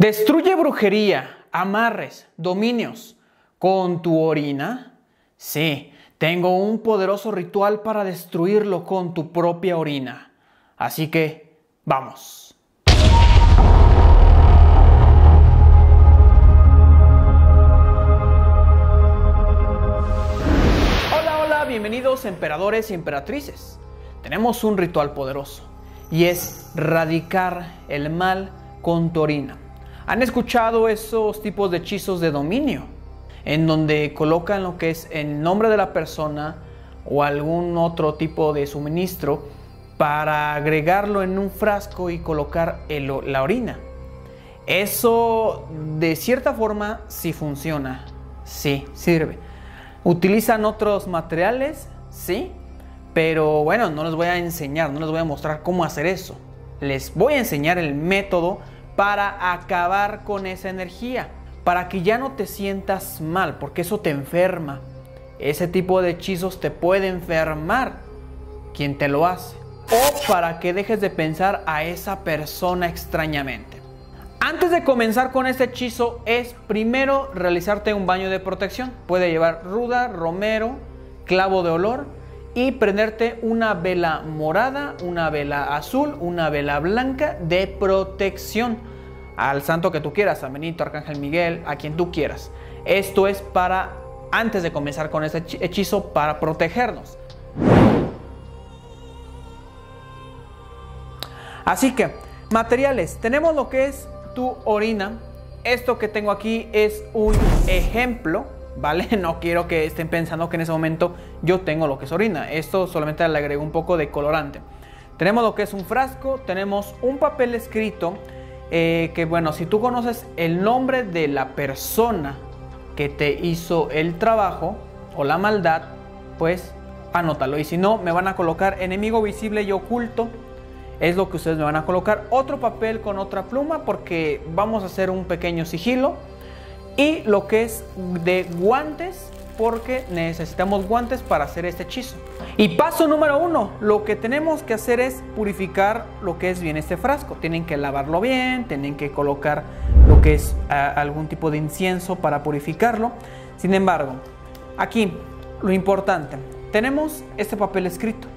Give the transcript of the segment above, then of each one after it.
Destruye brujería, amarres, dominios con tu orina. Sí, tengo un poderoso ritual para destruirlo con tu propia orina. Así que, vamos. Hola, hola, bienvenidos emperadores y emperatrices. Tenemos un ritual poderoso y es radicar el mal con tu orina. ¿Han escuchado esos tipos de hechizos de dominio? En donde colocan lo que es el nombre de la persona o algún otro tipo de suministro para agregarlo en un frasco y colocar la orina. Eso de cierta forma sí funciona, sí sirve. ¿Utilizan otros materiales? Sí, pero bueno, no les voy a enseñar, no les voy a mostrar cómo hacer eso. Les voy a enseñar el método para acabar con esa energía, para que ya no te sientas mal, porque eso te enferma. Ese tipo de hechizos te puede enfermar quien te lo hace. O para que dejes de pensar a esa persona extrañamente. Antes de comenzar con este hechizo es primero realizarte un baño de protección. Puede llevar ruda, romero, clavo de olor y prenderte una vela morada, una vela azul, una vela blanca de protección al santo que tú quieras, a Benito, Arcángel Miguel, a quien tú quieras. Esto es para, antes de comenzar con este hechizo, para protegernos. Así que, materiales, tenemos lo que es tu orina. Esto que tengo aquí es un ejemplo, ¿vale? No quiero que estén pensando que en ese momento yo tengo lo que es orina. Esto solamente le agrego un poco de colorante. Tenemos lo que es un frasco, tenemos un papel escrito eh, que bueno, si tú conoces el nombre de la persona que te hizo el trabajo o la maldad, pues anótalo. Y si no, me van a colocar enemigo visible y oculto. Es lo que ustedes me van a colocar. Otro papel con otra pluma porque vamos a hacer un pequeño sigilo. Y lo que es de guantes porque necesitamos guantes para hacer este hechizo. Y paso número uno, lo que tenemos que hacer es purificar lo que es bien este frasco. Tienen que lavarlo bien, tienen que colocar lo que es algún tipo de incienso para purificarlo. Sin embargo, aquí lo importante, tenemos este papel escrito,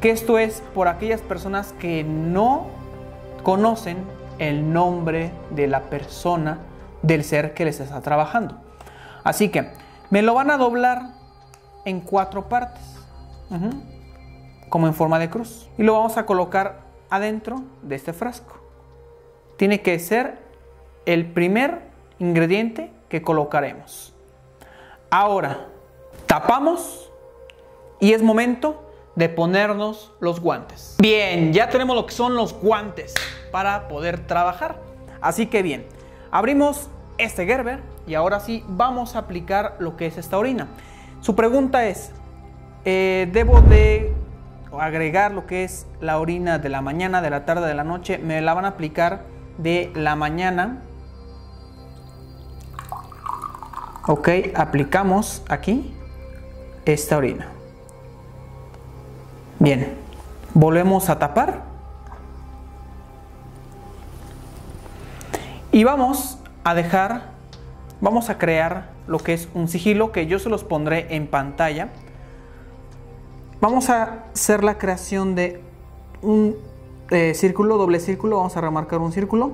que esto es por aquellas personas que no conocen el nombre de la persona, del ser que les está trabajando. Así que me lo van a doblar en cuatro partes, como en forma de cruz. Y lo vamos a colocar adentro de este frasco. Tiene que ser el primer ingrediente que colocaremos. Ahora, tapamos y es momento de ponernos los guantes. Bien, ya tenemos lo que son los guantes para poder trabajar. Así que bien, abrimos este Gerber y ahora sí vamos a aplicar lo que es esta orina. Su pregunta es, eh, ¿debo de agregar lo que es la orina de la mañana, de la tarde, de la noche? Me la van a aplicar de la mañana. Ok, aplicamos aquí esta orina. Bien, volvemos a tapar. Y vamos a dejar, vamos a crear lo que es un sigilo que yo se los pondré en pantalla. Vamos a hacer la creación de un eh, círculo, doble círculo, vamos a remarcar un círculo.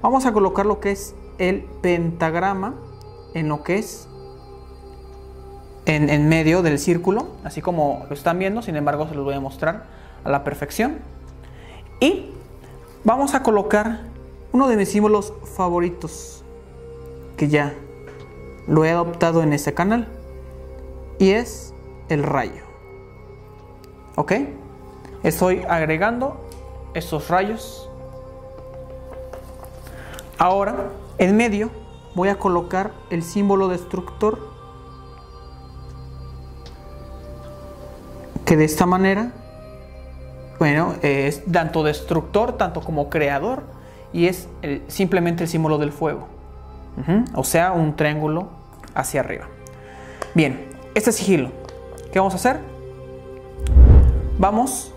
Vamos a colocar lo que es el pentagrama en lo que es en, en, medio del círculo, así como lo están viendo, sin embargo se los voy a mostrar a la perfección. Y vamos a colocar uno de mis símbolos favoritos que ya lo he adoptado en este canal y es el rayo. ¿Ok? Estoy agregando estos rayos. Ahora, en medio, voy a colocar el símbolo destructor. Que de esta manera, bueno, es tanto destructor, tanto como creador y es simplemente el símbolo del fuego. O sea, un triángulo hacia arriba. Bien, este sigilo, ¿qué vamos a hacer? Vamos,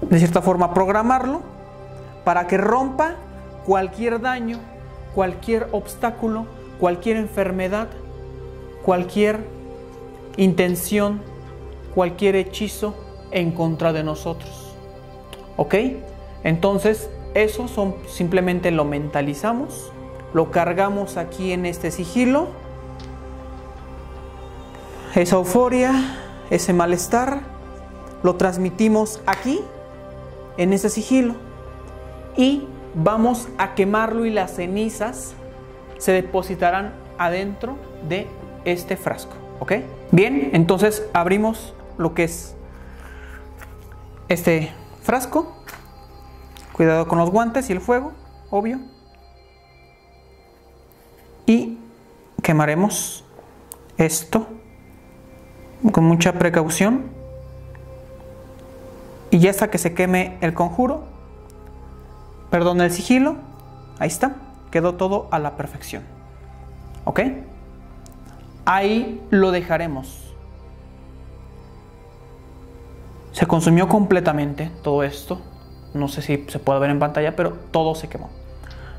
de cierta forma, a programarlo para que rompa cualquier daño, cualquier obstáculo, cualquier enfermedad, cualquier intención, cualquier hechizo en contra de nosotros. ¿Ok? Entonces, eso son, simplemente lo mentalizamos, lo cargamos aquí en este sigilo, esa euforia, ese malestar, lo transmitimos aquí, en ese sigilo, y vamos a quemarlo y las cenizas se depositarán adentro de este frasco. ¿Ok? Bien, entonces abrimos lo que es este frasco. Cuidado con los guantes y el fuego, obvio. Y quemaremos esto con mucha precaución. Y ya hasta que se queme el conjuro, perdón, el sigilo, ahí está, quedó todo a la perfección. ¿Ok? Ahí lo dejaremos. Se consumió completamente todo esto. No sé si se puede ver en pantalla, pero todo se quemó.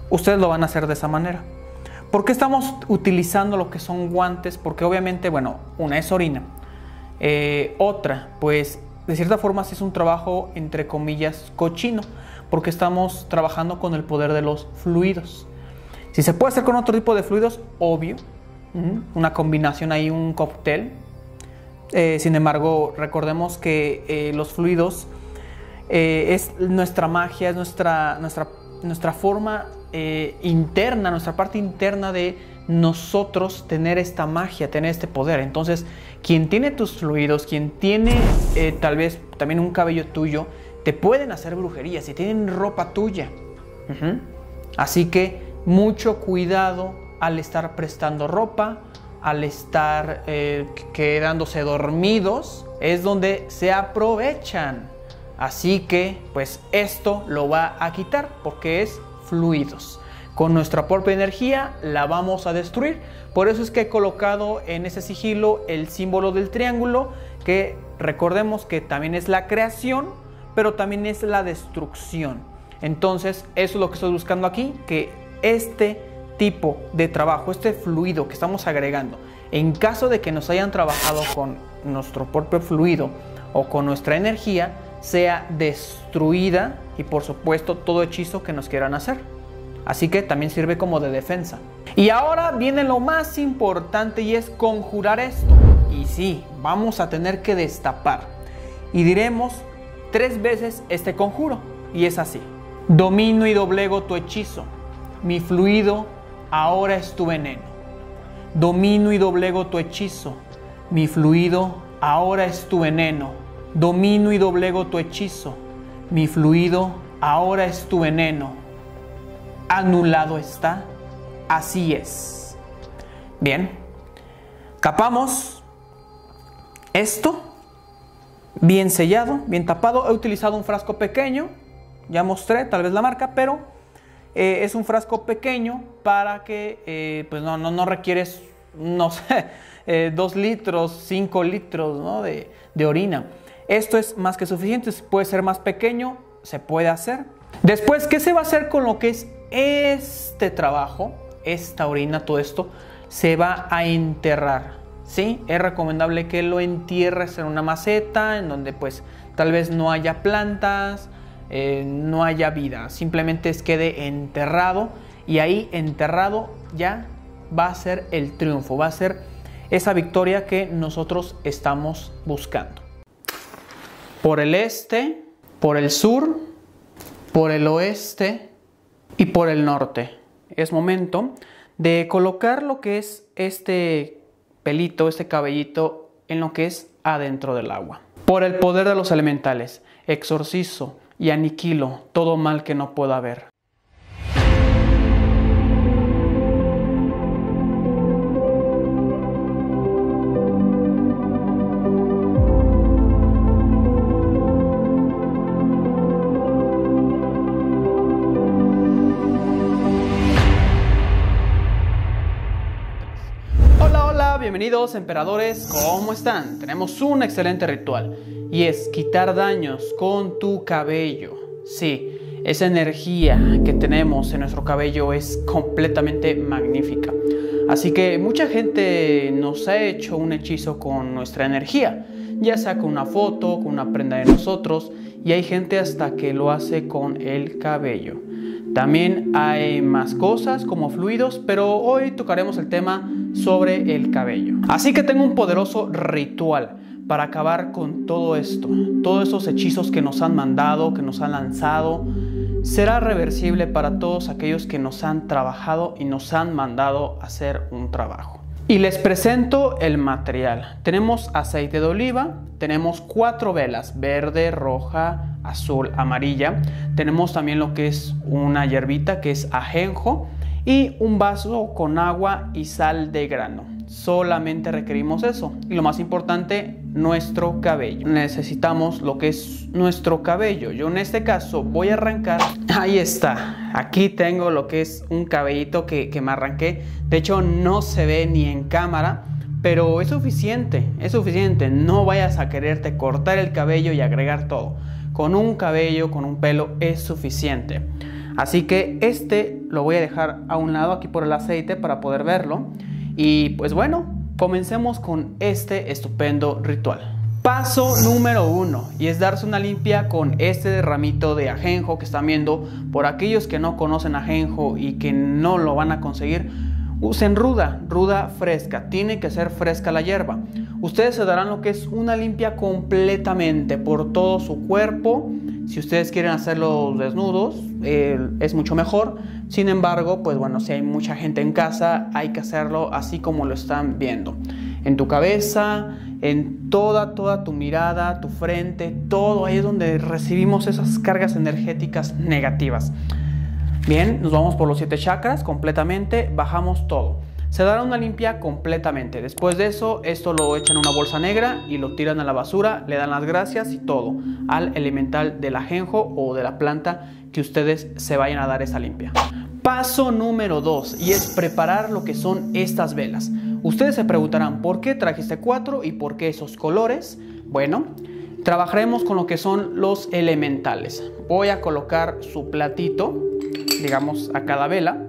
Ustedes lo van a hacer de esa manera. ¿Por qué estamos utilizando lo que son guantes? Porque obviamente, bueno, una es orina. Eh, otra, pues de cierta forma es un trabajo entre comillas cochino, porque estamos trabajando con el poder de los fluidos. Si se puede hacer con otro tipo de fluidos, obvio, una combinación ahí, un cóctel. Eh, sin embargo, recordemos que eh, los fluidos eh, es nuestra magia, es nuestra, nuestra, nuestra forma interna, nuestra parte interna de nosotros tener esta magia, tener este poder. Entonces, quien tiene tus fluidos, quien tiene tal vez también un cabello tuyo, te pueden hacer brujerías y tienen ropa tuya. Así que mucho cuidado al estar prestando ropa, al estar eh, quedándose dormidos, es donde se aprovechan. Así que, pues esto lo va a quitar porque es fluidos. Con nuestra propia energía la vamos a destruir. Por eso es que he colocado en ese sigilo el símbolo del triángulo, que recordemos que también es la creación, pero también es la destrucción. Entonces, eso es lo que estoy buscando aquí, que este tipo de trabajo, este fluido que estamos agregando, en caso de que nos hayan trabajado con nuestro propio fluido o con nuestra energía, sea destruida y por supuesto todo hechizo que nos quieran hacer. Así que también sirve como de defensa. Y ahora viene lo más importante y es conjurar esto. Y sí, vamos a tener que destapar. Y diremos tres veces este conjuro. Y es así. Domino y doblego tu hechizo. Mi fluido ahora es tu veneno. Domino y doblego tu hechizo. Mi fluido ahora es tu veneno. Domino y doblego tu hechizo. Mi fluido ahora es tu veneno. Anulado está. Así es. Bien. Capamos esto. Bien sellado, bien tapado. He utilizado un frasco pequeño. Ya mostré tal vez la marca, pero eh, es un frasco pequeño para que eh, pues no, no, no, requieres, no sé, eh, dos litros, cinco litros de, de orina. Esto es más que suficiente, puede ser más pequeño, se puede hacer. Después, ¿qué se va a hacer con lo que es este trabajo? Esta orina, todo esto, se va a enterrar. ¿sí? Es recomendable que lo entierres en una maceta, en donde pues tal vez no haya plantas, eh, no haya vida, simplemente es quede enterrado y ahí enterrado ya va a ser el triunfo, va a ser esa victoria que nosotros estamos buscando. Por el este, por el sur, por el oeste y por el norte. Es momento de colocar lo que es este pelito, este cabellito en lo que es adentro del agua. Por el poder de los elementales, exorcizo y aniquilo todo mal que no pueda haber. Bienvenidos emperadores, ¿cómo están? Tenemos un excelente ritual y es quitar daños con tu cabello. Sí, esa energía que tenemos en nuestro cabello es completamente magnífica. Así que mucha gente nos ha hecho un hechizo con nuestra energía, ya sea con una foto, con una prenda de nosotros, y hay gente hasta que lo hace con el cabello. También hay más cosas como fluidos, pero hoy tocaremos el tema sobre el cabello. Así que tengo un poderoso ritual para acabar con todo esto, todos esos hechizos que nos han mandado, que nos han lanzado, será reversible para todos aquellos que nos han trabajado y nos han mandado hacer un trabajo. Y les presento el material. Tenemos aceite de oliva, tenemos cuatro velas, verde, roja, azul, amarilla. Tenemos también lo que es una hierbita que es ajenjo y un vaso con agua y sal de grano. Solamente requerimos eso. Y lo más importante, nuestro cabello. Necesitamos lo que es nuestro cabello. Yo en este caso voy a arrancar. Ahí está. Aquí tengo lo que es un cabellito que, que me arranqué. De hecho, no se ve ni en cámara. Pero es suficiente, es suficiente. No vayas a quererte cortar el cabello y agregar todo. Con un cabello, con un pelo, es suficiente. Así que este lo voy a dejar a un lado aquí por el aceite para poder verlo. Y pues bueno, comencemos con este estupendo ritual. Paso número uno y es darse una limpia con este ramito de ajenjo que están viendo. Por aquellos que no conocen ajenjo y que no lo van a conseguir, Usen ruda, ruda fresca, tiene que ser fresca la hierba. Ustedes se darán lo que es una limpia completamente por todo su cuerpo. Si ustedes quieren hacerlo desnudos, eh, es mucho mejor. Sin embargo, pues bueno, si hay mucha gente en casa, hay que hacerlo así como lo están viendo. En tu cabeza, en toda, toda tu mirada, tu frente, todo ahí es donde recibimos esas cargas energéticas negativas. Bien, nos vamos por los siete chakras completamente, bajamos todo. Se dará una limpia completamente. Después de eso, esto lo echan en una bolsa negra y lo tiran a la basura, le dan las gracias y todo al elemental del ajenjo o de la planta que ustedes se vayan a dar esa limpia. Paso número 2 y es preparar lo que son estas velas. Ustedes se preguntarán, ¿por qué trajiste cuatro y por qué esos colores? Bueno, trabajaremos con lo que son los elementales. Voy a colocar su platito digamos, a cada vela.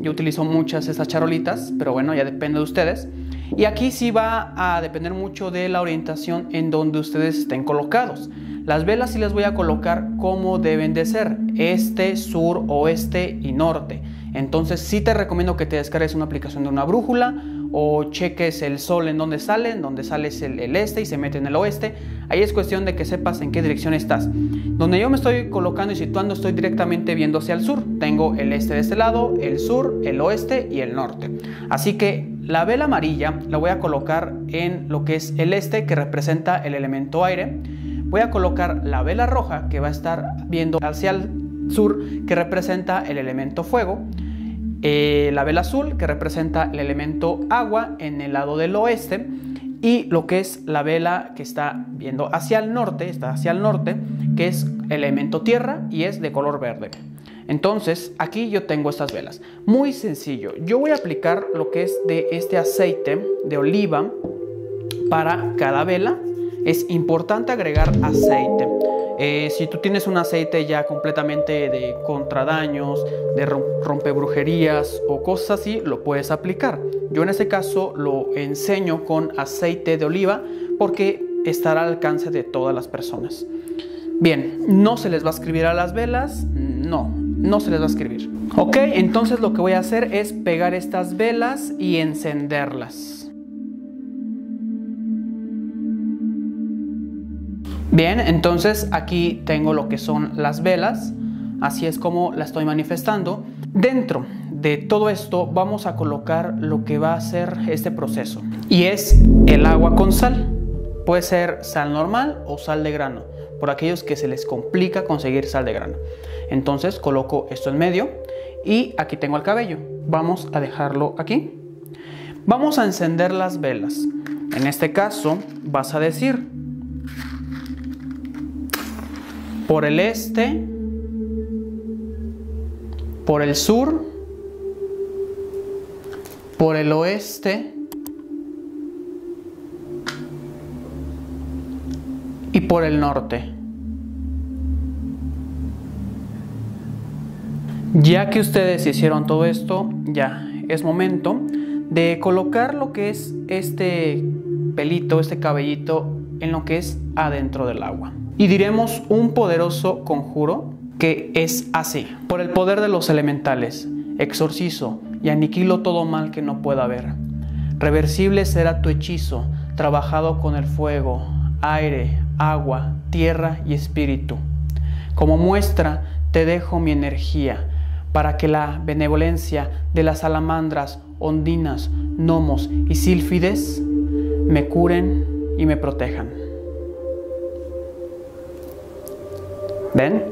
Yo utilizo muchas esas charolitas, pero bueno, ya depende de ustedes. Y aquí sí va a depender mucho de la orientación en donde ustedes estén colocados. Las velas sí las voy a colocar como deben de ser, este, sur, oeste y norte. Entonces sí te recomiendo que te descargues una aplicación de una brújula o cheques el sol en donde sale, en donde sale el, el, este y se mete en el oeste. Ahí es cuestión de que sepas en qué dirección estás. Donde yo me estoy colocando y situando estoy directamente viendo hacia el sur. Tengo el este de este lado, el sur, el oeste y el norte. Así que la vela amarilla la voy a colocar en lo que es el este que representa el elemento aire. Voy a colocar la vela roja que va a estar viendo hacia el sur que representa el elemento fuego. Eh, la vela azul que representa el elemento agua en el lado del oeste y lo que es la vela que está viendo hacia el norte, está hacia el norte, que es el elemento tierra y es de color verde. Entonces, aquí yo tengo estas velas. Muy sencillo. Yo voy a aplicar lo que es de este aceite de oliva para cada vela. Es importante agregar aceite. Eh, si tú tienes un aceite ya completamente de contradaños, de rompebrujerías o cosas así, lo puedes aplicar. Yo en este caso lo enseño con aceite de oliva porque estará al alcance de todas las personas. Bien, no se les va a escribir a las velas, no, no se les va a escribir. Ok, entonces lo que voy a hacer es pegar estas velas y encenderlas. Bien, entonces aquí tengo lo que son las velas, así es como la estoy manifestando. Dentro de todo esto vamos a colocar lo que va a ser este proceso y es el agua con sal. Puede ser sal normal o sal de grano, por aquellos que se les complica conseguir sal de grano. Entonces coloco esto en medio y aquí tengo el cabello. Vamos a dejarlo aquí. Vamos a encender las velas. En este caso vas a decir por el este, por el sur, por el oeste y por el norte. Ya que ustedes hicieron todo esto, ya es momento de colocar lo que es este pelito, este cabellito, en lo que es adentro del agua. Y diremos un poderoso conjuro que es así. Por el poder de los elementales, exorcizo y aniquilo todo mal que no pueda haber. Reversible será tu hechizo, trabajado con el fuego, aire, agua, tierra y espíritu. Como muestra te dejo mi energía, para que la benevolencia de las salamandras, ondinas, gnomos y sílfides me curen y me protejan. ¿Ven?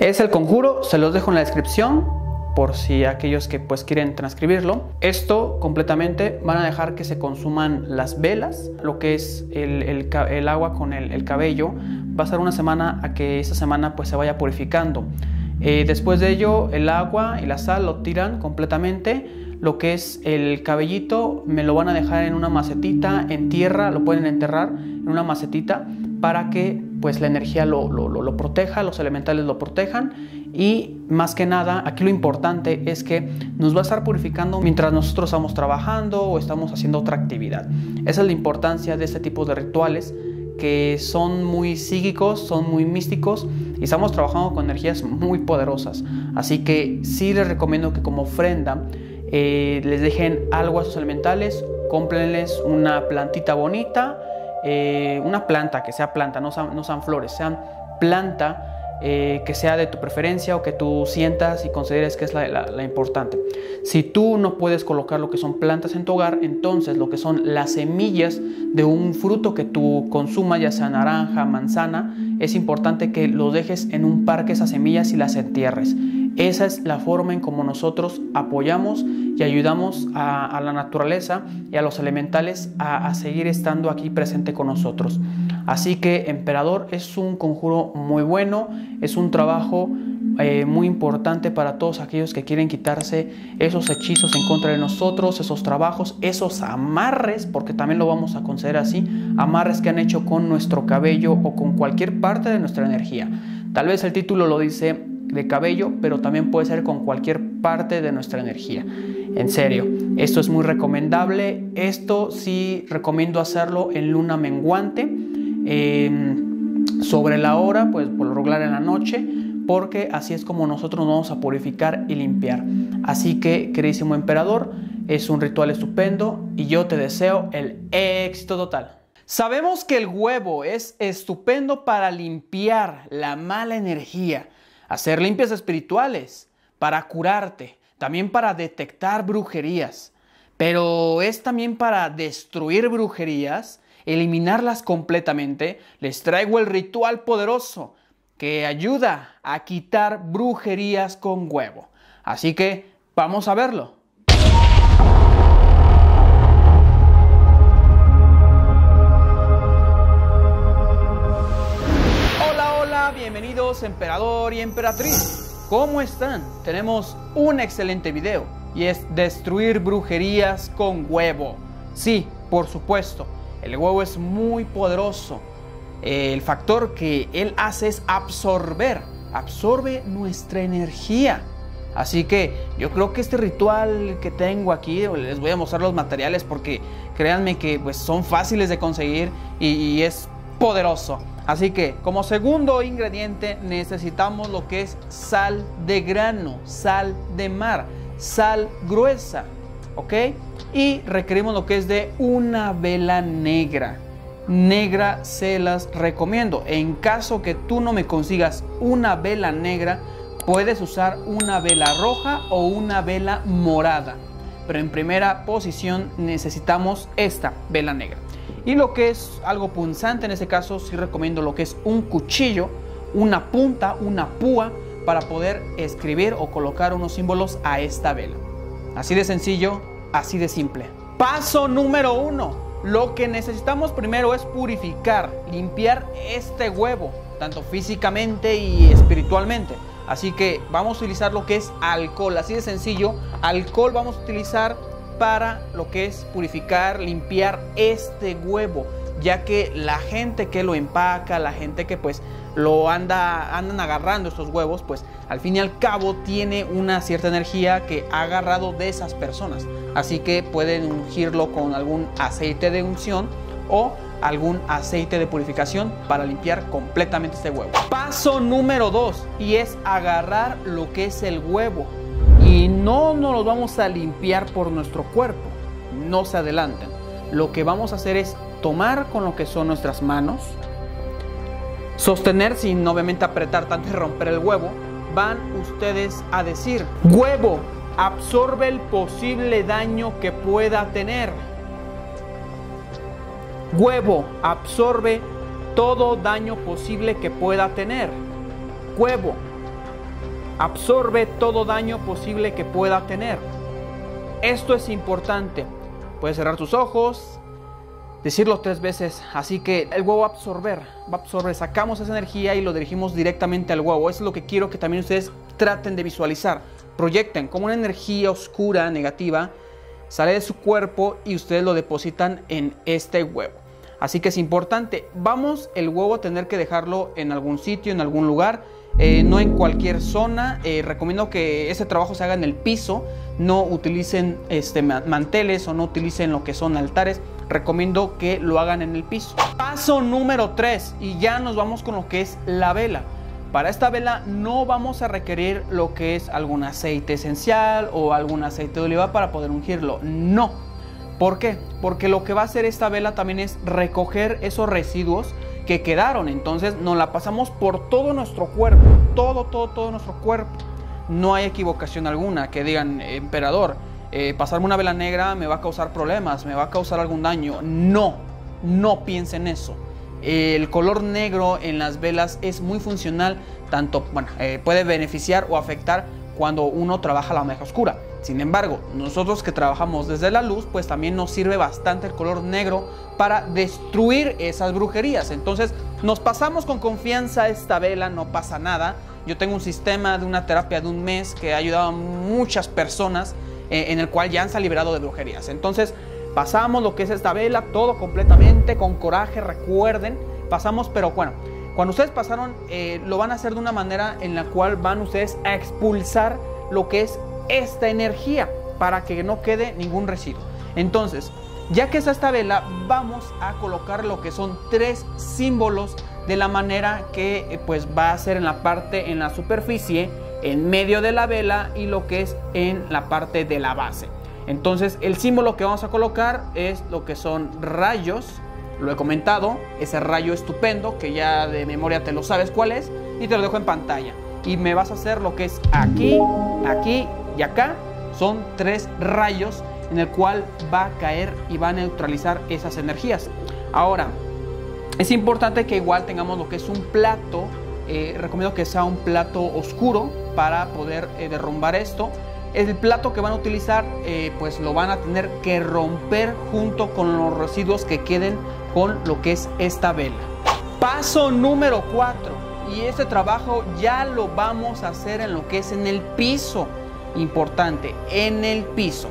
Es el conjuro, se los dejo en la descripción por si aquellos que pues quieren transcribirlo. Esto completamente van a dejar que se consuman las velas, lo que es el, agua con el, cabello. Va a ser una semana a que esa semana pues se vaya purificando. Eh, después de ello el agua y la sal lo tiran completamente. Lo que es el cabellito me lo van a dejar en una macetita, en tierra, lo pueden enterrar en una macetita para que pues la energía lo, lo, proteja, los elementales lo protejan y más que nada aquí lo importante es que nos va a estar purificando mientras nosotros estamos trabajando o estamos haciendo otra actividad. Esa es la importancia de este tipo de rituales que son muy psíquicos, son muy místicos y estamos trabajando con energías muy poderosas. Así que sí les recomiendo que como ofrenda eh, les dejen algo a sus elementales, cómprenles una plantita bonita, eh, una planta, que sea planta, no, sean flores, sean planta eh, que sea de tu preferencia o que tú sientas y consideres que es la, importante. Si tú no puedes colocar lo que son plantas en tu hogar, entonces lo que son las semillas de un fruto que tú consumas, ya sea naranja, manzana, es importante que lo dejes en un parque esas semillas y las entierres. Esa es la forma en como nosotros apoyamos y ayudamos a, la naturaleza y a los elementales a, a seguir estando aquí presente con nosotros. Así que emperador es un conjuro muy bueno, es un trabajo eh, muy importante para todos aquellos que quieren quitarse esos hechizos en contra de nosotros, esos trabajos, esos amarres, porque también lo vamos a considerar así, amarres que han hecho con nuestro cabello o con cualquier parte de nuestra energía. Tal vez el título lo dice de cabello, pero también puede ser con cualquier parte de nuestra energía. En serio, esto es muy recomendable. Esto sí recomiendo hacerlo en luna menguante Em, sobre la hora, pues por lo regular en la noche, porque así es como nosotros nos vamos a purificar y limpiar. Así que, queridísimo emperador, es un ritual estupendo y yo te deseo el éxito total. Sabemos que el huevo es estupendo para limpiar la mala energía, hacer limpias espirituales, para curarte, también para detectar brujerías, pero es también para destruir brujerías eliminarlas completamente, les traigo el ritual poderoso que ayuda a quitar brujerías con huevo. Así que vamos a verlo. Emperador y emperatriz. ¿Cómo están? Tenemos un excelente video y es destruir brujerías con huevo. Sí, por supuesto. El huevo es muy poderoso. El factor que él hace es absorber, absorbe nuestra energía. Así que yo creo que este ritual que tengo aquí, les voy a mostrar los materiales porque créanme que pues, son fáciles de conseguir y es poderoso. Así que como segundo ingrediente necesitamos lo que es sal de grano, sal de mar, sal gruesa. ¿ok? Y requerimos lo que es de una vela negra. Negra se las recomiendo. En caso que tú no me consigas una vela negra, puedes usar una vela roja o una vela morada. Pero en primera posición necesitamos esta vela negra. Y lo que es algo punzante en este caso, sí recomiendo lo que es un cuchillo, una punta, una púa para poder escribir o colocar unos símbolos a esta vela. Así de sencillo, así de simple. Paso número uno. Lo que necesitamos primero es purificar, limpiar este huevo, tanto físicamente y espiritualmente. Así que vamos a utilizar lo que es alcohol, así de sencillo. Alcohol vamos a utilizar para lo que es purificar, limpiar este huevo, ya que la gente que lo empaca, la gente que pues lo anda, andan agarrando estos huevos, pues al fin y al cabo tiene una cierta energía que ha agarrado de esas personas. Así que pueden ungirlo con algún aceite de unción o algún aceite de purificación para limpiar completamente este huevo. Paso número 2 y es agarrar lo que es el huevo y no nos lo vamos a limpiar por nuestro cuerpo. No se adelanten. Lo que vamos a hacer es tomar con lo que son nuestras manos, sostener sin obviamente apretar tanto y romper el huevo, van ustedes a decir, huevo, absorbe el posible daño que pueda tener. Huevo, absorbe todo daño posible que pueda tener. Huevo, absorbe todo daño posible que pueda tener. Esto es importante. Puedes cerrar tus ojos, decirlo tres veces. Así que el huevo va a absorber, va a absorber. Sacamos esa energía y lo dirigimos directamente al huevo. Eso es lo que quiero que también ustedes traten de visualizar. Proyecten como una energía oscura, negativa, sale de su cuerpo y ustedes lo depositan en este huevo. Así que es importante. Vamos el huevo a tener que dejarlo en algún sitio, en algún lugar eh, no en cualquier zona. Eh, recomiendo que ese trabajo se haga en el piso, no utilicen este, manteles o no utilicen lo que son altares. Recomiendo que lo hagan en el piso. Paso número 3 y ya nos vamos con lo que es la vela. Para esta vela no vamos a requerir lo que es algún aceite esencial o algún aceite de oliva para poder ungirlo. No. ¿Por qué? Porque lo que va a hacer esta vela también es recoger esos residuos que quedaron. Entonces nos la pasamos por todo nuestro cuerpo, todo, todo, todo nuestro cuerpo. No hay equivocación alguna que digan, emperador, eh, pasarme una vela negra me va a causar problemas, me va a causar algún daño. No, no piensen eso. El color negro en las velas es muy funcional, tanto, bueno, eh, puede beneficiar o afectar cuando uno trabaja la magia oscura. Sin embargo, nosotros que trabajamos desde la luz, pues también nos sirve bastante el color negro para destruir esas brujerías. Entonces, nos pasamos con confianza esta vela, no pasa nada. Yo tengo un sistema de una terapia de un mes que ha ayudado a muchas personas eh, en el cual ya han liberado de brujerías. Entonces, pasamos lo que es esta vela, todo completamente, con coraje, recuerden, pasamos, pero bueno, cuando ustedes pasaron, eh, lo van a hacer de una manera en la cual van ustedes a expulsar lo que es esta energía para que no quede ningún residuo. Entonces, ya que está esta vela, vamos a colocar lo que son tres símbolos de la manera que eh, pues va a ser en la parte en la superficie, en medio de la vela y lo que es en la parte de la base. Entonces, el símbolo que vamos a colocar es lo que son rayos. Lo he comentado, ese rayo estupendo que ya de memoria te lo sabes cuál es y te lo dejo en pantalla. Y me vas a hacer lo que es aquí, aquí y acá son tres rayos en el cual va a caer y va a neutralizar esas energías. Ahora, es importante que igual tengamos lo que es un plato. Eh, recomiendo que sea un plato oscuro para poder eh, derrumbar esto. El plato que van a utilizar, eh, pues lo van a tener que romper junto con los residuos que queden con lo que es esta vela. Paso número 4. Y este trabajo ya lo vamos a hacer en lo que es en el piso importante, en el piso.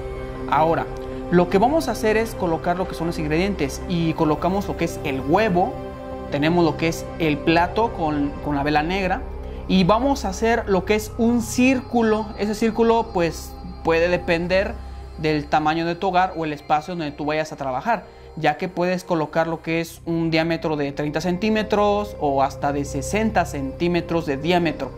Ahora, lo que vamos a hacer es colocar lo que son los ingredientes y colocamos lo que es el huevo, tenemos lo que es el plato con, con la vela negra y vamos a hacer lo que es un círculo. Ese círculo pues puede depender del tamaño de tu hogar o el espacio donde tú vayas a trabajar, ya que puedes colocar lo que es un diámetro de 30 centímetros o hasta de 60 centímetros de diámetro.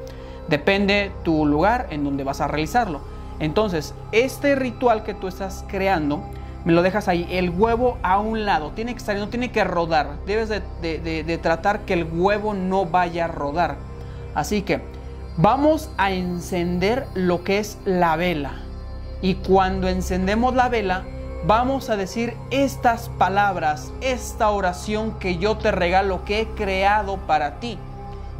Depende tu lugar en donde vas a realizarlo. Entonces, este ritual que tú estás creando, me lo dejas ahí, el huevo a un lado, tiene que estar, no tiene que rodar. Debes de, tratar que el huevo no vaya a rodar. Así que vamos a encender lo que es la vela. Y cuando encendemos la vela, vamos a decir estas palabras, esta oración que yo te regalo, que he creado para ti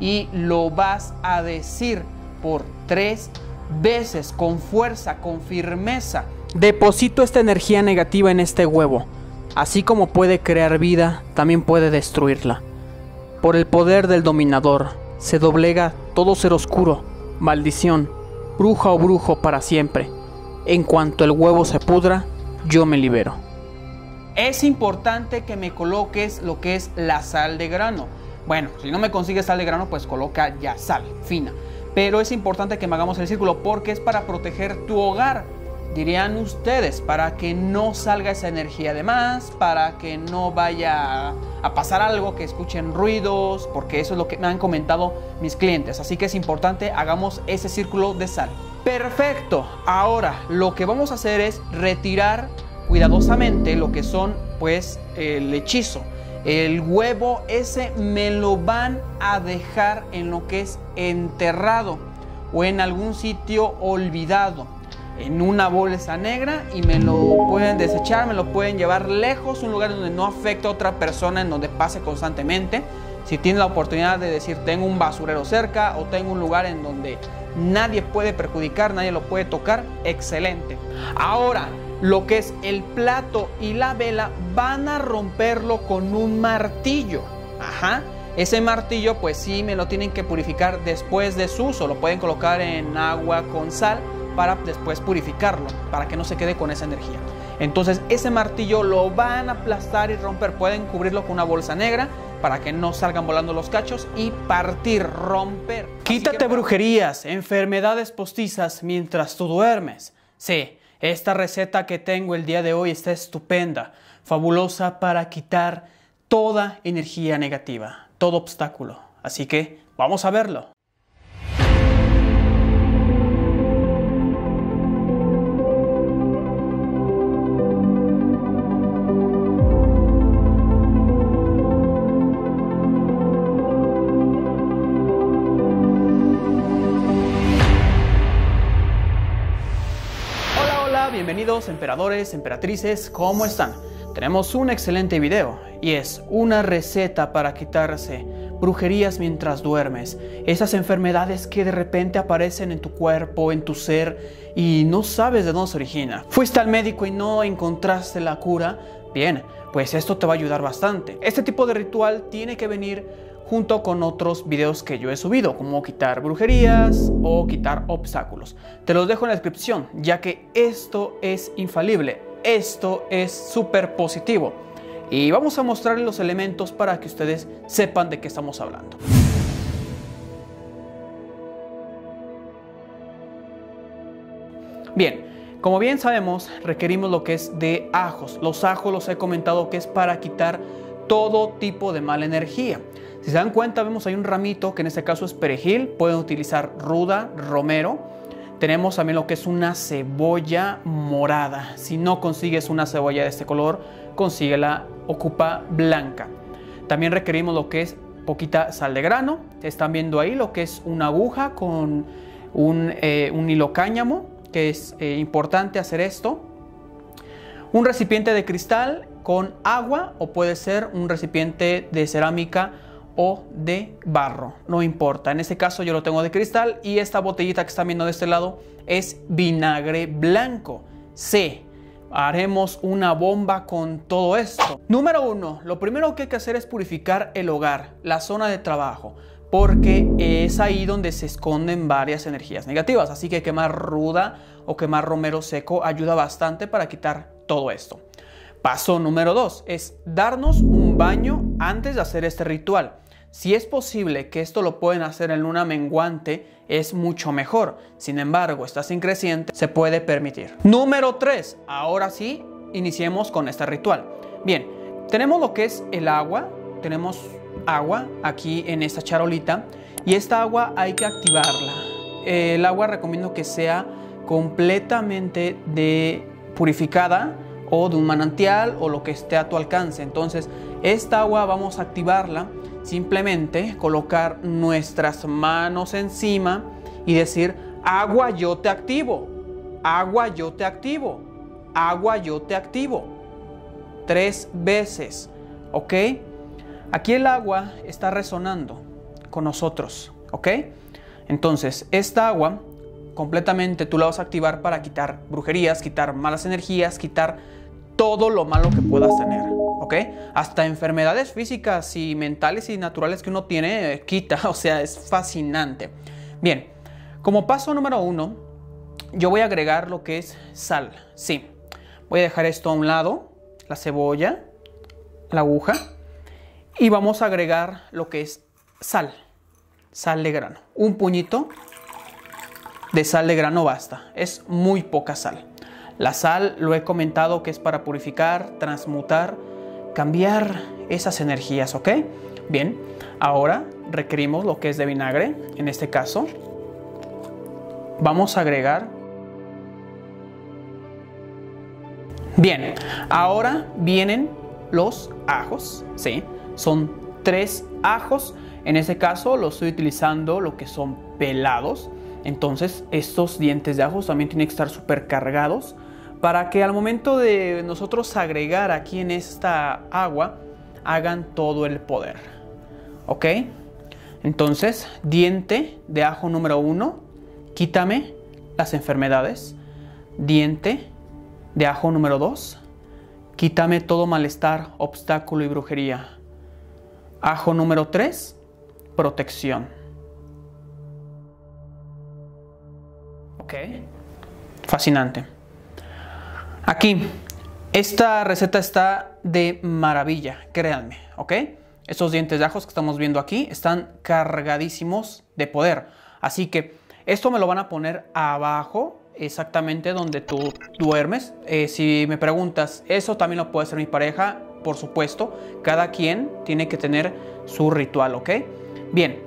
y lo vas a decir por tres veces con fuerza, con firmeza. Deposito esta energía negativa en este huevo. Así como puede crear vida, también puede destruirla. Por el poder del dominador, se doblega todo ser oscuro, maldición, bruja o brujo para siempre. En cuanto el huevo se pudra, yo me libero. Es importante que me coloques lo que es la sal de grano Bueno, si no me consigues sal de grano, pues coloca ya sal fina. Pero es importante que me hagamos el círculo porque es para proteger tu hogar dirían ustedes, para que no salga esa energía de más, para que no vaya a pasar algo, que escuchen ruidos, porque eso es lo que me han comentado mis clientes. Así que es importante, hagamos ese círculo de sal. Perfecto, ahora lo que vamos a hacer es retirar cuidadosamente lo que son pues el hechizo. El huevo ese me lo van a dejar en lo que es enterrado o en algún sitio olvidado en una bolsa negra y me lo pueden desechar, me lo pueden llevar lejos, un lugar donde no afecte a otra persona, en donde pase constantemente. Si tiene la oportunidad de decir tengo un basurero cerca o tengo un lugar en donde nadie puede perjudicar, nadie lo puede tocar, excelente. Ahora, lo que es el plato y la vela van a romperlo con un martillo. Ajá. Ese martillo pues sí me lo tienen que purificar después de su uso, lo pueden colocar en agua con sal para después purificarlo, para que no se quede con esa energía. Entonces ese martillo lo van a aplastar y romper, pueden cubrirlo con una bolsa negra para que no salgan volando los cachos y partir, romper. Quítate brujerías, enfermedades postizas mientras tú duermes. Sí, esta receta que tengo el día de hoy está estupenda, fabulosa para quitar toda energía negativa, todo obstáculo. Así que vamos a verlo. Emperadores, emperatrices, ¿cómo están? Tenemos un excelente video y es una receta para quitarse brujerías mientras duermes, esas enfermedades que de repente aparecen en tu cuerpo, en tu ser y no sabes de dónde se origina. Fuiste al médico y no encontraste la cura, bien, pues esto te va a ayudar bastante. Este tipo de ritual tiene que venir junto con otros videos que yo he subido, como quitar brujerías o quitar obstáculos. Te los dejo en la descripción, ya que esto es infalible, esto es súper positivo. Y vamos a mostrarles los elementos para que ustedes sepan de qué estamos hablando. Bien, como bien sabemos, requerimos lo que es de ajos. Los ajos los he comentado que es para quitar todo tipo de mala energía. Si se dan cuenta, vemos ahí un ramito que en este caso es perejil. Pueden utilizar ruda, romero. Tenemos también lo que es una cebolla morada. Si no consigues una cebolla de este color, consíguela, ocupa blanca. También requerimos lo que es poquita sal de grano. Están viendo ahí lo que es una aguja con un, eh, hilo cáñamo, que es eh, importante hacer esto. Un recipiente de cristal con agua o puede ser un recipiente de cerámica o de barro, no importa. En este caso yo lo tengo de cristal y esta botellita que están viendo de este lado es vinagre blanco. C. Haremos una bomba con todo esto. Número uno, lo primero que hay que hacer es purificar el hogar, la zona de trabajo, porque es ahí donde se esconden varias energías negativas. Así que quemar ruda o quemar romero seco ayuda bastante para quitar todo esto. Paso número dos es darnos un baño antes de hacer este ritual. Si es posible que esto lo pueden hacer en luna menguante, es mucho mejor. Sin embargo, estás sin creciente, se puede permitir. Número 3. Ahora sí, iniciemos con este ritual. Bien, tenemos lo que es el agua. Tenemos agua aquí en esta charolita. Y esta agua hay que activarla. El agua recomiendo que sea completamente de purificada o de un manantial o lo que esté a tu alcance. Entonces, esta agua vamos a activarla Simplemente colocar nuestras manos encima y decir, agua yo te activo, agua yo te activo, agua yo te activo. Tres veces, ¿ok? Aquí el agua está resonando con nosotros, ¿ok? Entonces, esta agua completamente tú la vas a activar para quitar brujerías, quitar malas energías, quitar todo lo malo que puedas tener. ¿ok? Hasta enfermedades físicas y mentales y naturales que uno tiene eh, quita, o sea, es fascinante. Bien, como paso número uno, yo voy a agregar lo que es sal, sí. Voy a dejar esto a un lado, la cebolla, la aguja, Y vamos a agregar lo que es sal, sal de grano. Un puñito de sal de grano basta, es muy poca sal. La sal lo he comentado que es para purificar, transmutar, cambiar esas energías, ¿ok? Bien, ahora requerimos lo que es de vinagre, en este caso. Vamos a agregar. Bien, ahora vienen los ajos, ¿sí? Son tres ajos. En este caso lo estoy utilizando lo que son pelados. Entonces estos dientes de ajos también tienen que estar súper cargados para que al momento de nosotros agregar aquí en esta agua hagan todo el poder. ¿Ok? Entonces, diente de ajo número uno, quítame las enfermedades. Diente de ajo número dos, quítame todo malestar, obstáculo y brujería. Ajo número tres, protección. ¿Ok? Fascinante. Aquí, esta receta está de maravilla, créanme, ¿ok? Estos dientes de ajos que estamos viendo aquí están cargadísimos de poder. Así que esto me lo van a poner abajo, exactamente donde tú duermes. Eh, si me preguntas, ¿eso también lo puede hacer mi pareja? Por supuesto, cada quien tiene que tener su ritual, ¿ok? Bien,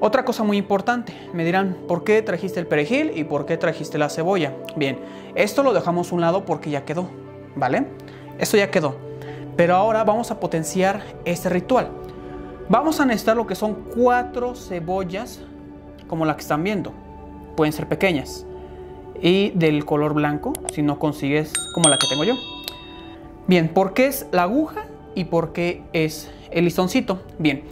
otra cosa muy importante, me dirán, ¿por qué trajiste el perejil y por qué trajiste la cebolla? Bien, esto lo dejamos a un lado porque ya quedó, ¿vale? Esto ya quedó. Pero ahora vamos a potenciar este ritual. Vamos a necesitar lo que son cuatro cebollas, como la que están viendo. Pueden ser pequeñas. Y del color blanco, si no consigues como la que tengo yo. Bien, ¿por qué es la aguja y por qué es el listoncito? Bien,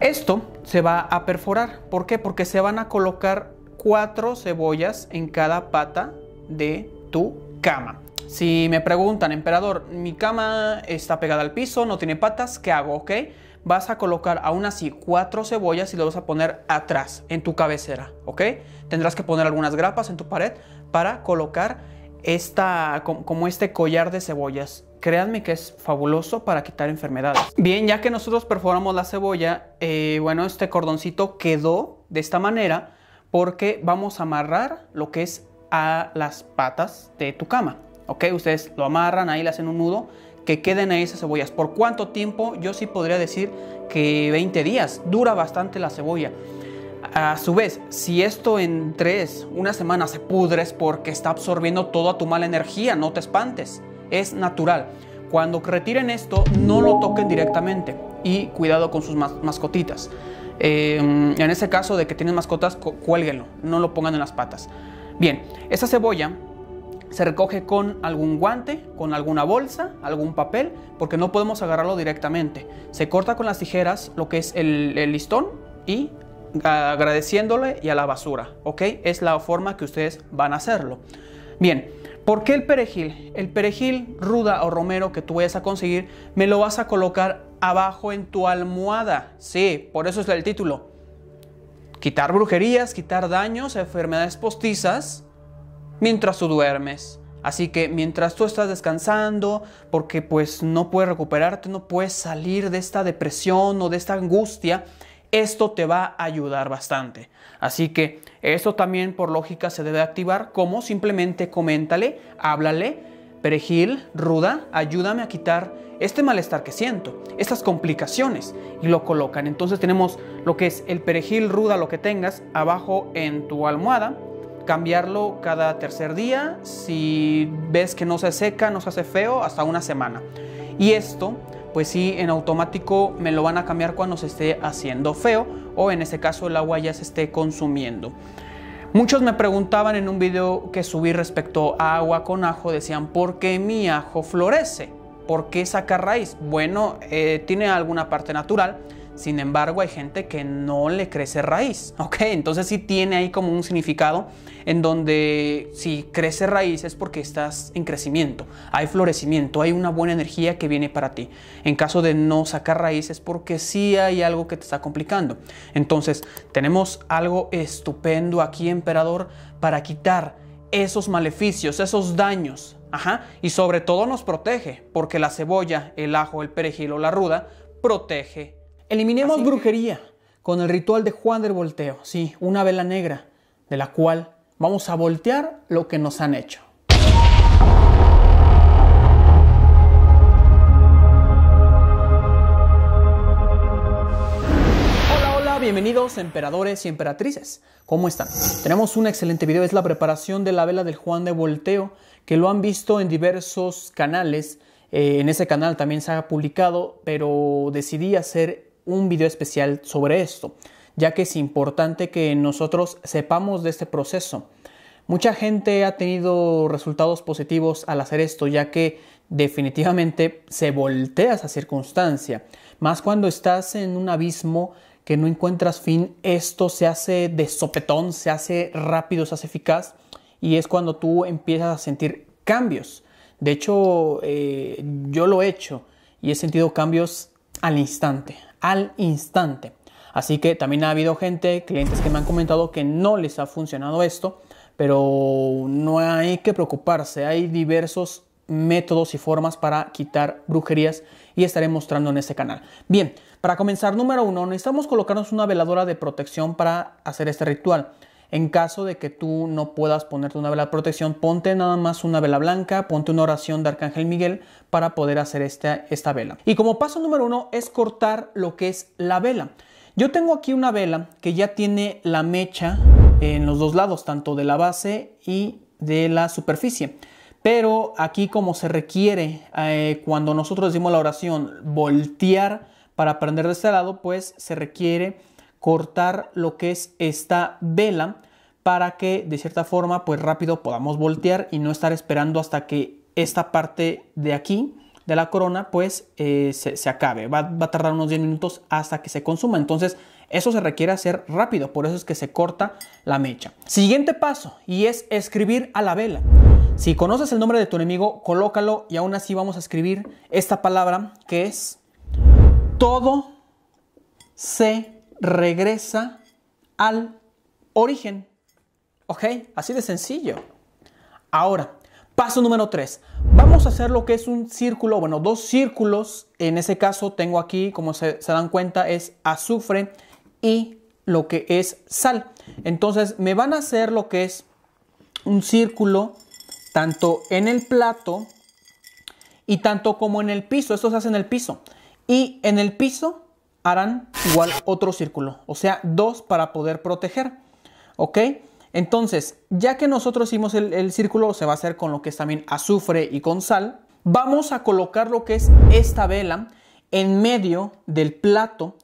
esto se va a perforar. ¿Por qué? Porque se van a colocar cuatro cebollas en cada pata de tu cama. Si me preguntan, emperador, mi cama está pegada al piso, no tiene patas, ¿qué hago? ¿Ok? Vas a colocar aún así cuatro cebollas y las vas a poner atrás, en tu cabecera, ¿ok? Tendrás que poner algunas grapas en tu pared para colocar esta, como este collar de cebollas. Créanme que es fabuloso para quitar enfermedades. Bien, ya que nosotros perforamos la cebolla, eh, bueno, este cordoncito quedó de esta manera porque vamos a amarrar lo que es a las patas de tu cama. ¿Ok? Ustedes lo amarran, ahí le hacen un nudo, que queden ahí esas cebollas. ¿Por cuánto tiempo? Yo sí podría decir que 20 días. Dura bastante la cebolla. A su vez, si esto en 3, una semana se pudre es porque está absorbiendo toda tu mala energía, no te espantes. Es natural. Cuando retiren esto, no lo toquen directamente y cuidado con sus mascotitas. Eh, en ese caso de que tienen mascotas, cuélguenlo, no lo pongan en las patas. Bien, esa cebolla se recoge con algún guante, con alguna bolsa, algún papel, porque no podemos agarrarlo directamente. Se corta con las tijeras lo que es el, listón y agradeciéndole y a la basura, ¿ok? Es la forma que ustedes van a hacerlo. Bien, ¿por qué el perejil? El perejil ruda o romero que tú vayas a conseguir, me lo vas a colocar abajo en tu almohada. Sí, por eso es el título quitar brujerías, quitar daños, enfermedades postizas, mientras tú duermes. Así que mientras tú estás descansando, porque pues no puedes recuperarte, no puedes salir de esta depresión o de esta angustia, esto te va a ayudar bastante. Así que esto también por lógica se debe activar como simplemente coméntale, háblale, perejil, ruda, ayúdame a quitar este malestar que siento, estas complicaciones y lo colocan. Entonces tenemos lo que es el perejil ruda, lo que tengas, abajo en tu almohada, cambiarlo cada tercer día, si ves que no se seca, no se hace feo, hasta una semana. Y esto, pues sí, en automático me lo van a cambiar cuando se esté haciendo feo o en ese caso el agua ya se esté consumiendo. Muchos me preguntaban en un video que subí respecto a agua con ajo, decían, ¿por qué mi ajo florece? ¿Por qué saca raíz? Bueno, eh, tiene alguna parte natural, sin embargo hay gente que no le crece raíz, ¿ok? Entonces sí tiene ahí como un significado en donde si crece raíz es porque estás en crecimiento, hay florecimiento, hay una buena energía que viene para ti. En caso de no sacar raíz es porque sí hay algo que te está complicando. Entonces tenemos algo estupendo aquí, emperador, para quitar esos maleficios, esos daños Ajá, y sobre todo nos protege, porque la cebolla, el ajo, el perejil o la ruda protege. Eliminemos brujería con el ritual de Juan del Volteo. Sí, una vela negra, de la cual vamos a voltear lo que nos han hecho. bienvenidos emperadores y emperatrices. ¿Cómo están? Tenemos un excelente video, es la preparación de la vela del Juan de Volteo, que lo han visto en diversos canales. Eh, en ese canal también se ha publicado, pero decidí hacer un video especial sobre esto, ya que es importante que nosotros sepamos de este proceso. Mucha gente ha tenido resultados positivos al hacer esto, ya que definitivamente se voltea esa circunstancia, más cuando estás en un abismo que no encuentras fin, esto se hace de sopetón, se hace rápido, se hace eficaz y es cuando tú empiezas a sentir cambios. De hecho, eh, yo lo he hecho y he sentido cambios al instante, al instante. Así que también ha habido gente, clientes que me han comentado que no les ha funcionado esto, pero no hay que preocuparse, hay diversos métodos y formas para quitar brujerías y estaré mostrando en este canal. Bien, para comenzar, número uno, necesitamos colocarnos una veladora de protección para hacer este ritual. En caso de que tú no puedas ponerte una vela de protección, ponte nada más una vela blanca, ponte una oración de Arcángel Miguel para poder hacer esta, esta vela. Y como paso número uno es cortar lo que es la vela. Yo tengo aquí una vela que ya tiene la mecha en los dos lados, tanto de la base y de la superficie. Pero aquí como se requiere eh, cuando nosotros decimos la oración voltear para prender de este lado, pues se requiere cortar lo que es esta vela para que de cierta forma pues rápido podamos voltear y no estar esperando hasta que esta parte de aquí de la corona pues eh, se, acabe. Va, va, a tardar unos 10 minutos hasta que se consuma. Entonces eso se requiere hacer rápido, por eso es que se corta la mecha. Siguiente paso y es escribir a la vela. Si conoces el nombre de tu enemigo, colócalo y aún así vamos a escribir esta palabra que es todo se regresa al origen. ¿Ok? Así de sencillo. Ahora, paso número 3. Vamos a hacer lo que es un círculo, bueno, dos círculos. En ese caso tengo aquí, como se, se dan cuenta, es azufre y lo que es sal. Entonces me van a hacer lo que es un círculo tanto en el plato y tanto como en el piso. Esto se hace en el piso. Y en el piso harán igual otro círculo, o sea, dos para poder proteger. ¿Ok? Entonces, ya que nosotros hicimos el, círculo, se va a hacer con lo que es también azufre y con sal. Vamos a colocar lo que es esta vela en medio del plato,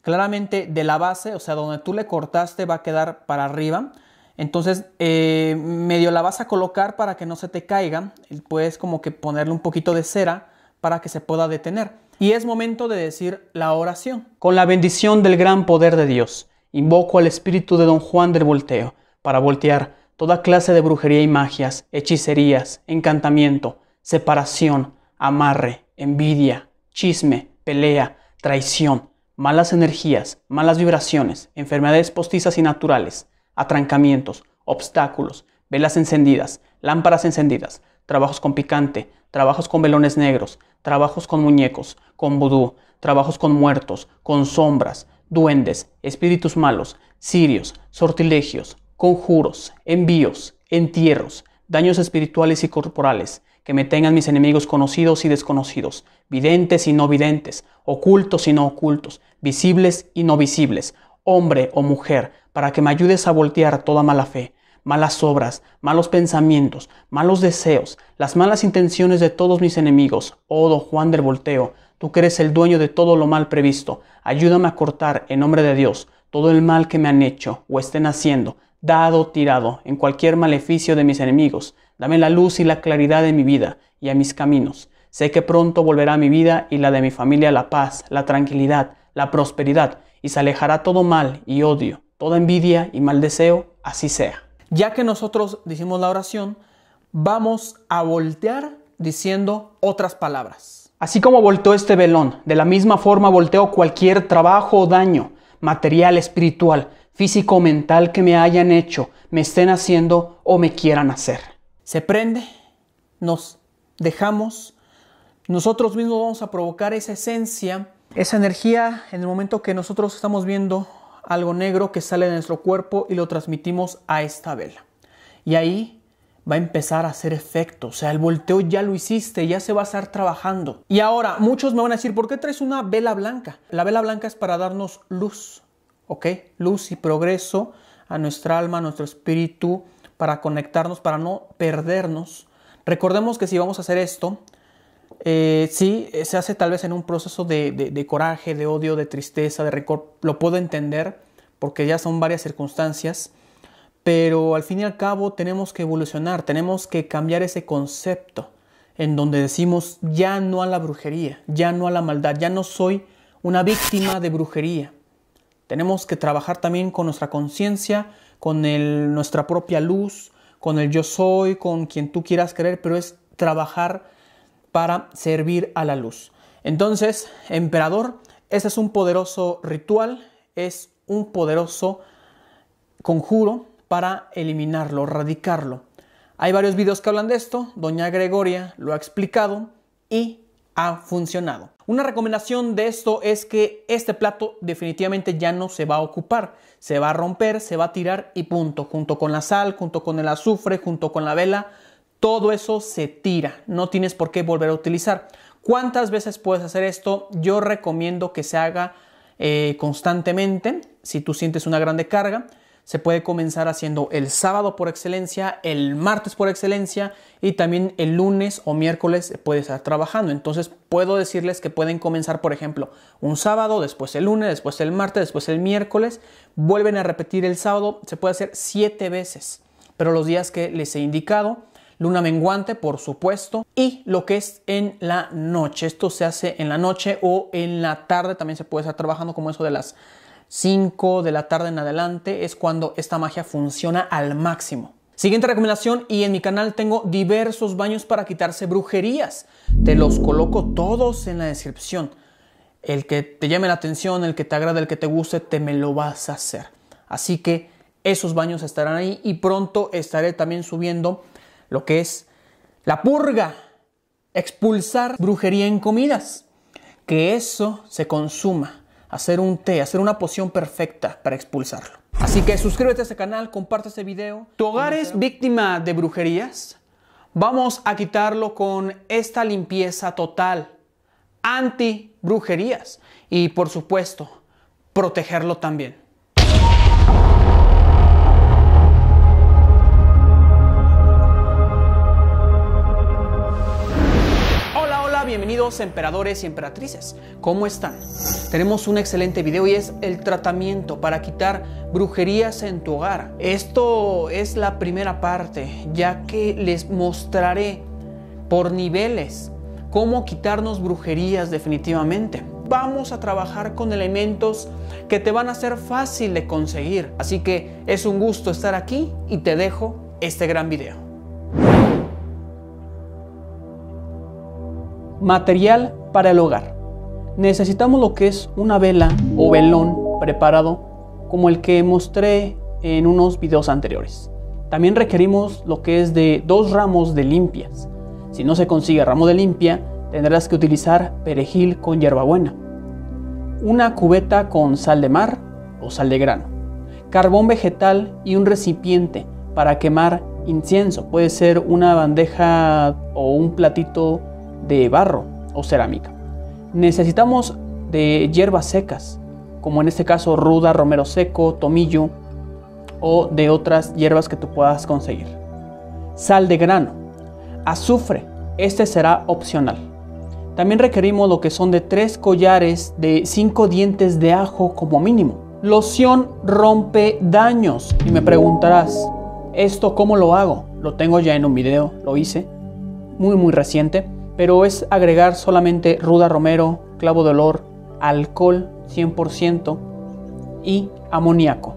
claramente de la base, o sea, donde tú le cortaste va a quedar para arriba. Entonces, eh, medio la vas a colocar para que no se te caiga. Puedes como que ponerle un poquito de cera para que se pueda detener. Y es momento de decir la oración. Con la bendición del gran poder de Dios, invoco al espíritu de don Juan del Volteo para voltear toda clase de brujería y magias, hechicerías, encantamiento, separación, amarre, envidia, chisme, pelea, traición, malas energías, malas vibraciones, enfermedades postizas y naturales, atrancamientos, obstáculos, velas encendidas, lámparas encendidas, trabajos con picante, trabajos con velones negros, trabajos con muñecos, con vudú, trabajos con muertos, con sombras, duendes, espíritus malos, sirios, sortilegios, conjuros, envíos, entierros, daños espirituales y corporales, que me tengan mis enemigos conocidos y desconocidos, videntes y no videntes, ocultos y no ocultos, visibles y no visibles, hombre o mujer, para que me ayudes a voltear toda mala fe, malas obras, malos pensamientos, malos deseos, las malas intenciones de todos mis enemigos. Oh, don Juan del Volteo, tú que eres el dueño de todo lo mal previsto, ayúdame a cortar, en nombre de Dios, todo el mal que me han hecho o estén haciendo, dado, tirado, en cualquier maleficio de mis enemigos. Dame la luz y la claridad de mi vida y a mis caminos. Sé que pronto volverá a mi vida y la de mi familia la paz, la tranquilidad, la prosperidad, y se alejará todo mal y odio, toda envidia y mal deseo, así sea. Ya que nosotros decimos la oración, vamos a voltear diciendo otras palabras. Así como volteó este velón, de la misma forma volteo cualquier trabajo o daño, material, espiritual, físico o mental que me hayan hecho, me estén haciendo o me quieran hacer. Se prende, nos dejamos, nosotros mismos vamos a provocar esa esencia Esa energía, en el momento que nosotros estamos viendo algo negro que sale de nuestro cuerpo y lo transmitimos a esta vela. Y ahí va a empezar a hacer efecto. O sea, el volteo ya lo hiciste, ya se va a estar trabajando. Y ahora, muchos me van a decir, ¿por qué traes una vela blanca? La vela blanca es para darnos luz, ¿ok? Luz y progreso a nuestra alma, a nuestro espíritu, para conectarnos, para no perdernos. Recordemos que si vamos a hacer esto, eh, sí, se hace tal vez en un proceso de, coraje, de odio, de tristeza, de rencor. Lo puedo entender porque ya son varias circunstancias, pero al fin y al cabo tenemos que evolucionar, tenemos que cambiar ese concepto en donde decimos ya no a la brujería, ya no a la maldad, ya no soy una víctima de brujería. Tenemos que trabajar también con nuestra conciencia, con nuestra propia luz, con el yo soy, con quien tú quieras creer, pero es trabajar para servir a la luz. Entonces, emperador, ese es un poderoso ritual, es un poderoso conjuro para eliminarlo, radicarlo. Hay varios videos que hablan de esto, doña Gregoria lo ha explicado y ha funcionado. Una recomendación de esto es que este plato definitivamente ya no se va a ocupar, se va a romper, se va a tirar y punto, junto con la sal, junto con el azufre, junto con la vela, todo eso se tira, no tienes por qué volver a utilizar. ¿Cuántas veces puedes hacer esto? Yo recomiendo que se haga eh, constantemente, si tú sientes una grande carga. Se puede comenzar haciendo el sábado por excelencia, el martes por excelencia y también el lunes o miércoles puedes estar trabajando. Entonces puedo decirles que pueden comenzar, por ejemplo, un sábado, después el lunes, después el martes, después el miércoles. Vuelven a repetir el sábado. Se puede hacer siete veces, pero los días que les he indicado luna menguante, por supuesto, y lo que es en la noche. Esto se hace en la noche o en la tarde, también se puede estar trabajando como eso de las 5 de la tarde en adelante, es cuando esta magia funciona al máximo. Siguiente recomendación, y en mi canal tengo diversos baños para quitarse brujerías. Te los coloco todos en la descripción. El que te llame la atención, el que te agrade, el que te guste, te me lo vas a hacer. Así que esos baños estarán ahí y pronto estaré también subiendo lo que es la purga, expulsar brujería en comidas, que eso se consuma, hacer un té, hacer una poción perfecta para expulsarlo. Así que suscríbete a este canal, comparte este video. ¿Tu hogar es víctima de brujerías? Vamos a quitarlo con esta limpieza total, anti brujerías y por supuesto, protegerlo también. Bienvenidos emperadores y emperatrices. ¿Cómo están? Tenemos un excelente video y es el tratamiento para quitar brujerías en tu hogar. Esto es la primera parte, ya que les mostraré por niveles cómo quitarnos brujerías definitivamente. Vamos a trabajar con elementos que te van a ser fácil de conseguir. Así que es un gusto estar aquí y te dejo este gran video. Material para el hogar. Necesitamos lo que es una vela o velón preparado como el que mostré en unos videos anteriores. También requerimos lo que es de dos ramos de limpias. Si no se consigue ramo de limpia, tendrás que utilizar perejil con hierbabuena. Una cubeta con sal de mar o sal de grano. Carbón vegetal y un recipiente para quemar incienso. Puede ser una bandeja o un platito de barro o cerámica. Necesitamos de hierbas secas, como en este caso ruda, romero seco, tomillo o de otras hierbas que tú puedas conseguir. Sal de grano, azufre, este será opcional. También requerimos lo que son de tres collares de cinco dientes de ajo como mínimo. Loción rompe daños. Y me preguntarás, ¿esto cómo lo hago? Lo tengo ya en un video, lo hice, muy muy reciente pero es agregar solamente ruda romero, clavo de olor, alcohol 100% y amoníaco.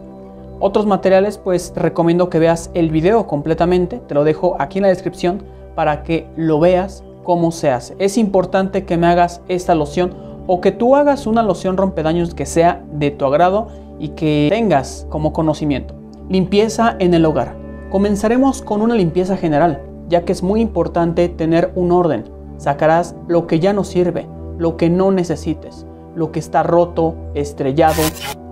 Otros materiales pues recomiendo que veas el video completamente, te lo dejo aquí en la descripción para que lo veas cómo se hace. Es importante que me hagas esta loción o que tú hagas una loción rompedaños que sea de tu agrado y que tengas como conocimiento. Limpieza en el hogar. Comenzaremos con una limpieza general, ya que es muy importante tener un orden. Sacarás lo que ya no sirve, lo que no necesites. lo que está roto, estrellado,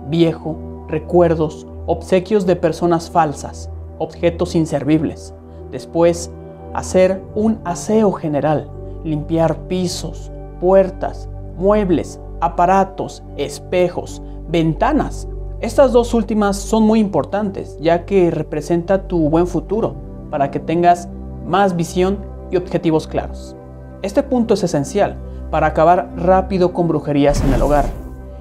viejo, recuerdos, obsequios de personas falsas, objetos inservibles. Después, hacer un aseo general, limpiar pisos, puertas, muebles, aparatos, espejos, ventanas. Estas dos últimas son muy importantes ya que representa tu buen futuro para que tengas más visión y objetivos claros. Este punto es esencial para acabar rápido con brujerías en el hogar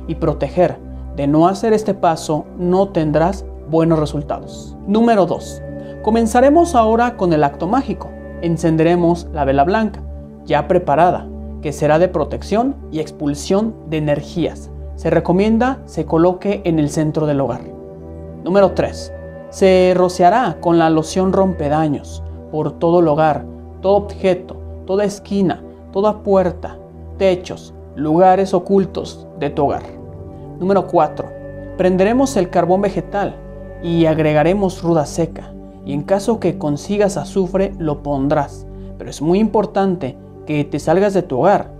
y proteger. De no hacer este paso no tendrás buenos resultados. Número 2. Comenzaremos ahora con el acto mágico. Encenderemos la vela blanca, ya preparada, que será de protección y expulsión de energías. Se recomienda se coloque en el centro del hogar. Número 3. Se rociará con la loción rompedaños por todo el hogar, todo objeto, toda esquina, toda puerta, techos, lugares ocultos de tu hogar. Número 4. Prenderemos el carbón vegetal y agregaremos ruda seca. Y en caso que consigas azufre, lo pondrás. Pero es muy importante que te salgas de tu hogar.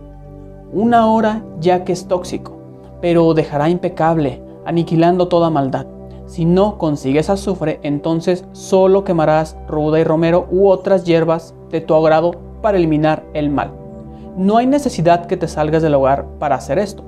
Una hora ya que es tóxico, pero dejará impecable, aniquilando toda maldad. Si no consigues azufre, entonces solo quemarás ruda y romero u otras hierbas de tu agrado para eliminar el mal. No hay necesidad que te salgas del hogar para hacer esto.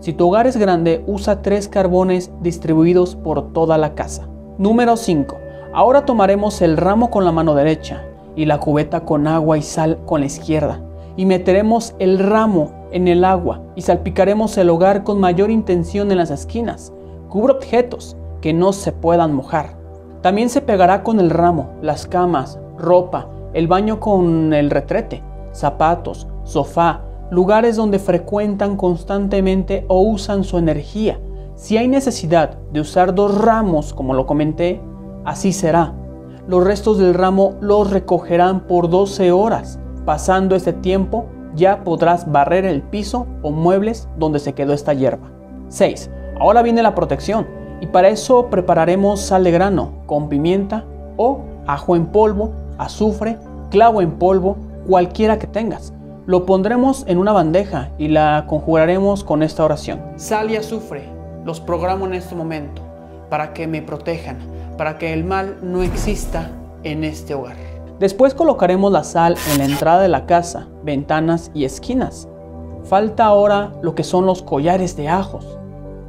Si tu hogar es grande, usa tres carbones distribuidos por toda la casa. Número 5. Ahora tomaremos el ramo con la mano derecha y la cubeta con agua y sal con la izquierda y meteremos el ramo en el agua y salpicaremos el hogar con mayor intención en las esquinas. Cubre objetos que no se puedan mojar. También se pegará con el ramo, las camas, ropa, el baño con el retrete, zapatos, sofá, lugares donde frecuentan constantemente o usan su energía. Si hay necesidad de usar dos ramos, como lo comenté, así será. Los restos del ramo los recogerán por 12 horas Pasando este tiempo, ya podrás barrer el piso o muebles donde se quedó esta hierba. 6. Ahora viene la protección y para eso prepararemos sal de grano con pimienta o ajo en polvo, azufre, clavo en polvo, cualquiera que tengas. Lo pondremos en una bandeja y la conjuraremos con esta oración. Sal y azufre, los programo en este momento para que me protejan, para que el mal no exista en este hogar. Después colocaremos la sal en la entrada de la casa, ventanas y esquinas. Falta ahora lo que son los collares de ajos.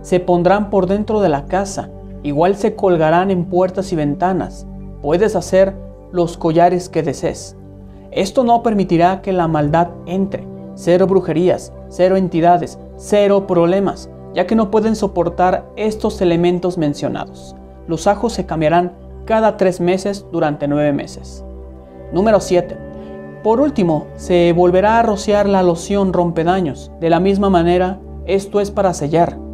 Se pondrán por dentro de la casa, igual se colgarán en puertas y ventanas. Puedes hacer los collares que desees. Esto no permitirá que la maldad entre. Cero brujerías, cero entidades, cero problemas, ya que no pueden soportar estos elementos mencionados. Los ajos se cambiarán cada tres meses durante nueve meses. Número 7. Por último, se volverá a rociar la loción rompedaños. De la misma manera, esto es para sellar.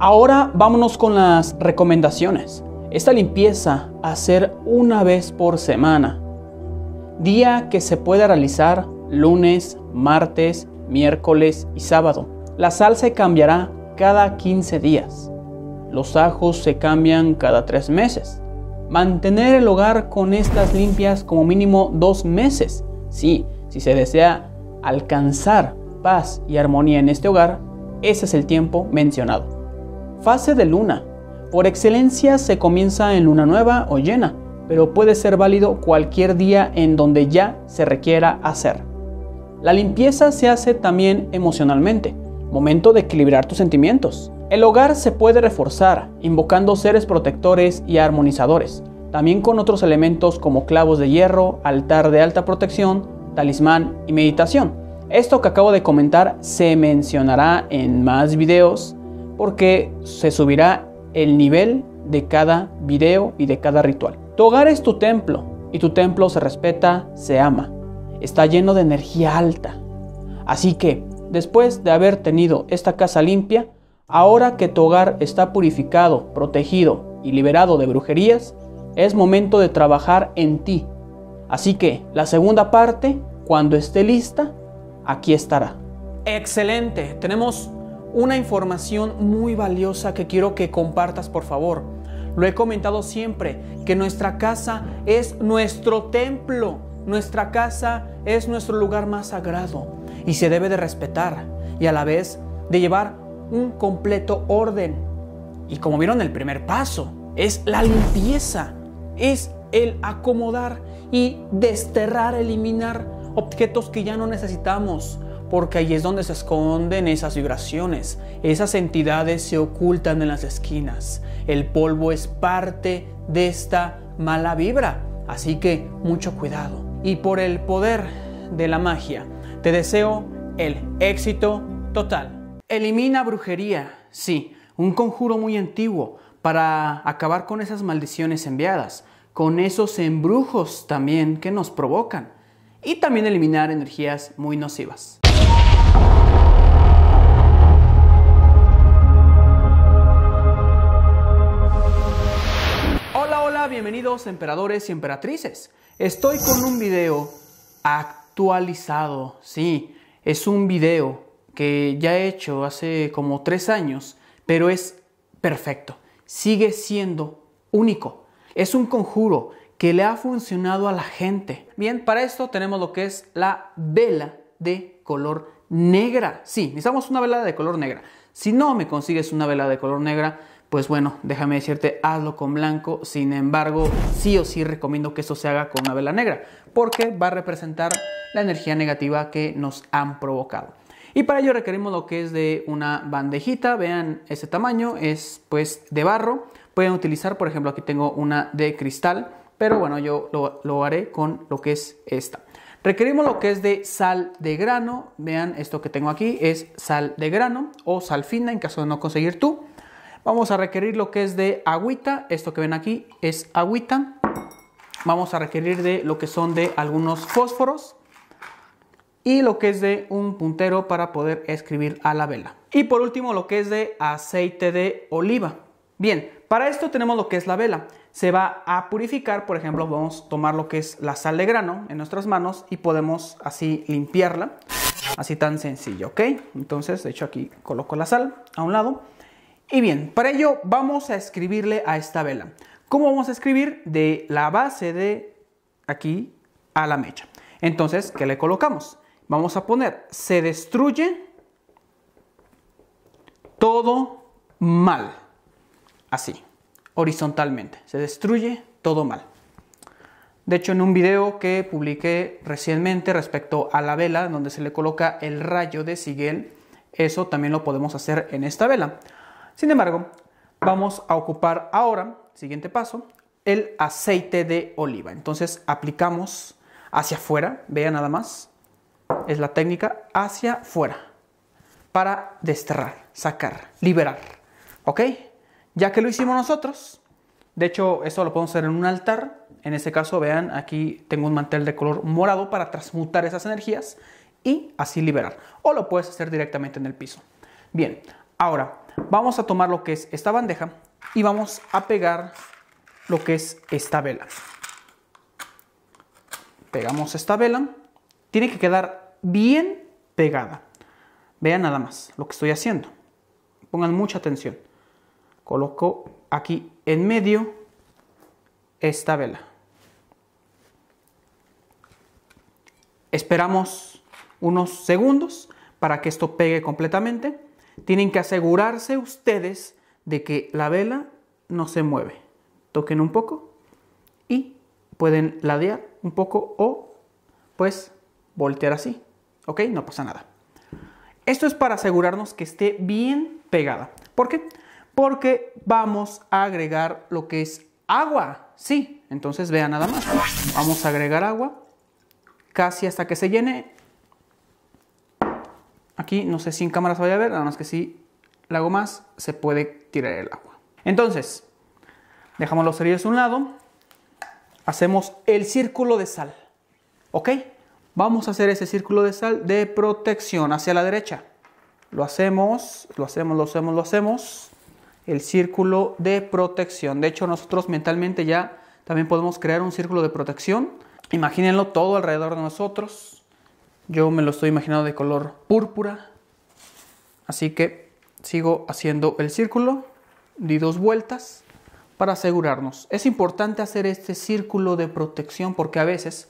Ahora vámonos con las recomendaciones. Esta limpieza hacer una vez por semana. Día que se puede realizar lunes, martes, miércoles y sábado. La sal se cambiará cada 15 días. Los ajos se cambian cada tres meses. Mantener el hogar con estas limpias como mínimo dos meses. Sí, si se desea alcanzar paz y armonía en este hogar, ese es el tiempo mencionado. Fase de luna. Por excelencia se comienza en luna nueva o llena, pero puede ser válido cualquier día en donde ya se requiera hacer. La limpieza se hace también emocionalmente, momento de equilibrar tus sentimientos. El hogar se puede reforzar invocando seres protectores y armonizadores, también con otros elementos como clavos de hierro, altar de alta protección, talismán y meditación. Esto que acabo de comentar se mencionará en más videos porque se subirá el nivel de cada video y de cada ritual. Tu hogar es tu templo y tu templo se respeta, se ama. Está lleno de energía alta. Así que, después de haber tenido esta casa limpia, Ahora que tu hogar está purificado, protegido y liberado de brujerías, es momento de trabajar en ti. Así que la segunda parte, cuando esté lista, aquí estará. Excelente, tenemos una información muy valiosa que quiero que compartas por favor. Lo he comentado siempre, que nuestra casa es nuestro templo, nuestra casa es nuestro lugar más sagrado. y se debe de respetar y a la vez de llevar un completo orden. Y como vieron el primer paso, es la limpieza, es el acomodar y desterrar, eliminar objetos que ya no necesitamos, porque ahí es donde se esconden esas vibraciones. Esas entidades se ocultan en las esquinas. El polvo es parte de esta mala vibra, así que mucho cuidado. Y por el poder de la magia, te deseo el éxito total. Elimina brujería, sí, un conjuro muy antiguo para acabar con esas maldiciones enviadas, con esos embrujos también que nos provocan y también eliminar energías muy nocivas. Bienvenidos emperadores y emperatrices. Estoy con un video actualizado, sí, es un video que ya he hecho hace como tres años, pero es perfecto, sigue siendo único. Es un conjuro que le ha funcionado a la gente. Bien, para esto tenemos lo que es la vela de color negra. Sí, necesitamos una vela de color negra. Si no me consigues una vela de color negra, pues bueno, déjame decirte, hazlo con blanco. Sin embargo, sí o sí recomiendo que eso se haga con una vela negra, porque va a representar la energía negativa que nos han provocado. Y para ello requerimos lo que es de una bandejita, vean ese tamaño, es pues de barro. Pueden utilizar, por ejemplo, aquí tengo una de cristal, pero bueno, yo lo, lo haré con lo que es esta. Requerimos lo que es de sal de grano. Vean, esto que tengo aquí es sal de grano o sal fina en caso de no conseguir tú. Vamos a requerir lo que es de agüita. Esto que ven aquí es agüita. Vamos a requerir de lo que son de algunos fósforos. Y lo que es de un puntero para poder escribir a la vela. Y por último lo que es de aceite de oliva. Bien, para esto tenemos lo que es la vela se va a purificar. Por ejemplo, vamos a tomar lo que es la sal de grano en nuestras manos y podemos así limpiarla. Así tan sencillo, ¿ok? Entonces, de hecho aquí coloco la sal a un lado. Y bien, para ello vamos a escribirle a esta vela. ¿Cómo vamos a escribir? De la base de aquí a la mecha. Entonces, ¿qué le colocamos? Vamos a poner, se destruye todo mal. Así horizontalmente. Se destruye todo mal. De hecho, en un video que publiqué recientemente respecto a la vela, donde se le coloca el rayo de Siguel, eso también lo podemos hacer en esta vela. Sin embargo, vamos a ocupar ahora, siguiente paso, el aceite de oliva. Entonces aplicamos hacia afuera, vean nada más, es la técnica hacia afuera para desterrar, sacar, liberar. ¿Ok? ya que lo hicimos nosotros. De hecho, eso lo podemos hacer en un altar. En este caso, vean, aquí tengo un mantel de color morado para transmutar esas energías y así liberar. O lo puedes hacer directamente en el piso. Bien, ahora vamos a tomar lo que es esta bandeja y vamos a pegar lo que es esta vela. Pegamos esta vela. Tiene que quedar bien pegada. Vean nada más lo que estoy haciendo. Pongan mucha atención coloco aquí en medio esta vela. Esperamos unos segundos para que esto pegue completamente. Tienen que asegurarse ustedes de que la vela no se mueve. Toquen un poco y pueden ladear un poco o pues voltear así. ¿Ok? No pasa nada. Esto es para asegurarnos que esté bien pegada. ¿Por qué? porque vamos a agregar lo que es agua. Sí, entonces vean nada más. Vamos a agregar agua casi hasta que se llene. Aquí no sé si en cámara se vaya a ver, nada más que si la hago más se puede tirar el agua. Entonces, dejamos los cerillos a un lado. Hacemos el círculo de sal. ¿Ok? Vamos a hacer ese círculo de sal de protección hacia la derecha. Lo hacemos, lo hacemos, lo hacemos, lo hacemos el círculo de protección. De hecho, nosotros mentalmente ya también podemos crear un círculo de protección. Imagínenlo todo alrededor de nosotros. Yo me lo estoy imaginando de color púrpura. Así que sigo haciendo el círculo, di dos vueltas para asegurarnos. Es importante hacer este círculo de protección porque a veces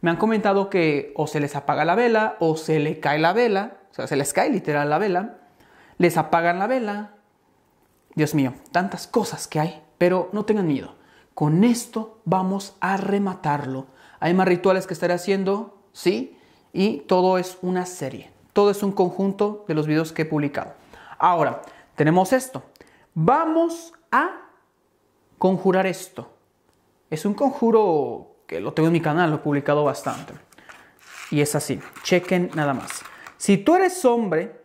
me han comentado que o se les apaga la vela o se le cae la vela, o sea, se les cae literal la vela, les apagan la vela. Dios mío, tantas cosas que hay, pero no tengan miedo. Con esto vamos a rematarlo. Hay más rituales que estaré haciendo, sí, y todo es una serie. Todo es un conjunto de los videos que he publicado. Ahora, tenemos esto. Vamos a conjurar esto. Es un conjuro que lo tengo en mi canal, lo he publicado bastante. Y es así. Chequen nada más. Si tú eres hombre,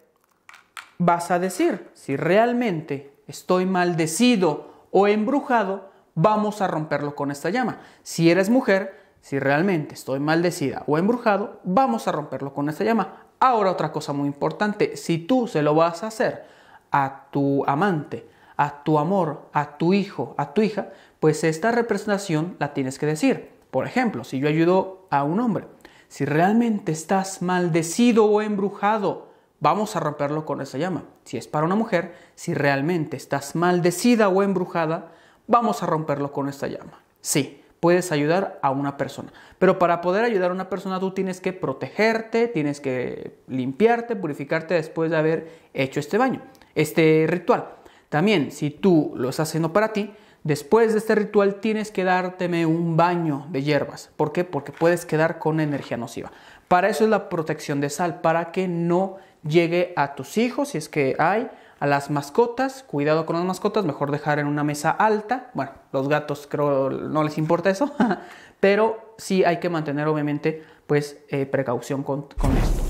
vas a decir, si realmente estoy maldecido o embrujado, vamos a romperlo con esta llama. Si eres mujer, si realmente estoy maldecida o embrujado, vamos a romperlo con esta llama. Ahora otra cosa muy importante, si tú se lo vas a hacer a tu amante, a tu amor, a tu hijo, a tu hija, pues esta representación la tienes que decir. Por ejemplo, si yo ayudo a un hombre, si realmente estás maldecido o embrujado, vamos a romperlo con esa llama. Si es para una mujer, si realmente estás maldecida o embrujada, vamos a romperlo con esta llama. Sí, puedes ayudar a una persona. Pero para poder ayudar a una persona tú tienes que protegerte, tienes que limpiarte, purificarte después de haber hecho este baño, este ritual. También, si tú lo estás haciendo para ti, después de este ritual tienes que dárteme un baño de hierbas. ¿Por qué? Porque puedes quedar con energía nociva. Para eso es la protección de sal, para que no llegue a tus hijos, si es que hay, a las mascotas, cuidado con las mascotas, mejor dejar en una mesa alta. Bueno, los gatos creo no les importa eso, pero sí hay que mantener obviamente pues eh, precaución con, con esto.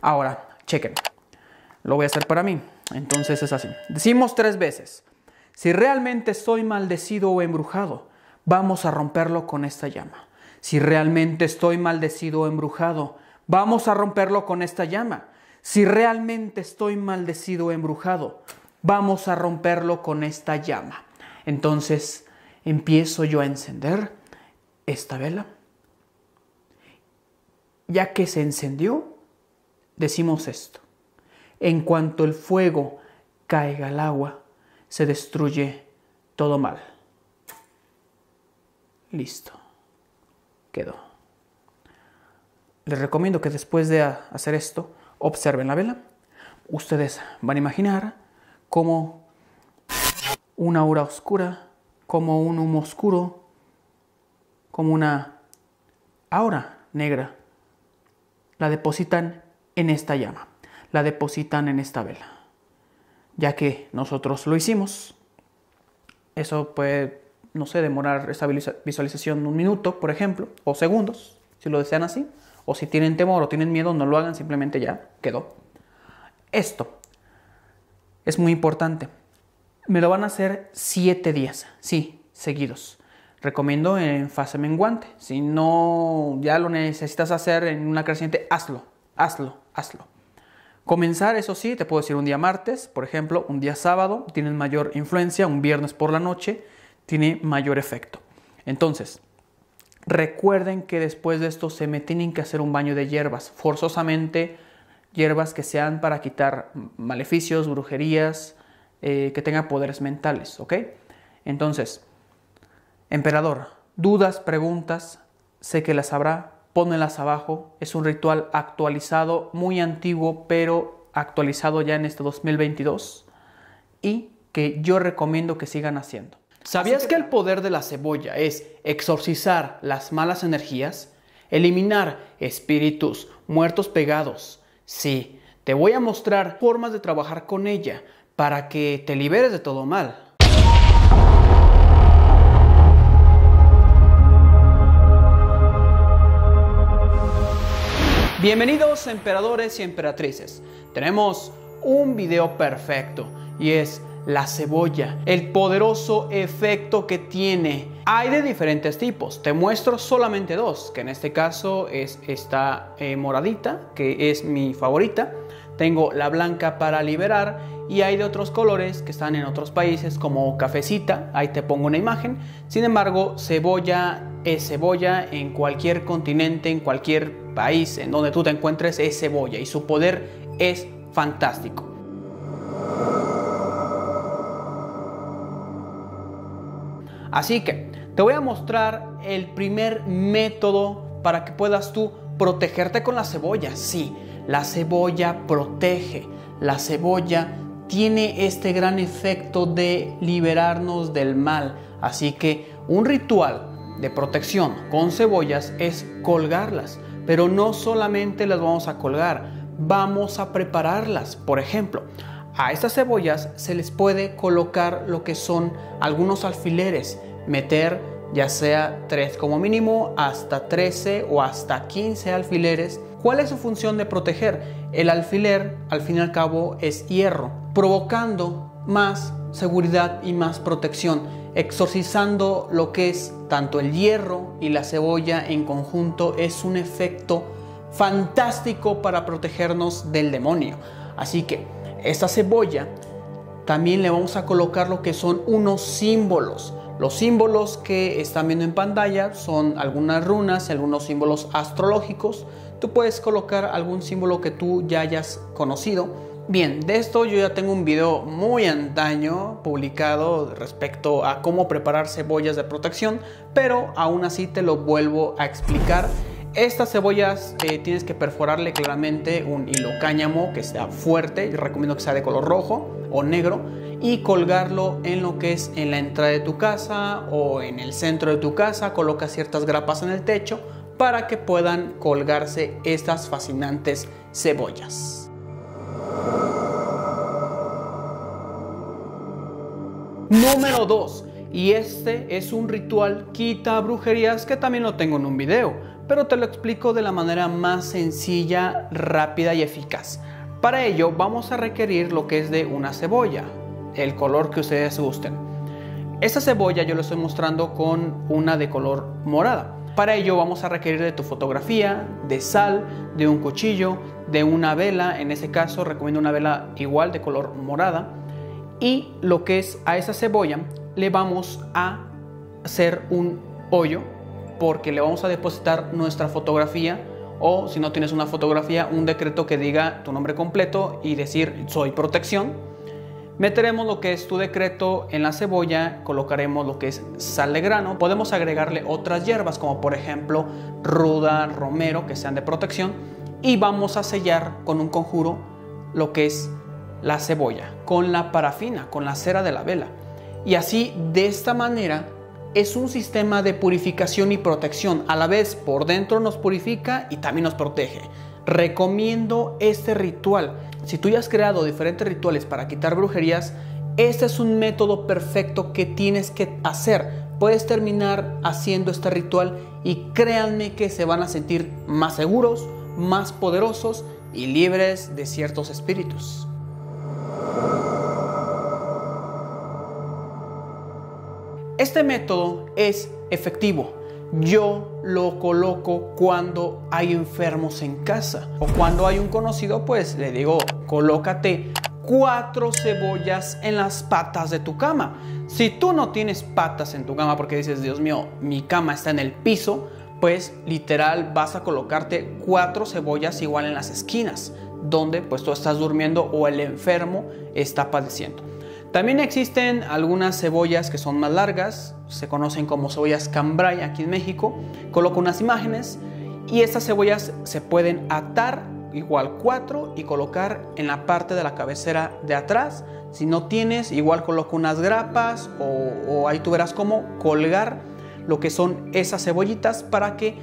Ahora, chequen, lo voy a hacer para mí. Entonces es así. Decimos tres veces, si realmente estoy maldecido o embrujado, vamos a romperlo con esta llama. Si realmente estoy maldecido o embrujado, vamos a romperlo con esta llama. Si realmente estoy maldecido o embrujado, vamos a romperlo con esta llama. Entonces empiezo yo a encender esta vela. Ya que se encendió, decimos esto. En cuanto el fuego caiga al agua, se destruye todo mal. Listo. Quedó. Les recomiendo que después de hacer esto, Observen la vela. Ustedes van a imaginar como una aura oscura, como un humo oscuro, como una aura negra. La depositan en esta llama, la depositan en esta vela. Ya que nosotros lo hicimos, eso puede, no sé, demorar esta visualización un minuto, por ejemplo, o segundos, si lo desean así o si tienen temor o tienen miedo, no lo hagan, simplemente ya quedó. Esto es muy importante. Me lo van a hacer siete días, sí, seguidos. Recomiendo en fase menguante. Si no ya lo necesitas hacer en una creciente, hazlo, hazlo, hazlo. Comenzar, eso sí, te puedo decir un día martes, por ejemplo, un día sábado, tienes mayor influencia, un viernes por la noche, tiene mayor efecto. Entonces, Recuerden que después de esto se me tienen que hacer un baño de hierbas, forzosamente hierbas que sean para quitar maleficios, brujerías, eh, que tengan poderes mentales, ¿ok? Entonces, emperador, dudas, preguntas, sé que las habrá, pónmelas abajo. Es un ritual actualizado, muy antiguo, pero actualizado ya en este 2022 y que yo recomiendo que sigan haciendo. ¿Sabías que, el poder de la cebolla es exorcizar las malas energías? Eliminar espíritus muertos pegados. Sí, te voy a mostrar formas de trabajar con ella para que te liberes de todo mal. Bienvenidos emperadores y emperatrices. Tenemos un video perfecto y es la cebolla, el poderoso efecto que tiene. Hay de diferentes tipos, te muestro solamente dos, que en este caso es esta eh, moradita, que es mi favorita. Tengo la blanca para liberar y hay de otros colores que están en otros países como cafecita, ahí te pongo una imagen. Sin embargo, cebolla es cebolla en cualquier continente, en cualquier país en donde tú te encuentres, es cebolla y su poder es fantástico. Así que te voy a mostrar el primer método para que puedas tú protegerte con la cebolla. Sí, la cebolla protege. La cebolla tiene este gran efecto de liberarnos del mal. Así que un ritual de protección con cebollas es colgarlas. Pero no solamente las vamos a colgar, vamos a prepararlas. Por ejemplo, a estas cebollas se les puede colocar lo que son algunos alfileres, meter ya sea 3 como mínimo, hasta 13 o hasta 15 alfileres. ¿Cuál es su función de proteger? El alfiler, al fin y al cabo, es hierro, provocando más seguridad y más protección, exorcizando lo que es tanto el hierro y la cebolla en conjunto, es un efecto fantástico para protegernos del demonio. Así que esta cebolla también le vamos a colocar lo que son unos símbolos. Los símbolos que están viendo en pantalla son algunas runas, algunos símbolos astrológicos. Tú puedes colocar algún símbolo que tú ya hayas conocido. Bien, de esto yo ya tengo un video muy antaño publicado respecto a cómo preparar cebollas de protección, pero aún así te lo vuelvo a explicar. Estas cebollas eh, tienes que perforarle claramente un hilo cáñamo que sea fuerte, yo recomiendo que sea de color rojo o negro y colgarlo en lo que es en la entrada de tu casa o en el centro de tu casa. Coloca ciertas grapas en el techo para que puedan colgarse estas fascinantes cebollas. Número 2. Y este es un ritual quita brujerías que también lo tengo en un video, pero te lo explico de la manera más sencilla, rápida y eficaz. Para ello vamos a requerir lo que es de una cebolla, el color que ustedes gusten. Esta cebolla yo lo estoy mostrando con una de color morada. Para ello vamos a requerir de tu fotografía, de sal, de un cuchillo, de una vela, en este caso recomiendo una vela igual de color morada. Y lo que es a esa cebolla le vamos a hacer un hoyo porque le vamos a depositar nuestra fotografía o si no tienes una fotografía, un decreto que diga tu nombre completo y decir soy protección Meteremos lo que es tu decreto en la cebolla, colocaremos lo que es sal de grano. Podemos agregarle otras hierbas como por ejemplo ruda, romero, que sean de protección. Y vamos a sellar con un conjuro lo que es la cebolla, con la parafina, con la cera de la vela. Y así, de esta manera, es un sistema de purificación y protección. A la vez, por dentro nos purifica y también nos protege. Recomiendo este ritual si tú ya has creado diferentes rituales para quitar brujerías, este es un método perfecto que tienes que hacer. Puedes terminar haciendo este ritual y créanme que se van a sentir más seguros, más poderosos y libres de ciertos espíritus. Este método es efectivo yo lo coloco cuando hay enfermos en casa o cuando hay un conocido, pues le digo, colócate cuatro cebollas en las patas de tu cama. Si tú no tienes patas en tu cama porque dices, Dios mío, mi cama está en el piso, pues literal vas a colocarte cuatro cebollas igual en las esquinas, donde pues tú estás durmiendo o el enfermo está padeciendo. También existen algunas cebollas que son más largas, se conocen como cebollas cambray aquí en México. Coloco unas imágenes y estas cebollas se pueden atar igual cuatro y colocar en la parte de la cabecera de atrás. Si no tienes, igual coloco unas grapas o, o ahí tú verás cómo colgar lo que son esas cebollitas para que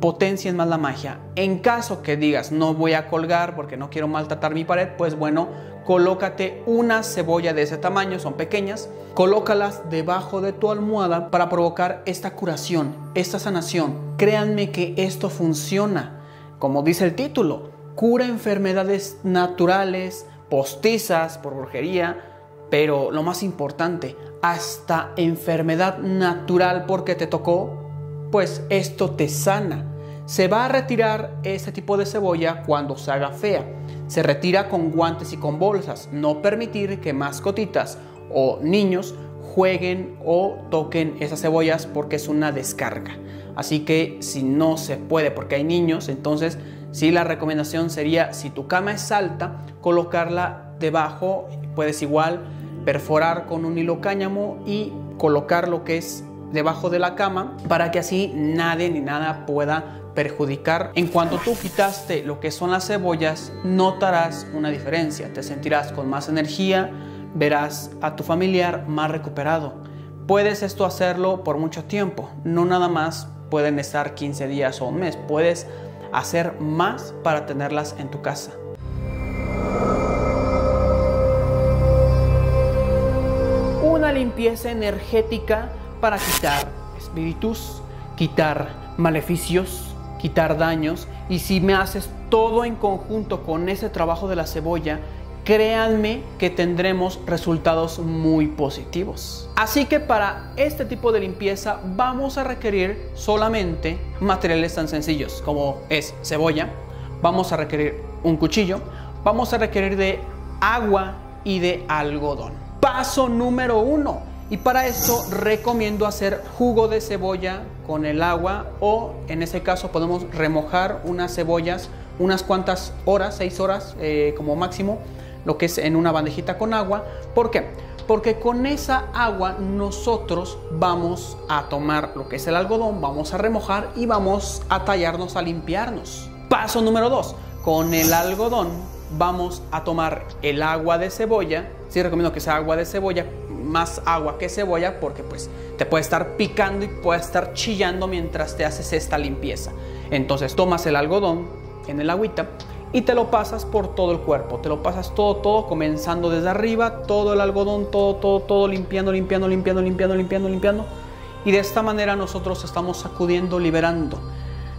potencien más la magia. En caso que digas no voy a colgar porque no quiero maltratar mi pared, pues bueno, colócate una cebolla de ese tamaño, son pequeñas, colócalas debajo de tu almohada para provocar esta curación, esta sanación. Créanme que esto funciona, como dice el título, cura enfermedades naturales, postizas por brujería, pero lo más importante, hasta enfermedad natural porque te tocó, pues esto te sana. Se va a retirar este tipo de cebolla cuando se haga fea. Se retira con guantes y con bolsas. No permitir que mascotitas o niños jueguen o toquen esas cebollas porque es una descarga. Así que si no se puede porque hay niños, entonces sí la recomendación sería si tu cama es alta, colocarla debajo. Puedes igual perforar con un hilo cáñamo y colocar lo que es debajo de la cama para que así nadie ni nada pueda perjudicar. En cuanto tú quitaste lo que son las cebollas, notarás una diferencia. Te sentirás con más energía, verás a tu familiar más recuperado. Puedes esto hacerlo por mucho tiempo, no nada más pueden estar 15 días o un mes, puedes hacer más para tenerlas en tu casa. Una limpieza energética para quitar espíritus, quitar maleficios, quitar daños y si me haces todo en conjunto con ese trabajo de la cebolla, créanme que tendremos resultados muy positivos. Así que para este tipo de limpieza vamos a requerir solamente materiales tan sencillos como es cebolla, vamos a requerir un cuchillo, vamos a requerir de agua y de algodón. Paso número uno. Y para esto recomiendo hacer jugo de cebolla con el agua o en ese caso podemos remojar unas cebollas unas cuantas horas, seis horas eh, como máximo, lo que es en una bandejita con agua. ¿Por qué? Porque con esa agua nosotros vamos a tomar lo que es el algodón, vamos a remojar y vamos a tallarnos, a limpiarnos. Paso número dos, con el algodón vamos a tomar el agua de cebolla. Sí recomiendo que sea agua de cebolla, más agua que cebolla porque pues te puede estar picando y puede estar chillando mientras te haces esta limpieza. Entonces tomas el algodón en el agüita y te lo pasas por todo el cuerpo, te lo pasas todo, todo, comenzando desde arriba, todo el algodón, todo, todo, todo, limpiando, limpiando, limpiando, limpiando, limpiando, limpiando. Y de esta manera nosotros estamos sacudiendo, liberando.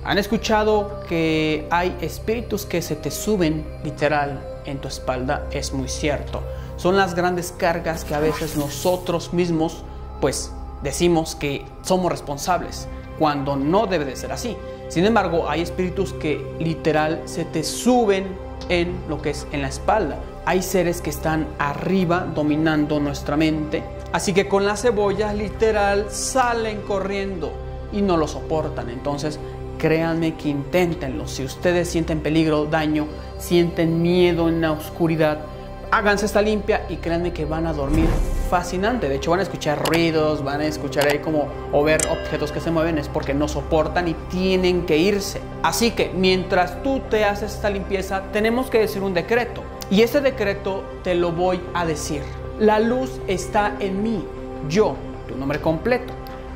¿Han escuchado que hay espíritus que se te suben literal en tu espalda? Es muy cierto. Son las grandes cargas que a veces nosotros mismos pues decimos que somos responsables, cuando no debe de ser así. Sin embargo, hay espíritus que literal se te suben en lo que es en la espalda. Hay seres que están arriba dominando nuestra mente. Así que con las cebollas literal salen corriendo y no lo soportan. Entonces, créanme que inténtenlo. Si ustedes sienten peligro, daño, sienten miedo en la oscuridad, háganse esta limpia y créanme que van a dormir fascinante. De hecho, van a escuchar ruidos, van a escuchar ahí como o ver objetos que se mueven, es porque no soportan y tienen que irse. Así que mientras tú te haces esta limpieza, tenemos que decir un decreto. Y ese decreto te lo voy a decir. La luz está en mí. Yo, tu nombre completo,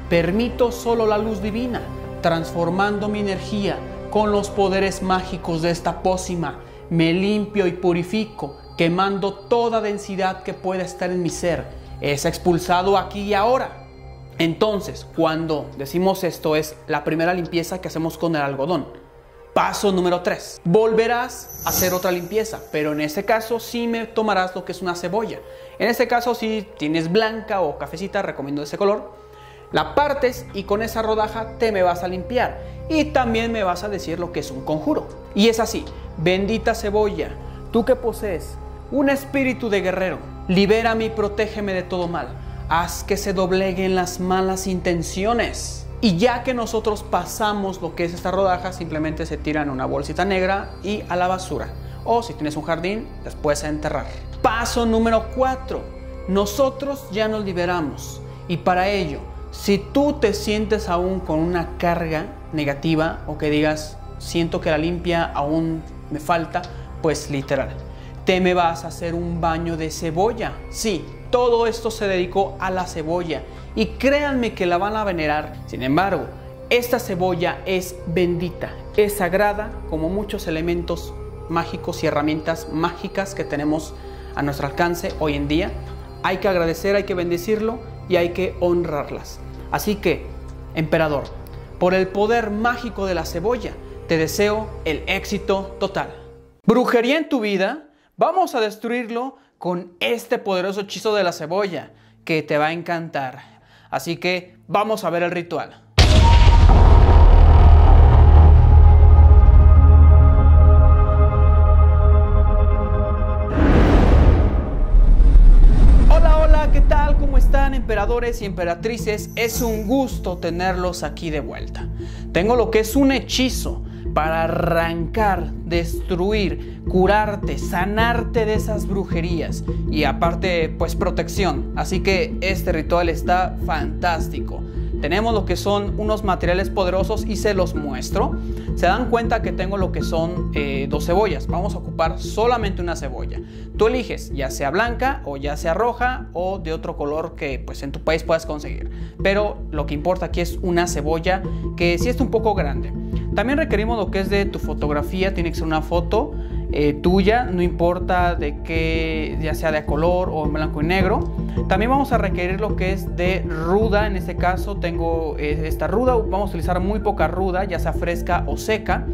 permito solo la luz divina, transformando mi energía con los poderes mágicos de esta pócima. Me limpio y purifico, quemando toda densidad que pueda estar en mi ser es expulsado aquí y ahora. Entonces, cuando decimos esto es la primera limpieza que hacemos con el algodón. Paso número 3. Volverás a hacer otra limpieza, pero en este caso sí me tomarás lo que es una cebolla. En este caso si tienes blanca o cafecita, recomiendo ese color. La partes y con esa rodaja te me vas a limpiar. Y también me vas a decir lo que es un conjuro. Y es así, bendita cebolla, tú que posees un espíritu de guerrero, Libérame y protégeme de todo mal. Haz que se dobleguen las malas intenciones. Y ya que nosotros pasamos lo que es esta rodaja, simplemente se tira en una bolsita negra y a la basura. O si tienes un jardín, después a enterrar. Paso número 4. Nosotros ya nos liberamos. Y para ello, si tú te sientes aún con una carga negativa o que digas, siento que la limpia aún me falta, pues literal te me vas a hacer un baño de cebolla. Sí, todo esto se dedicó a la cebolla y créanme que la van a venerar. Sin embargo, esta cebolla es bendita, es sagrada como muchos elementos mágicos y herramientas mágicas que tenemos a nuestro alcance hoy en día. Hay que agradecer, hay que bendecirlo y hay que honrarlas. Así que, emperador, por el poder mágico de la cebolla, te deseo el éxito total. Brujería en tu vida Vamos a destruirlo con este poderoso hechizo de la cebolla que te va a encantar. Así que vamos a ver el ritual. Hola, hola, ¿qué tal? ¿Cómo están emperadores y emperatrices? Es un gusto tenerlos aquí de vuelta. Tengo lo que es un hechizo para arrancar, destruir, curarte, sanarte de esas brujerías y aparte pues protección. Así que este ritual está fantástico. Tenemos lo que son unos materiales poderosos y se los muestro. Se dan cuenta que tengo lo que son eh, dos cebollas. Vamos a ocupar solamente una cebolla. Tú eliges, ya sea blanca o ya sea roja o de otro color que pues en tu país puedas conseguir. Pero lo que importa aquí es una cebolla que sí está un poco grande. También requerimos lo que es de tu fotografía, tiene que ser una foto eh, tuya, no importa de qué, ya sea de color o en blanco y negro. También vamos a requerir lo que es de ruda, en este caso tengo eh, esta ruda, vamos a utilizar muy poca ruda, ya sea fresca o seca.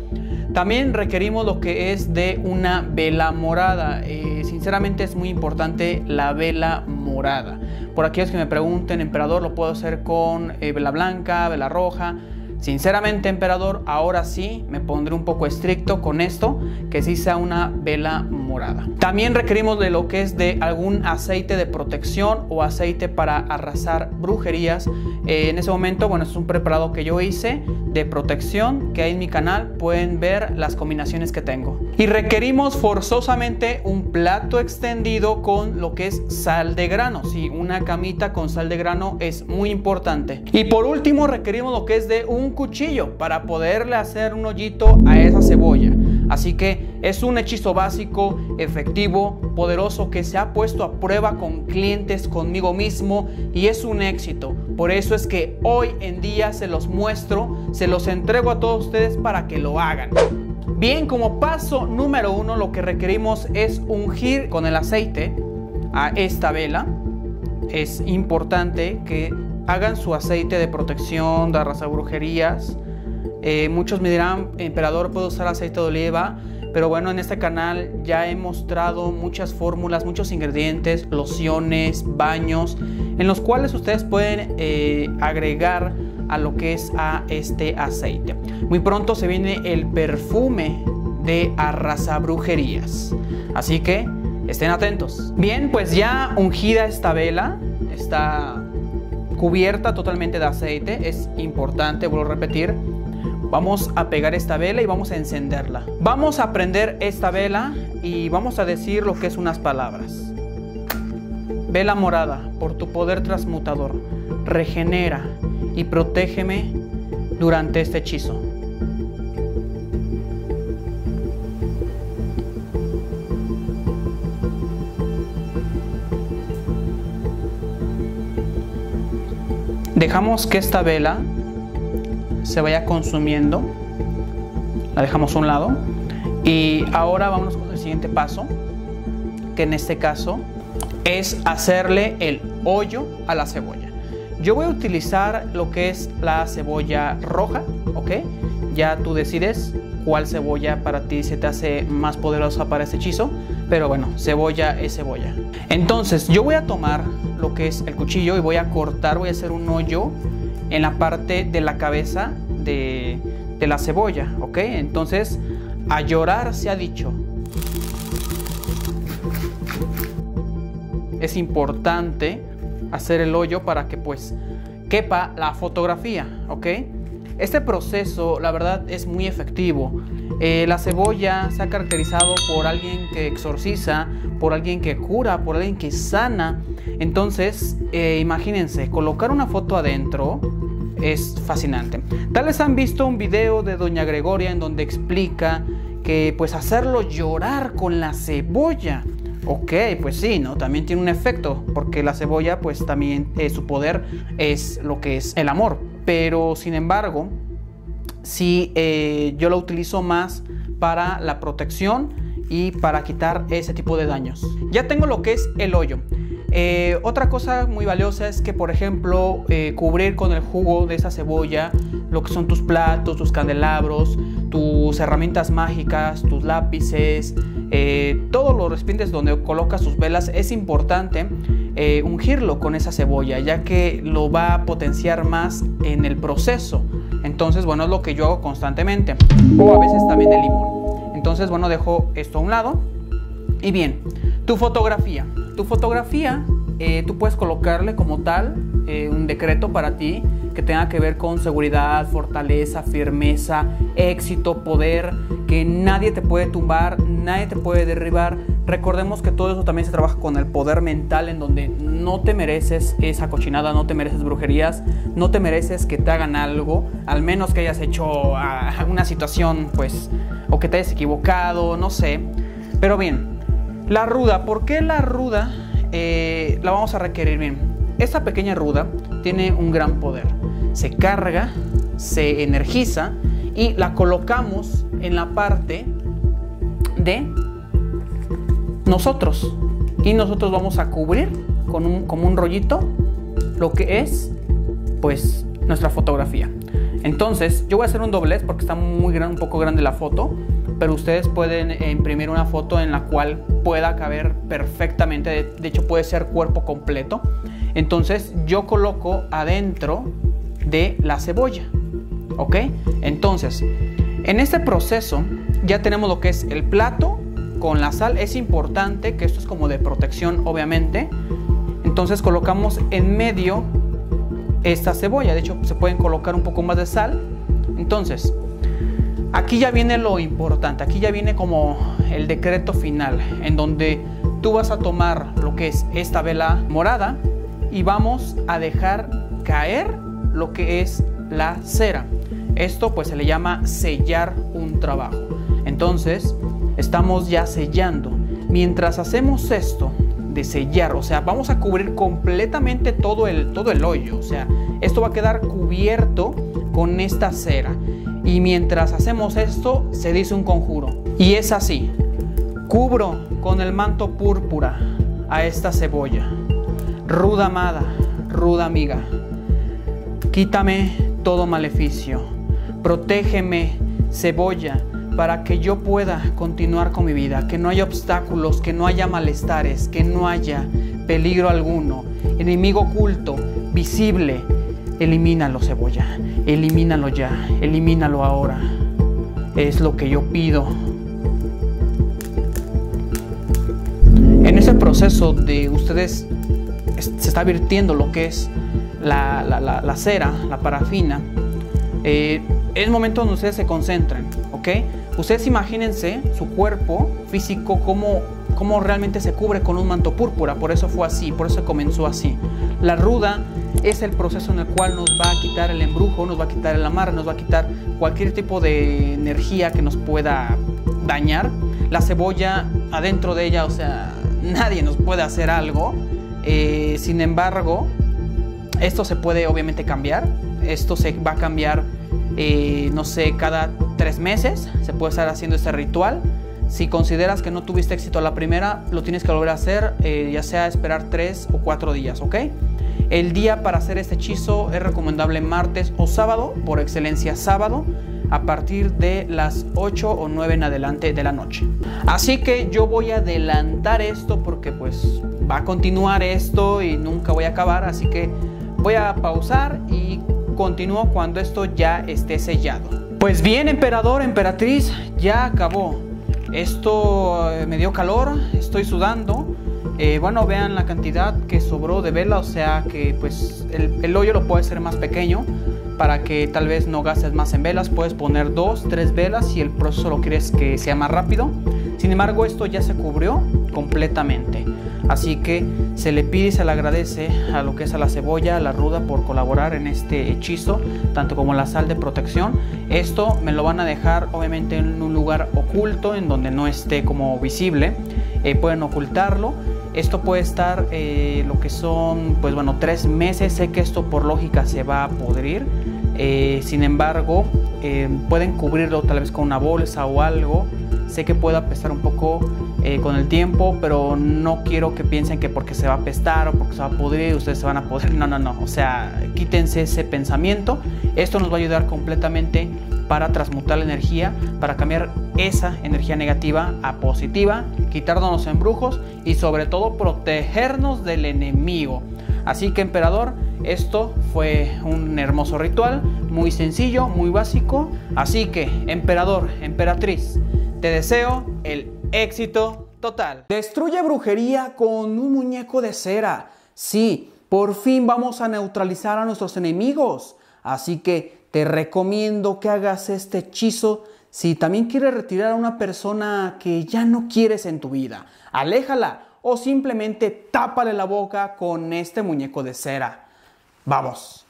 También requerimos lo que es de una vela morada. Eh, sinceramente es muy importante la vela morada. Por aquellos que me pregunten, emperador, lo puedo hacer con vela blanca, vela roja. Sinceramente, emperador, ahora sí me pondré un poco estricto con esto, que sí sea una vela morada. También requerimos de lo que es de algún aceite de protección o aceite para arrasar brujerías. Eh, en ese momento, bueno, es un preparado que yo hice de protección que hay en mi canal. Pueden ver las combinaciones que tengo. Y requerimos forzosamente un plato extendido con lo que es sal de grano. Sí, una camita con sal de grano es muy importante. Y por último, requerimos lo que es de un cuchillo para poderle hacer un hoyito a esa cebolla. Así que es un hechizo básico, efectivo, poderoso que se ha puesto a prueba con clientes, conmigo mismo y es un éxito. Por eso es que hoy en día se los muestro, se los entrego a todos ustedes para que lo hagan. Bien, como paso número uno lo que requerimos es ungir con el aceite a esta vela. Es importante que hagan su aceite de protección, de brujerías. Eh, muchos me dirán, emperador, puedo usar aceite de oliva, pero bueno, en este canal ya he mostrado muchas fórmulas, muchos ingredientes, lociones, baños, en los cuales ustedes pueden eh, agregar a lo que es a este aceite. Muy pronto se viene el perfume de brujerías, así que estén atentos. Bien, pues ya ungida esta vela, está cubierta totalmente de aceite. Es importante, vuelvo a repetir. Vamos a pegar esta vela y vamos a encenderla. Vamos a prender esta vela y vamos a decir lo que es unas palabras. Vela morada, por tu poder transmutador, regenera y protégeme durante este hechizo. Dejamos que esta vela se vaya consumiendo. La dejamos a un lado. Y ahora vamos con el siguiente paso, que en este caso es hacerle el hoyo a la cebolla. Yo voy a utilizar lo que es la cebolla roja, ¿ok? Ya tú decides cuál cebolla para ti se te hace más poderosa para este hechizo, pero bueno, cebolla es cebolla. Entonces, yo voy a tomar lo que es el cuchillo y voy a cortar, voy a hacer un hoyo en la parte de la cabeza de, la cebolla, ¿ok? Entonces, a llorar se ha dicho. Es importante hacer el hoyo para que pues quepa la fotografía, ¿ok? Este proceso, la verdad, es muy efectivo. Eh, la cebolla se ha caracterizado por alguien que exorciza, por alguien que cura, por alguien que sana. Entonces, eh, imagínense, colocar una foto adentro es fascinante. Tal vez han visto un video de Doña Gregoria en donde explica que pues hacerlo llorar con la cebolla. Ok, pues sí, ¿no? También tiene un efecto, porque la cebolla, pues también eh, su poder es lo que es el amor pero sin embargo, sí eh, yo lo utilizo más para la protección y para quitar ese tipo de daños. Ya tengo lo que es el hoyo. Eh, otra cosa muy valiosa es que, por ejemplo, cubrir con el jugo de esa cebolla lo que son tus platos, tus candelabros, tus herramientas mágicas, tus lápices, todos los recipientes donde colocas tus velas, es importante eh, ungirlo con esa cebolla, ya que lo va a potenciar más en el proceso. Entonces, bueno, es lo que yo hago constantemente. O a veces también el limón. Entonces, bueno, dejo esto a un lado. Y bien, tu fotografía. Tu fotografía, eh, tú puedes colocarle como tal eh, un decreto para ti que tenga que ver con seguridad, fortaleza, firmeza, éxito, poder, que nadie te puede tumbar, nadie te puede derribar, recordemos que todo eso también se trabaja con el poder mental en donde no te mereces esa cochinada, no te mereces brujerías, no te mereces que te hagan algo, al menos que hayas hecho ah, una situación, pues, o que te hayas equivocado, no sé. Pero bien, la ruda, ¿por qué la ruda eh, la vamos a requerir bien? Esta pequeña ruda tiene un gran poder. Se carga, se energiza y la colocamos en la parte de nosotros. Y nosotros vamos a cubrir con un, como un rollito lo que es pues nuestra fotografía. Entonces yo voy a hacer un doblez porque está muy grande, un poco grande la foto, pero ustedes pueden imprimir una foto en la cual pueda caber perfectamente, de, de hecho puede ser cuerpo completo. Entonces yo coloco adentro de la cebolla, ¿ok? Entonces, en este proceso ya tenemos lo que es el plato con la sal. Es importante que esto es como de protección, obviamente. Entonces colocamos en medio esta cebolla. De hecho, se pueden colocar un poco más de sal. Entonces, aquí ya viene lo importante. Aquí ya viene como el decreto final, en donde tú vas a tomar lo que es esta vela morada y vamos a dejar caer lo que es la cera. Esto pues se le llama sellar un trabajo. Entonces, estamos ya sellando. Mientras hacemos esto de sellar, o sea, vamos a cubrir completamente todo el, todo el hoyo, o sea, esto va a quedar cubierto con esta cera. Y mientras hacemos esto, se dice un conjuro. Y es así. Cubro con el manto púrpura a esta cebolla. Ruda amada, ruda amiga. Quítame todo maleficio. Protégeme, cebolla, para que yo pueda continuar con mi vida, que no haya obstáculos, que no haya malestares, que no haya peligro alguno. Enemigo oculto, visible, elimínalo cebolla, elimínalo ya, elimínalo ahora. Es lo que yo pido. En ese proceso de ustedes se está virtiendo lo que es la, cera, la parafina, eh, es momento donde ustedes se concentren, ¿ok? Ustedes imagínense su cuerpo físico como, como realmente se cubre con un manto púrpura, por eso fue así, por eso comenzó así. La ruda es el proceso en el cual nos va a quitar el embrujo, nos va a quitar el amarre, nos va a quitar cualquier tipo de energía que nos pueda dañar. La cebolla adentro de ella, o sea, nadie nos puede hacer algo. Eh, sin embargo, esto se puede obviamente cambiar. Esto se va a cambiar, eh, no sé, cada tres meses se puede estar haciendo este ritual. Si consideras que no tuviste éxito a la primera, lo tienes que volver a hacer, eh, ya sea esperar tres o cuatro días, ¿ok? El día para hacer este hechizo es recomendable martes o sábado, por excelencia sábado, a partir de las 8 o 9 en adelante de la noche. Así que yo voy a adelantar esto porque pues va a continuar esto y nunca voy a acabar, así que voy a pausar y continúo cuando esto ya esté sellado. Pues bien, emperador, emperatriz, ya acabó. Esto eh, me dio calor, estoy sudando. Eh, bueno, vean la cantidad que sobró de vela, o sea que pues el, el, hoyo lo puede ser más pequeño para que tal vez no gastes más en velas. Puedes poner dos, tres velas si el proceso lo quieres que sea más rápido. Sin embargo, esto ya se cubrió completamente. Así que se le pide y se le agradece a lo que es a la cebolla, a la ruda por colaborar en este hechizo, tanto como la sal de protección. Esto me lo van a dejar obviamente en un lugar oculto, en donde no esté como visible. Eh, pueden ocultarlo. Esto puede estar eh, lo que son, pues bueno, tres meses. Sé que esto por lógica se va a podrir. Eh, sin embargo, pueden cubrirlo tal vez con una bolsa o algo. Sé que puede apestar un poco eh, con el tiempo, pero no quiero que piensen que porque se va a apestar o porque se va a pudrir, ustedes se van a poder. No, no, no. O sea, quítense ese pensamiento. Esto nos va a ayudar completamente para transmutar la energía, para cambiar esa energía negativa a positiva, quitarnos los embrujos y sobre todo protegernos del enemigo. Así que emperador, esto fue un hermoso ritual, muy sencillo, muy básico. Así que emperador, emperatriz, te deseo el Éxito total. Destruye brujería con un muñeco de cera. Sí, por fin vamos a neutralizar a nuestros enemigos. Así que te recomiendo que hagas este hechizo Si también quieres retirar a una persona que ya no quieres en tu vida, aléjala o simplemente tápale la boca con este muñeco de cera. Vamos.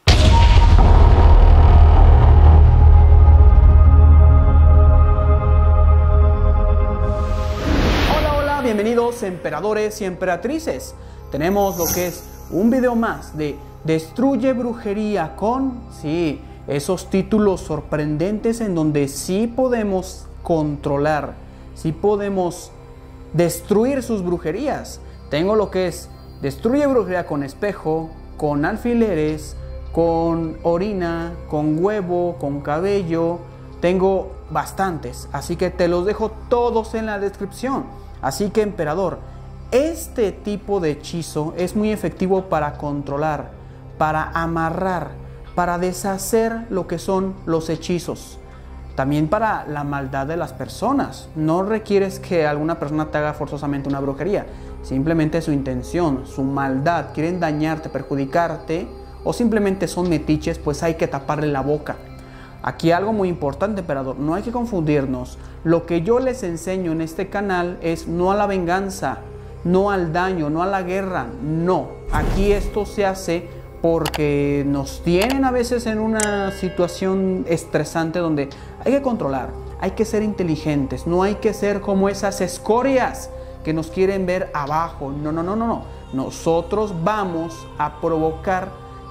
Bienvenidos emperadores y emperatrices. Tenemos lo que es un video más de Destruye brujería con, sí, esos títulos sorprendentes en donde sí podemos controlar, sí podemos destruir sus brujerías. Tengo lo que es destruye brujería con espejo, con alfileres, con orina, con huevo, con cabello. Tengo bastantes, así que te los dejo todos en la descripción. Así que emperador, este tipo de hechizo es muy efectivo para controlar, para amarrar, para deshacer lo que son los hechizos. También para la maldad de las personas. No requieres que alguna persona te haga forzosamente una brujería. Simplemente su intención, su maldad, quieren dañarte, perjudicarte o simplemente son metiches, pues hay que taparle la boca. Aquí algo muy importante, emperador, no hay que confundirnos. Lo que yo les enseño en este canal es no a la venganza, no al daño, no a la guerra, no. Aquí esto se hace porque nos tienen a veces en una situación estresante donde hay que controlar, hay que ser inteligentes, no hay que ser como esas escorias que nos quieren ver abajo. No, no, no, no, no. Nosotros vamos a provocar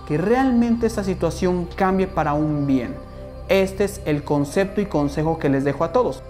que realmente esta situación cambie para un bien. Este es el concepto y consejo que les dejo a todos.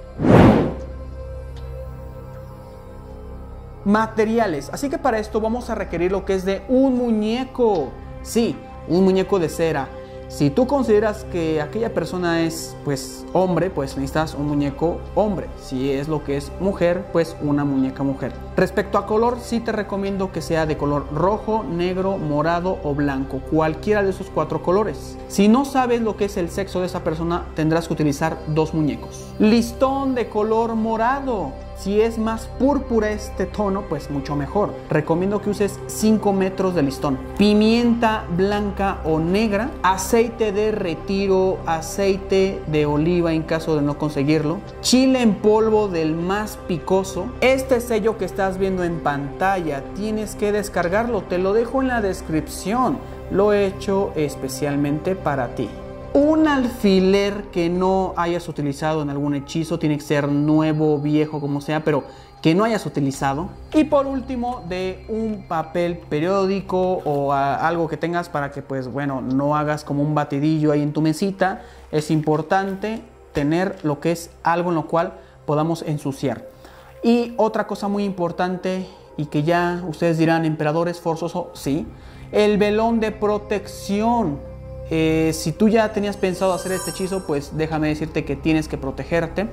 Materiales. Así que para esto vamos a requerir lo que es de un muñeco. Sí, un muñeco de cera. Si tú consideras que aquella persona es pues hombre, pues necesitas un muñeco hombre. Si es lo que es mujer, pues una muñeca mujer. Respecto a color, sí te recomiendo que sea de color rojo, negro, morado o blanco, cualquiera de esos cuatro colores. Si no sabes lo que es el sexo de esa persona, tendrás que utilizar dos muñecos. Listón de color morado. Si es más púrpura este tono, pues mucho mejor. Recomiendo que uses 5 metros de listón. Pimienta blanca o negra, aceite de retiro, aceite de oliva en caso de no conseguirlo, chile en polvo del más picoso. Este sello que estás viendo en pantalla tienes que descargarlo, te lo dejo en la descripción. Lo he hecho especialmente para ti. Un alfiler que no hayas utilizado en algún hechizo, tiene que ser nuevo, viejo, como sea, pero que no hayas utilizado. Y por último, de un papel periódico o algo que tengas para que, pues bueno, no hagas como un batidillo ahí en tu mesita. Es importante tener lo que es algo en lo cual podamos ensuciar. Y otra cosa muy importante y que ya ustedes dirán, emperador es forzoso, sí. El velón de protección eh, si tú ya tenías pensado hacer este hechizo, pues déjame decirte que tienes que protegerte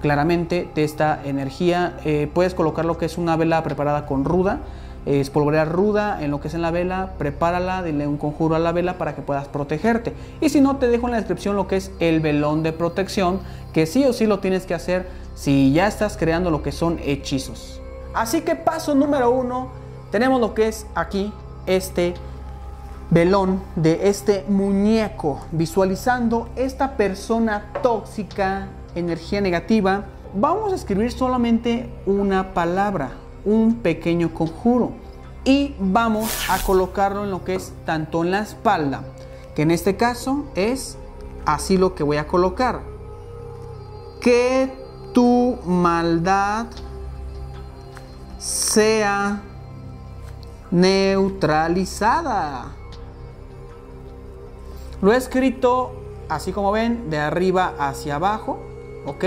claramente de esta energía. Eh, puedes colocar lo que es una vela preparada con ruda, espolvorear ruda en lo que es en la vela, prepárala, dile un conjuro a la vela para que puedas protegerte. Y si no, te dejo en la descripción lo que es el velón de protección, que sí o sí lo tienes que hacer si ya estás creando lo que son hechizos. Así que paso número uno, tenemos lo que es aquí este velón de este muñeco, visualizando esta persona tóxica, energía negativa, vamos a escribir solamente una palabra, un pequeño conjuro. Y vamos a colocarlo en lo que es tanto en la espalda, que en este caso es así lo que voy a colocar. Que tu maldad sea neutralizada. Lo he escrito así como ven, de arriba hacia abajo, ¿ok?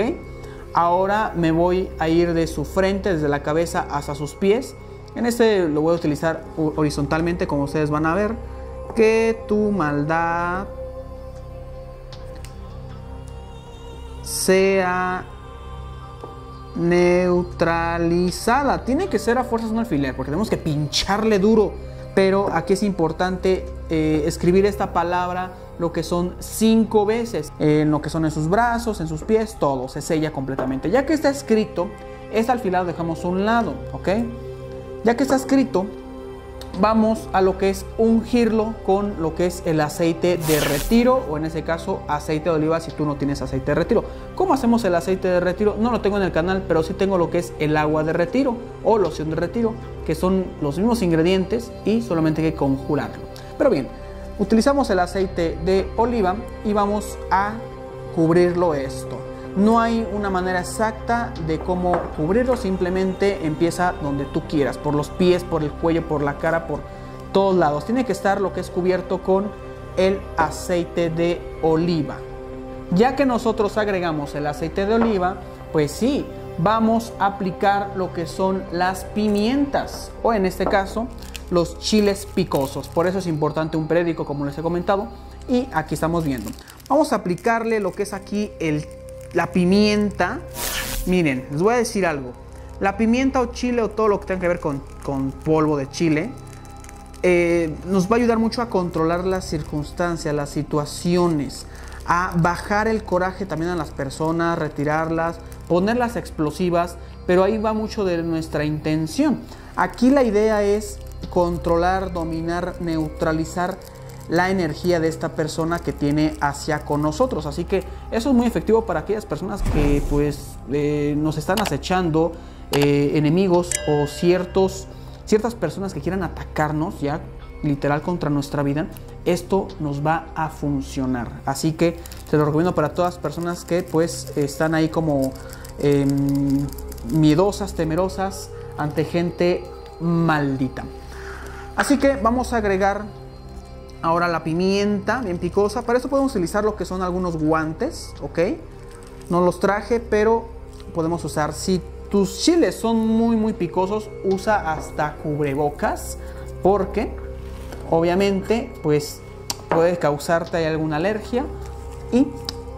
Ahora me voy a ir de su frente, desde la cabeza hasta sus pies. En este lo voy a utilizar horizontalmente, como ustedes van a ver. Que tu maldad sea neutralizada. Tiene que ser a fuerzas un alfiler, porque tenemos que pincharle duro. Pero aquí es importante eh, escribir esta palabra lo que son cinco veces, en lo que son en sus brazos, en sus pies, todo, se sella completamente. Ya que está escrito, este alfiler lo dejamos a un lado, ¿ok? Ya que está escrito, vamos a lo que es ungirlo con lo que es el aceite de retiro o en ese caso aceite de oliva si tú no tienes aceite de retiro. ¿Cómo hacemos el aceite de retiro? No lo tengo en el canal, pero sí tengo lo que es el agua de retiro o loción de retiro, que son los mismos ingredientes y solamente hay que conjugarlo. Pero bien, utilizamos el aceite de oliva y vamos a cubrirlo esto. No hay una manera exacta de cómo cubrirlo, simplemente empieza donde tú quieras, por los pies, por el cuello, por la cara, por todos lados. Tiene que estar lo que es cubierto con el aceite de oliva. Ya que nosotros agregamos el aceite de oliva, pues sí, vamos a aplicar lo que son las pimientas o en este caso los chiles picosos. Por eso es importante un periódico como les he comentado y aquí estamos viendo. Vamos a aplicarle lo que es aquí el la pimienta, miren, les voy a decir algo. La pimienta o chile o todo lo que tenga que ver con, polvo de chile eh, nos va a ayudar mucho a controlar las circunstancias, las situaciones, a bajar el coraje también a las personas, retirarlas, ponerlas explosivas, pero ahí va mucho de nuestra intención. Aquí la idea es controlar, dominar, neutralizar la energía de esta persona que tiene hacia con nosotros. Así que eso es muy efectivo para aquellas personas que pues eh, nos están acechando, eh, enemigos o ciertos, ciertas personas que quieran atacarnos ya literal contra nuestra vida. Esto nos va a funcionar. Así que se lo recomiendo para todas las personas que pues están ahí como em, miedosas, temerosas ante gente maldita. Así que vamos a agregar Ahora la pimienta, bien picosa. Para eso podemos utilizar lo que son algunos guantes, ¿ok? No los traje, pero podemos usar. Si tus chiles son muy, muy picosos, usa hasta cubrebocas, porque obviamente, pues puede causarte alguna alergia. Y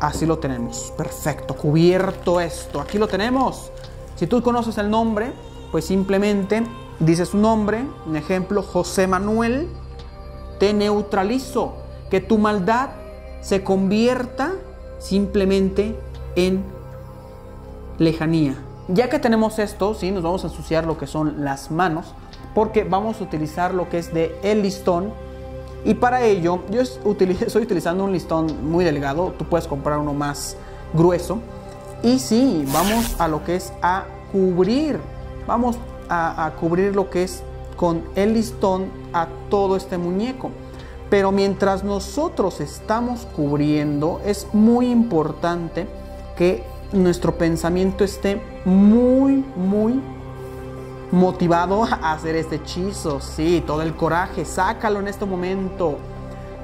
así lo tenemos. Perfecto, cubierto esto. Aquí lo tenemos. Si tú conoces el nombre, pues simplemente dices su nombre. Un ejemplo, José Manuel te neutralizo, que tu maldad se convierta simplemente en lejanía. Ya que tenemos esto, ¿sí? nos vamos a ensuciar lo que son las manos, porque vamos a utilizar lo que es de el listón. Y para ello, yo estoy utilizando un listón muy delgado, tú puedes comprar uno más grueso. Y sí, vamos a lo que es a cubrir, vamos a, cubrir lo que es con el listón a todo este muñeco. Pero mientras nosotros estamos cubriendo, es muy importante que nuestro pensamiento esté muy, muy motivado a hacer este hechizo. Sí, todo el coraje, sácalo en este momento.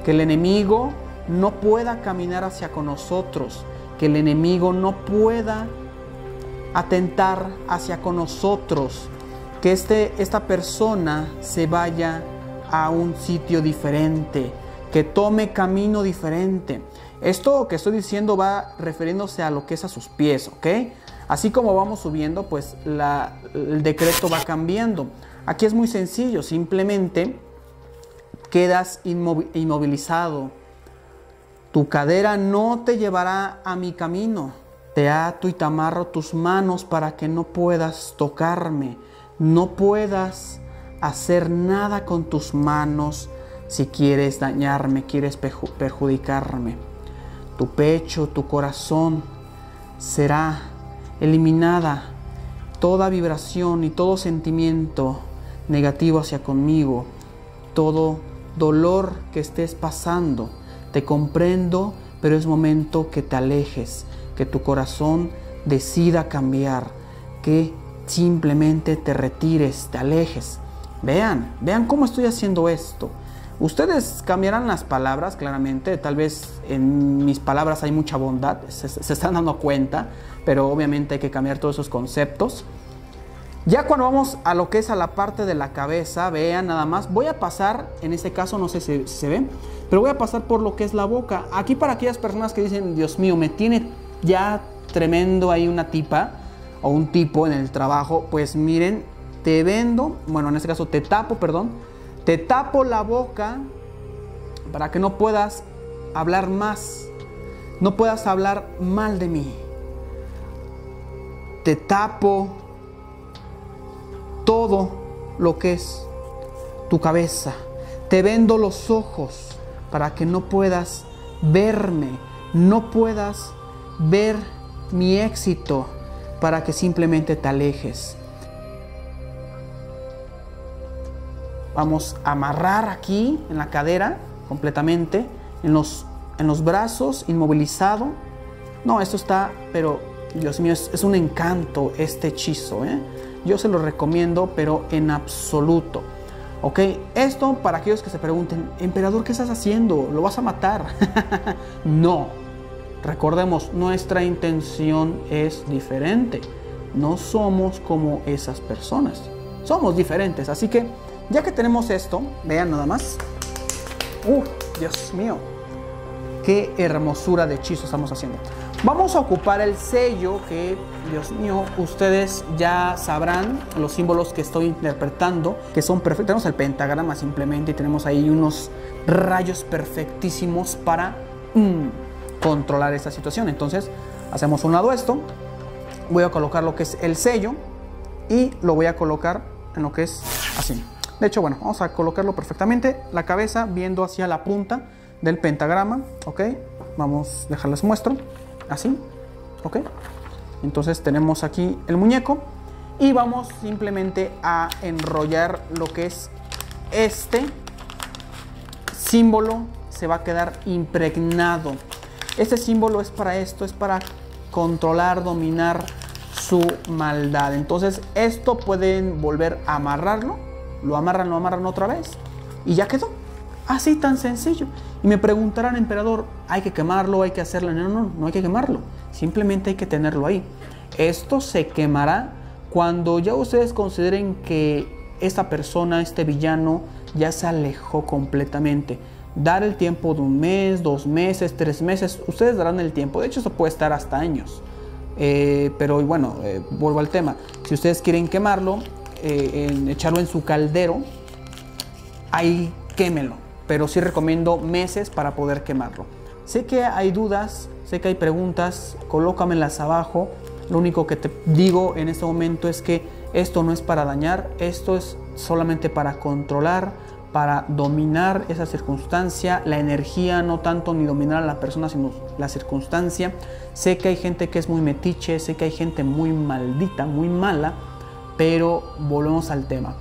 Que el enemigo no pueda caminar hacia con nosotros. Que el enemigo no pueda atentar hacia con nosotros que este, esta persona se vaya a un sitio diferente, que tome camino diferente. Esto que estoy diciendo va refiriéndose a lo que es a sus pies, ¿ok? Así como vamos subiendo, pues el decreto va cambiando. Aquí es muy sencillo, simplemente quedas inmovilizado. Tu cadera no te llevará a mi camino. Te ato y te amarro tus manos para que no puedas tocarme no puedas hacer nada con tus manos si quieres dañarme, quieres perjudicarme. Tu pecho, tu corazón será eliminada toda vibración y todo sentimiento negativo hacia conmigo, todo dolor que estés pasando. Te comprendo, pero es momento que te alejes, que tu corazón decida cambiar, que simplemente te retires, te alejes. Vean, vean cómo estoy haciendo esto. Ustedes cambiarán las palabras, claramente. Tal vez en mis palabras hay mucha bondad, se, están dando cuenta, pero obviamente hay que cambiar todos esos conceptos. Ya cuando vamos a lo que es a la parte de la cabeza, vean nada más, voy a pasar, en este caso no sé si, si se ve, pero voy a pasar por lo que es la boca. Aquí para aquellas personas que dicen, Dios mío, me tiene ya tremendo ahí una tipa o un tipo en el trabajo, pues miren, te vendo, bueno, en este caso te tapo, perdón, te tapo la boca para que no puedas hablar más, no puedas hablar mal de mí. Te tapo todo lo que es tu cabeza, te vendo los ojos para que no puedas verme, no puedas ver mi éxito, para que simplemente te alejes. Vamos a amarrar aquí en la cadera completamente, en los, en los brazos, inmovilizado. No, esto está, pero Dios mío, es, un encanto este hechizo. ¿eh? Yo se lo recomiendo, pero en absoluto. Esto para aquellos que se pregunten, emperador, ¿qué estás haciendo? ¿Lo vas a matar? no. Recordemos, nuestra intención es diferente. No somos como esas personas. Somos diferentes. Así que, ya que tenemos esto, vean nada más. ¡Uf! Dios mío. Qué hermosura de hechizo estamos haciendo. Vamos a ocupar el sello que, Dios mío, ustedes ya sabrán los símbolos que estoy interpretando, que son perfectos. Tenemos el pentagrama simplemente y tenemos ahí unos rayos perfectísimos para controlar esta situación. Entonces, hacemos un lado esto, voy a colocar lo que es el sello y lo voy a colocar en lo que es así. De hecho, bueno, vamos a colocarlo perfectamente, la cabeza viendo hacia la punta del pentagrama, ¿ok? Vamos, dejarles muestro así, ¿ok? Entonces tenemos aquí el muñeco y vamos simplemente a enrollar lo que es este símbolo, se va a quedar impregnado. Este símbolo es para esto, es para controlar, dominar su maldad. Entonces esto pueden volver a amarrarlo, lo amarran, lo amarran otra vez y ya quedó. Así tan sencillo. Y me preguntarán, emperador, ¿hay que quemarlo? ¿Hay que hacerlo? No, no, no hay que quemarlo. Simplemente hay que tenerlo ahí. Esto se quemará cuando ya ustedes consideren que esta persona, este villano, ya se alejó completamente. Dar el tiempo de un mes, dos meses, tres meses, ustedes darán el tiempo. De hecho, eso puede estar hasta años. Eh, pero bueno, eh, vuelvo al tema. Si ustedes quieren quemarlo, eh, echarlo en su caldero, ahí quémelo pero sí recomiendo meses para poder quemarlo. Sé que hay dudas, sé que hay preguntas, colócamelas abajo. Lo único que te digo en este momento es que esto no es para dañar, esto es solamente para controlar, para dominar esa circunstancia, la energía, no tanto ni dominar a la persona, sino la circunstancia. Sé que hay gente que es muy metiche, sé que hay gente muy maldita, muy mala, pero volvemos al tema.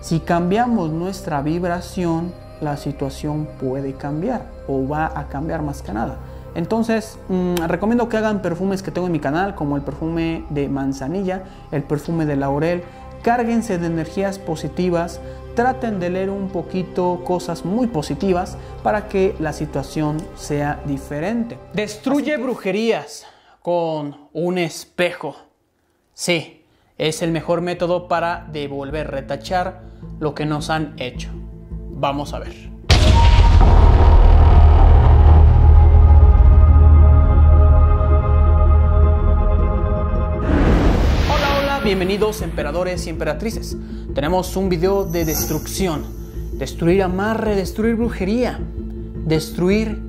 Si cambiamos nuestra vibración, la situación puede cambiar o va a cambiar más que nada. Entonces, mm, recomiendo que hagan perfumes que tengo en mi canal, como el perfume de manzanilla, el perfume de laurel. Cárguense de energías positivas, traten de leer un poquito cosas muy positivas para que la situación sea diferente. Destruye brujerías con un espejo. Sí, es el mejor método para devolver, retachar lo que nos han hecho. Vamos a ver. Bienvenidos emperadores y emperatrices. Tenemos un video de destrucción. Destruir amarre, destruir brujería. Destruir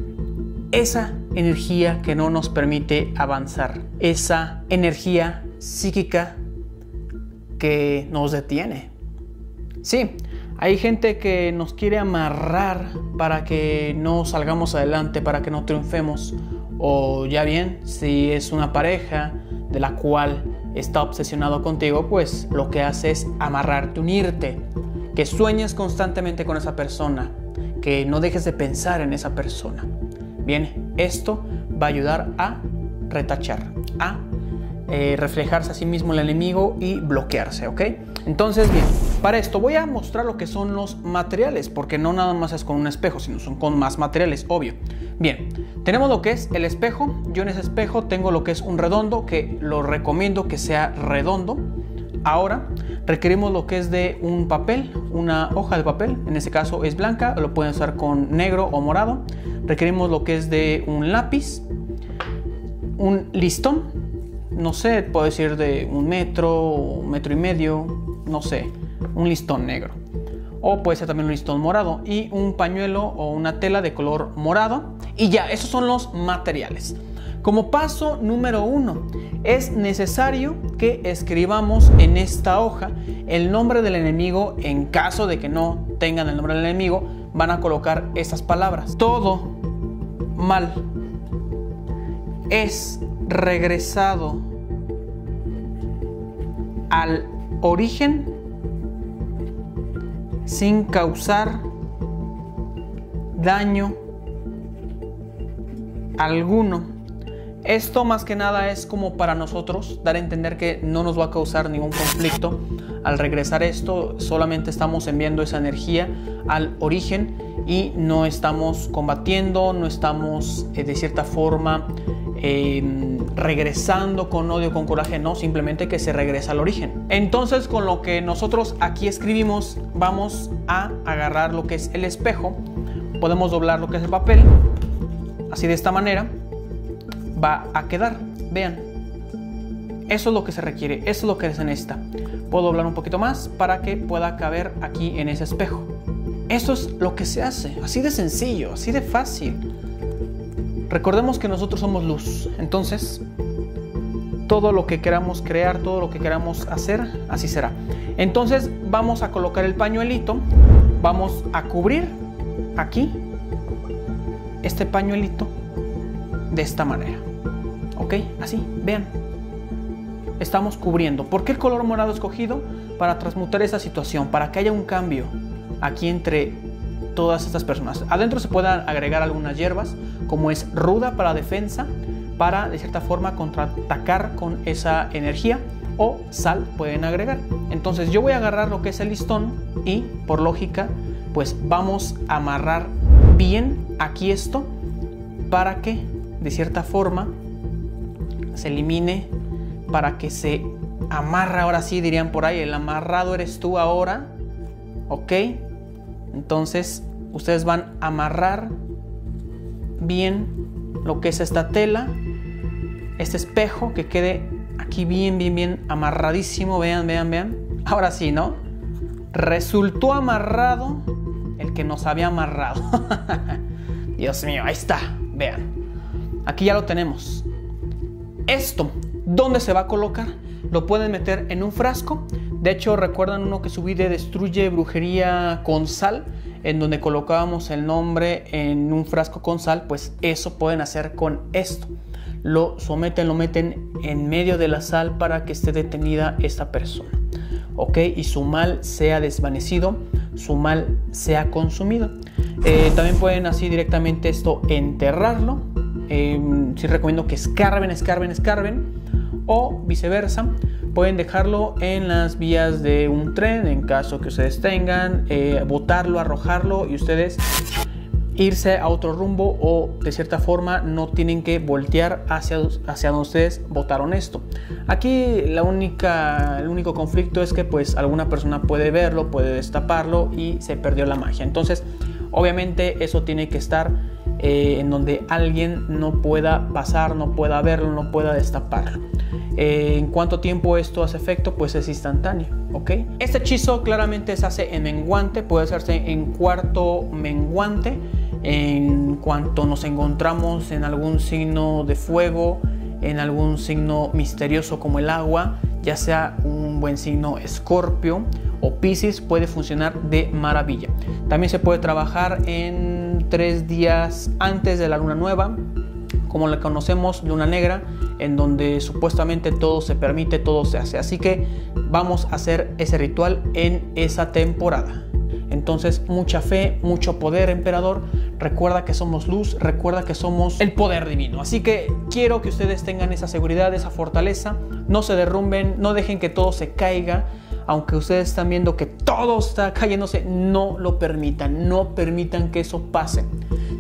esa energía que no nos permite avanzar. Esa energía psíquica que nos detiene. Sí, hay gente que nos quiere amarrar para que no salgamos adelante, para que no triunfemos. O ya bien, si es una pareja de la cual está obsesionado contigo, pues lo que hace es amarrarte, unirte. Que sueñes constantemente con esa persona, que no dejes de pensar en esa persona. Bien, esto va a ayudar a retachar, a eh, reflejarse a sí mismo el enemigo y bloquearse, ¿ok? Entonces, bien, para esto voy a mostrar lo que son los materiales, porque no nada más es con un espejo, sino son con más materiales, obvio. Bien, tenemos lo que es el espejo. Yo en ese espejo tengo lo que es un redondo, que lo recomiendo que sea redondo. Ahora requerimos lo que es de un papel, una hoja de papel, en este caso es blanca, lo pueden usar con negro o morado. Requerimos lo que es de un lápiz, un listón, no sé, puedo decir de un metro, un metro y medio, no sé, un listón negro. O puede ser también un listón morado y un pañuelo o una tela de color morado. Y ya, esos son los materiales. Como paso número uno, es necesario que escribamos en esta hoja el nombre del enemigo en caso de que no tengan el nombre del enemigo, van a colocar estas palabras. Todo mal es regresado al origen sin causar daño alguno esto más que nada es como para nosotros dar a entender que no nos va a causar ningún conflicto. Al regresar esto, solamente estamos enviando esa energía al origen y no estamos combatiendo, no estamos eh, de cierta forma em, regresando con odio, con coraje, no, simplemente que se regresa al origen. Entonces con lo que nosotros aquí escribimos, vamos a agarrar lo que es el espejo, podemos doblar lo que es el papel, así de esta manera va a quedar. Vean. Eso es lo que se requiere, eso es lo que se necesita. Puedo doblar un poquito más para que pueda caber aquí en ese espejo. Eso es lo que se hace, así de sencillo, así de fácil. Recordemos que nosotros somos luz, entonces todo lo que queramos crear, todo lo que queramos hacer, así será. Entonces vamos a colocar el pañuelito, vamos a cubrir aquí este pañuelito de esta manera. ¿Ok? Así, vean. Estamos cubriendo. ¿Por qué el color morado escogido? Para transmutar esa situación, para que haya un cambio aquí entre todas estas personas. Adentro se puedan agregar algunas hierbas, como es ruda para defensa, para de cierta forma contraatacar con esa energía, o sal pueden agregar. Entonces yo voy a agarrar lo que es el listón y por lógica pues vamos a amarrar bien aquí esto para que de cierta forma se elimine para que se amarra ahora sí dirían por ahí el amarrado eres tú ahora ok entonces ustedes van a amarrar bien lo que es esta tela este espejo que quede aquí bien bien bien amarradísimo. Vean vean vean. Ahora sí no resultó amarrado el que nos había amarrado. Dios mío ahí está. Vean. Aquí ya lo tenemos. Esto, ¿dónde se va a colocar? Lo pueden meter en un frasco. De hecho, recuerdan uno que subí de Destruye Brujería con Sal, en donde colocábamos el nombre en un frasco con sal, pues eso pueden hacer con esto. Lo someten, lo meten en medio de la sal para que esté detenida esta persona. ¿Ok? Y su mal sea desvanecido, su mal sea consumido. Eh, también pueden así directamente esto enterrarlo eh, sí recomiendo que escarben, escarben, escarben. O viceversa, pueden dejarlo en las vías de un tren en caso que ustedes tengan, eh, botarlo, arrojarlo y ustedes irse a otro rumbo o de cierta forma no tienen que voltear hacia, hacia donde ustedes votaron esto. Aquí la única, el único conflicto es que pues alguna persona puede verlo, puede destaparlo y se perdió la magia. Entonces obviamente eso tiene que estar eh, en donde alguien no pueda pasar, no pueda verlo, no pueda destaparlo. Eh, ¿En cuánto tiempo esto hace efecto? Pues es instantáneo, ¿ok? Este hechizo claramente se hace en menguante, puede hacerse en cuarto menguante, en cuanto nos encontramos en algún signo de fuego, en algún signo misterioso como el agua, ya sea un buen signo escorpio o piscis, puede funcionar de maravilla. También se puede trabajar en tres días antes de la luna nueva, como la conocemos, luna negra, en donde supuestamente todo se permite, todo se hace. Así que vamos a hacer ese ritual en esa temporada. Entonces, mucha fe, mucho poder, emperador. Recuerda que somos luz, recuerda que somos el poder divino. Así que quiero que ustedes tengan esa seguridad, esa fortaleza. No se derrumben, no dejen que todo se caiga aunque ustedes están viendo que todo está cayéndose, no lo permitan, no permitan que eso pase.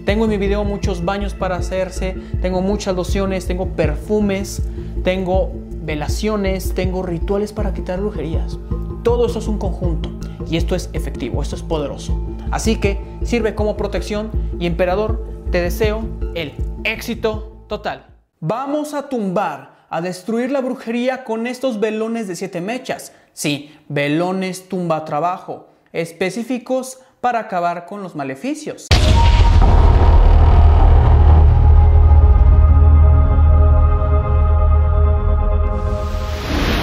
Tengo en mi video muchos baños para hacerse, tengo muchas lociones, tengo perfumes, tengo velaciones, tengo rituales para quitar brujerías. Todo eso es un conjunto y esto es efectivo, esto es poderoso. Así que sirve como protección y emperador, te deseo el éxito total. Vamos a tumbar, a destruir la brujería con estos velones de siete mechas. Sí, velones tumba trabajo, específicos para acabar con los maleficios.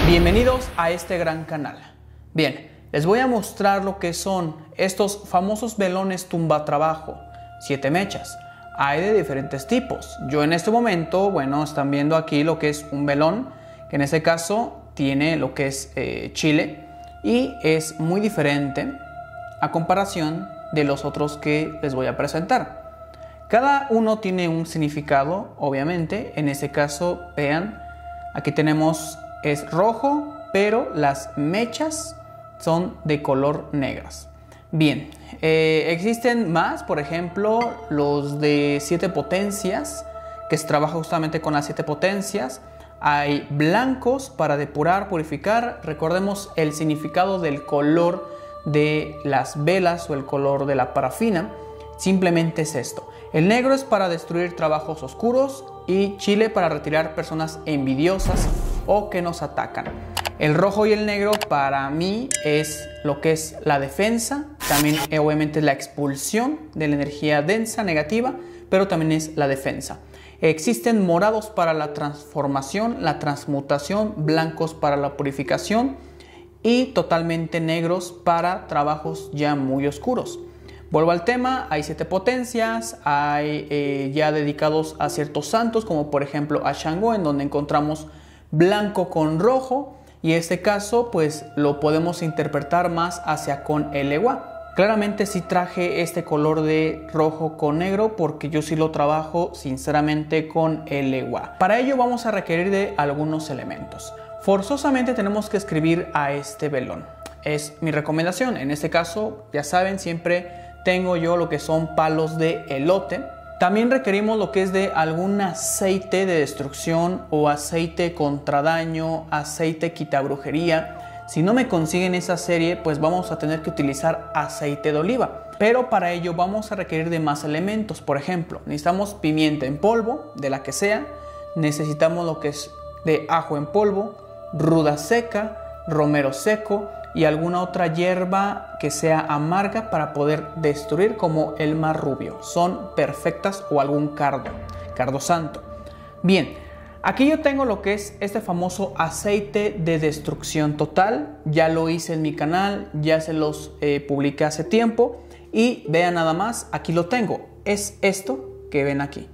Bienvenidos a este gran canal. Bien, les voy a mostrar lo que son estos famosos velones tumba trabajo, siete mechas. Hay de diferentes tipos. Yo en este momento, bueno, están viendo aquí lo que es un velón, que en este caso tiene lo que es eh, chile y es muy diferente a comparación de los otros que les voy a presentar. Cada uno tiene un significado, obviamente. En este caso, vean, aquí tenemos es rojo, pero las mechas son de color negras. Bien, eh, existen más, por ejemplo, los de siete potencias, que se trabaja justamente con las siete potencias. Hay blancos para depurar, purificar. Recordemos el significado del color de las velas o el color de la parafina. Simplemente es esto. El negro es para destruir trabajos oscuros y chile para retirar personas envidiosas o que nos atacan. El rojo y el negro para mí es lo que es la defensa, también eh, obviamente la expulsión de la energía densa negativa, pero también es la defensa. Existen morados para la transformación, la transmutación, blancos para la purificación y totalmente negros para trabajos ya muy oscuros. Vuelvo al tema, hay siete potencias, hay eh, ya dedicados a ciertos santos, como por ejemplo a Shango, en donde encontramos blanco con rojo, y este caso pues lo podemos interpretar más hacia con el Ewa. Claramente sí traje este color de rojo con negro porque yo sí lo trabajo sinceramente con el Ewa. Para ello vamos a requerir de algunos elementos. Forzosamente tenemos que escribir a este velón. Es mi recomendación. En este caso, ya saben, siempre tengo yo lo que son palos de elote también requerimos lo que es de algún aceite de destrucción o aceite contra daño, aceite quita brujería. Si no me consiguen esa serie, pues vamos a tener que utilizar aceite de oliva. Pero para ello vamos a requerir de más elementos. Por ejemplo, necesitamos pimienta en polvo, de la que sea. Necesitamos lo que es de ajo en polvo, ruda seca, romero seco, y alguna otra hierba que sea amarga para poder destruir como el mar rubio. Son perfectas o algún cardo, cardo santo. Bien, aquí yo tengo lo que es este famoso aceite de destrucción total. Ya lo hice en mi canal, ya se los eh, publiqué hace tiempo. Y vean nada más, aquí lo tengo. Es esto que ven aquí.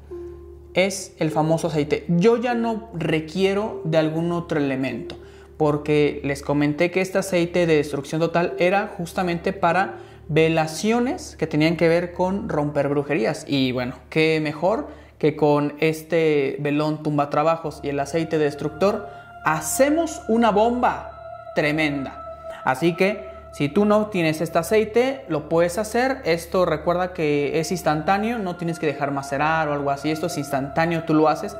Es el famoso aceite. Yo ya no requiero de algún otro elemento porque les comenté que este aceite de destrucción total era justamente para velaciones que tenían que ver con romper brujerías. Y bueno, qué mejor que con este velón tumba trabajos y el aceite destructor hacemos una bomba tremenda. Así que si tú no tienes este aceite, lo puedes hacer. Esto recuerda que es instantáneo, no tienes que dejar macerar o algo así. Esto es instantáneo, tú lo haces.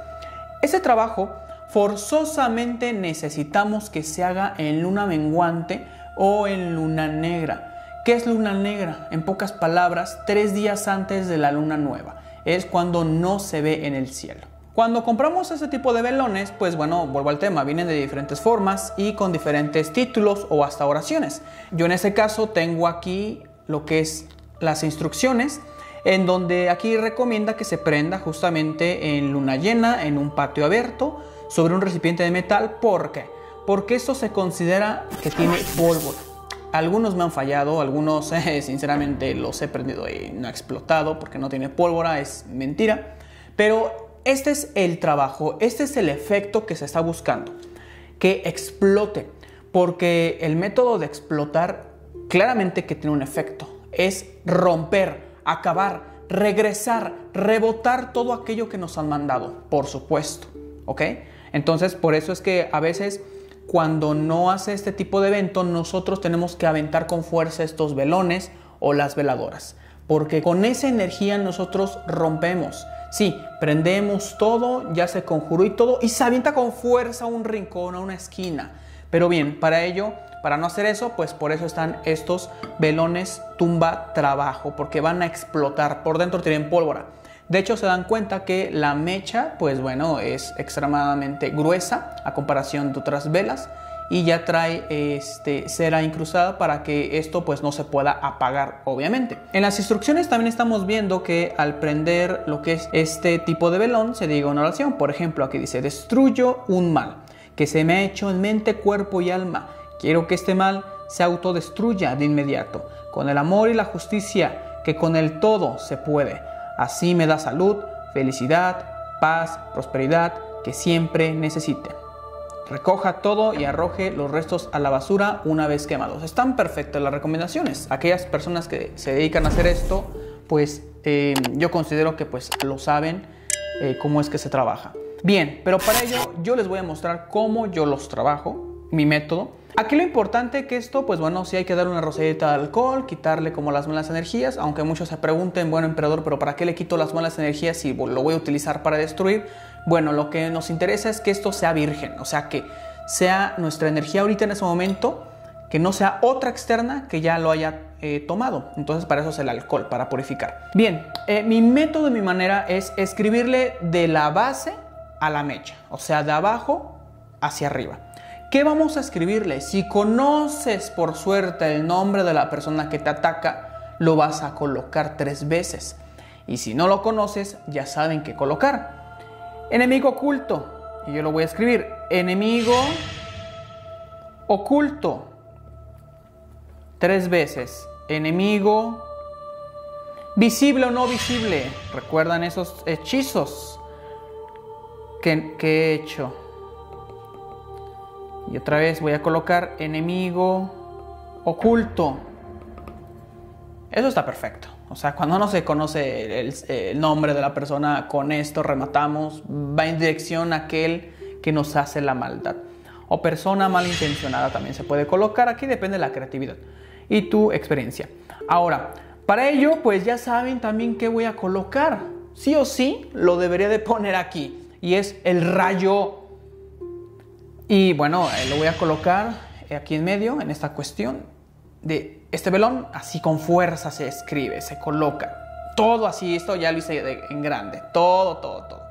Ese trabajo forzosamente necesitamos que se haga en luna menguante o en luna negra. ¿Qué es luna negra? En pocas palabras, tres días antes de la luna nueva. Es cuando no se ve en el cielo. Cuando compramos este tipo de velones, pues bueno, vuelvo al tema, vienen de diferentes formas y con diferentes títulos o hasta oraciones. Yo en este caso tengo aquí lo que es las instrucciones, en donde aquí recomienda que se prenda justamente en luna llena, en un patio abierto, sobre un recipiente de metal. ¿Por qué? Porque esto se considera que tiene pólvora. Algunos me han fallado, algunos eh, sinceramente los he prendido y no ha explotado porque no tiene pólvora, es mentira. Pero este es el trabajo, este es el efecto que se está buscando, que explote, porque el método de explotar claramente que tiene un efecto, es romper, acabar, regresar, rebotar todo aquello que nos han mandado, por supuesto. Entonces, por eso es que a veces cuando no hace este tipo de evento, nosotros tenemos que aventar con fuerza estos velones o las veladoras. Porque con esa energía nosotros rompemos. Sí, prendemos todo, ya se conjuró y todo, y se avienta con fuerza a un rincón, a una esquina. Pero bien, para ello, para no hacer eso, pues por eso están estos velones tumba trabajo, porque van a explotar. Por dentro tienen pólvora. De hecho, se dan cuenta que la mecha, pues bueno, es extremadamente gruesa a comparación de otras velas y ya trae este, cera incrustada para que esto pues no se pueda apagar obviamente. En las instrucciones también estamos viendo que al prender lo que es este tipo de velón se diga una oración. Por ejemplo, aquí dice, destruyo un mal que se me ha hecho en mente, cuerpo y alma. Quiero que este mal se autodestruya de inmediato, con el amor y la justicia que con el todo se puede. Así me da salud, felicidad, paz, prosperidad que siempre necesite. Recoja todo y arroje los restos a la basura una vez quemados. Están perfectas las recomendaciones. Aquellas personas que se dedican a hacer esto, pues eh, yo considero que pues lo saben eh, cómo es que se trabaja. Bien, pero para ello yo les voy a mostrar cómo yo los trabajo, mi método. Aquí lo importante que esto, pues bueno, si hay que darle una rosadita de alcohol, quitarle como las malas energías, aunque muchos se pregunten, bueno, emperador, pero ¿para qué le quito las malas energías si lo voy a utilizar para destruir? Bueno, lo que nos interesa es que esto sea virgen, o sea, que sea nuestra energía ahorita en ese momento, que no sea otra externa que ya lo haya eh, tomado. Entonces para eso es el alcohol, para purificar. Bien, eh, mi método y mi manera es escribirle de la base a la mecha, o sea, de abajo hacia arriba. ¿Qué vamos a escribirle? Si conoces por suerte el nombre de la persona que te ataca, lo vas a colocar tres veces. Y si no lo conoces, ya saben qué colocar. Enemigo oculto. Y yo lo voy a escribir. Enemigo oculto. Tres veces. Enemigo visible o no visible. ¿Recuerdan esos hechizos que, he hecho? Y otra vez voy a colocar enemigo oculto. Eso está perfecto. O sea, cuando no se conoce el, nombre de la persona, con esto rematamos, va en dirección a aquel que nos hace la maldad. O persona malintencionada también se puede colocar. Aquí depende de la creatividad y tu experiencia. Ahora, para ello, pues ya saben también qué voy a colocar. Sí o sí, lo debería de poner aquí. Y es el rayo. Y bueno, eh, lo voy a colocar aquí en medio, en esta cuestión de este velón, así con fuerza se escribe, se coloca. Todo así, esto ya lo hice en grande, todo, todo, todo.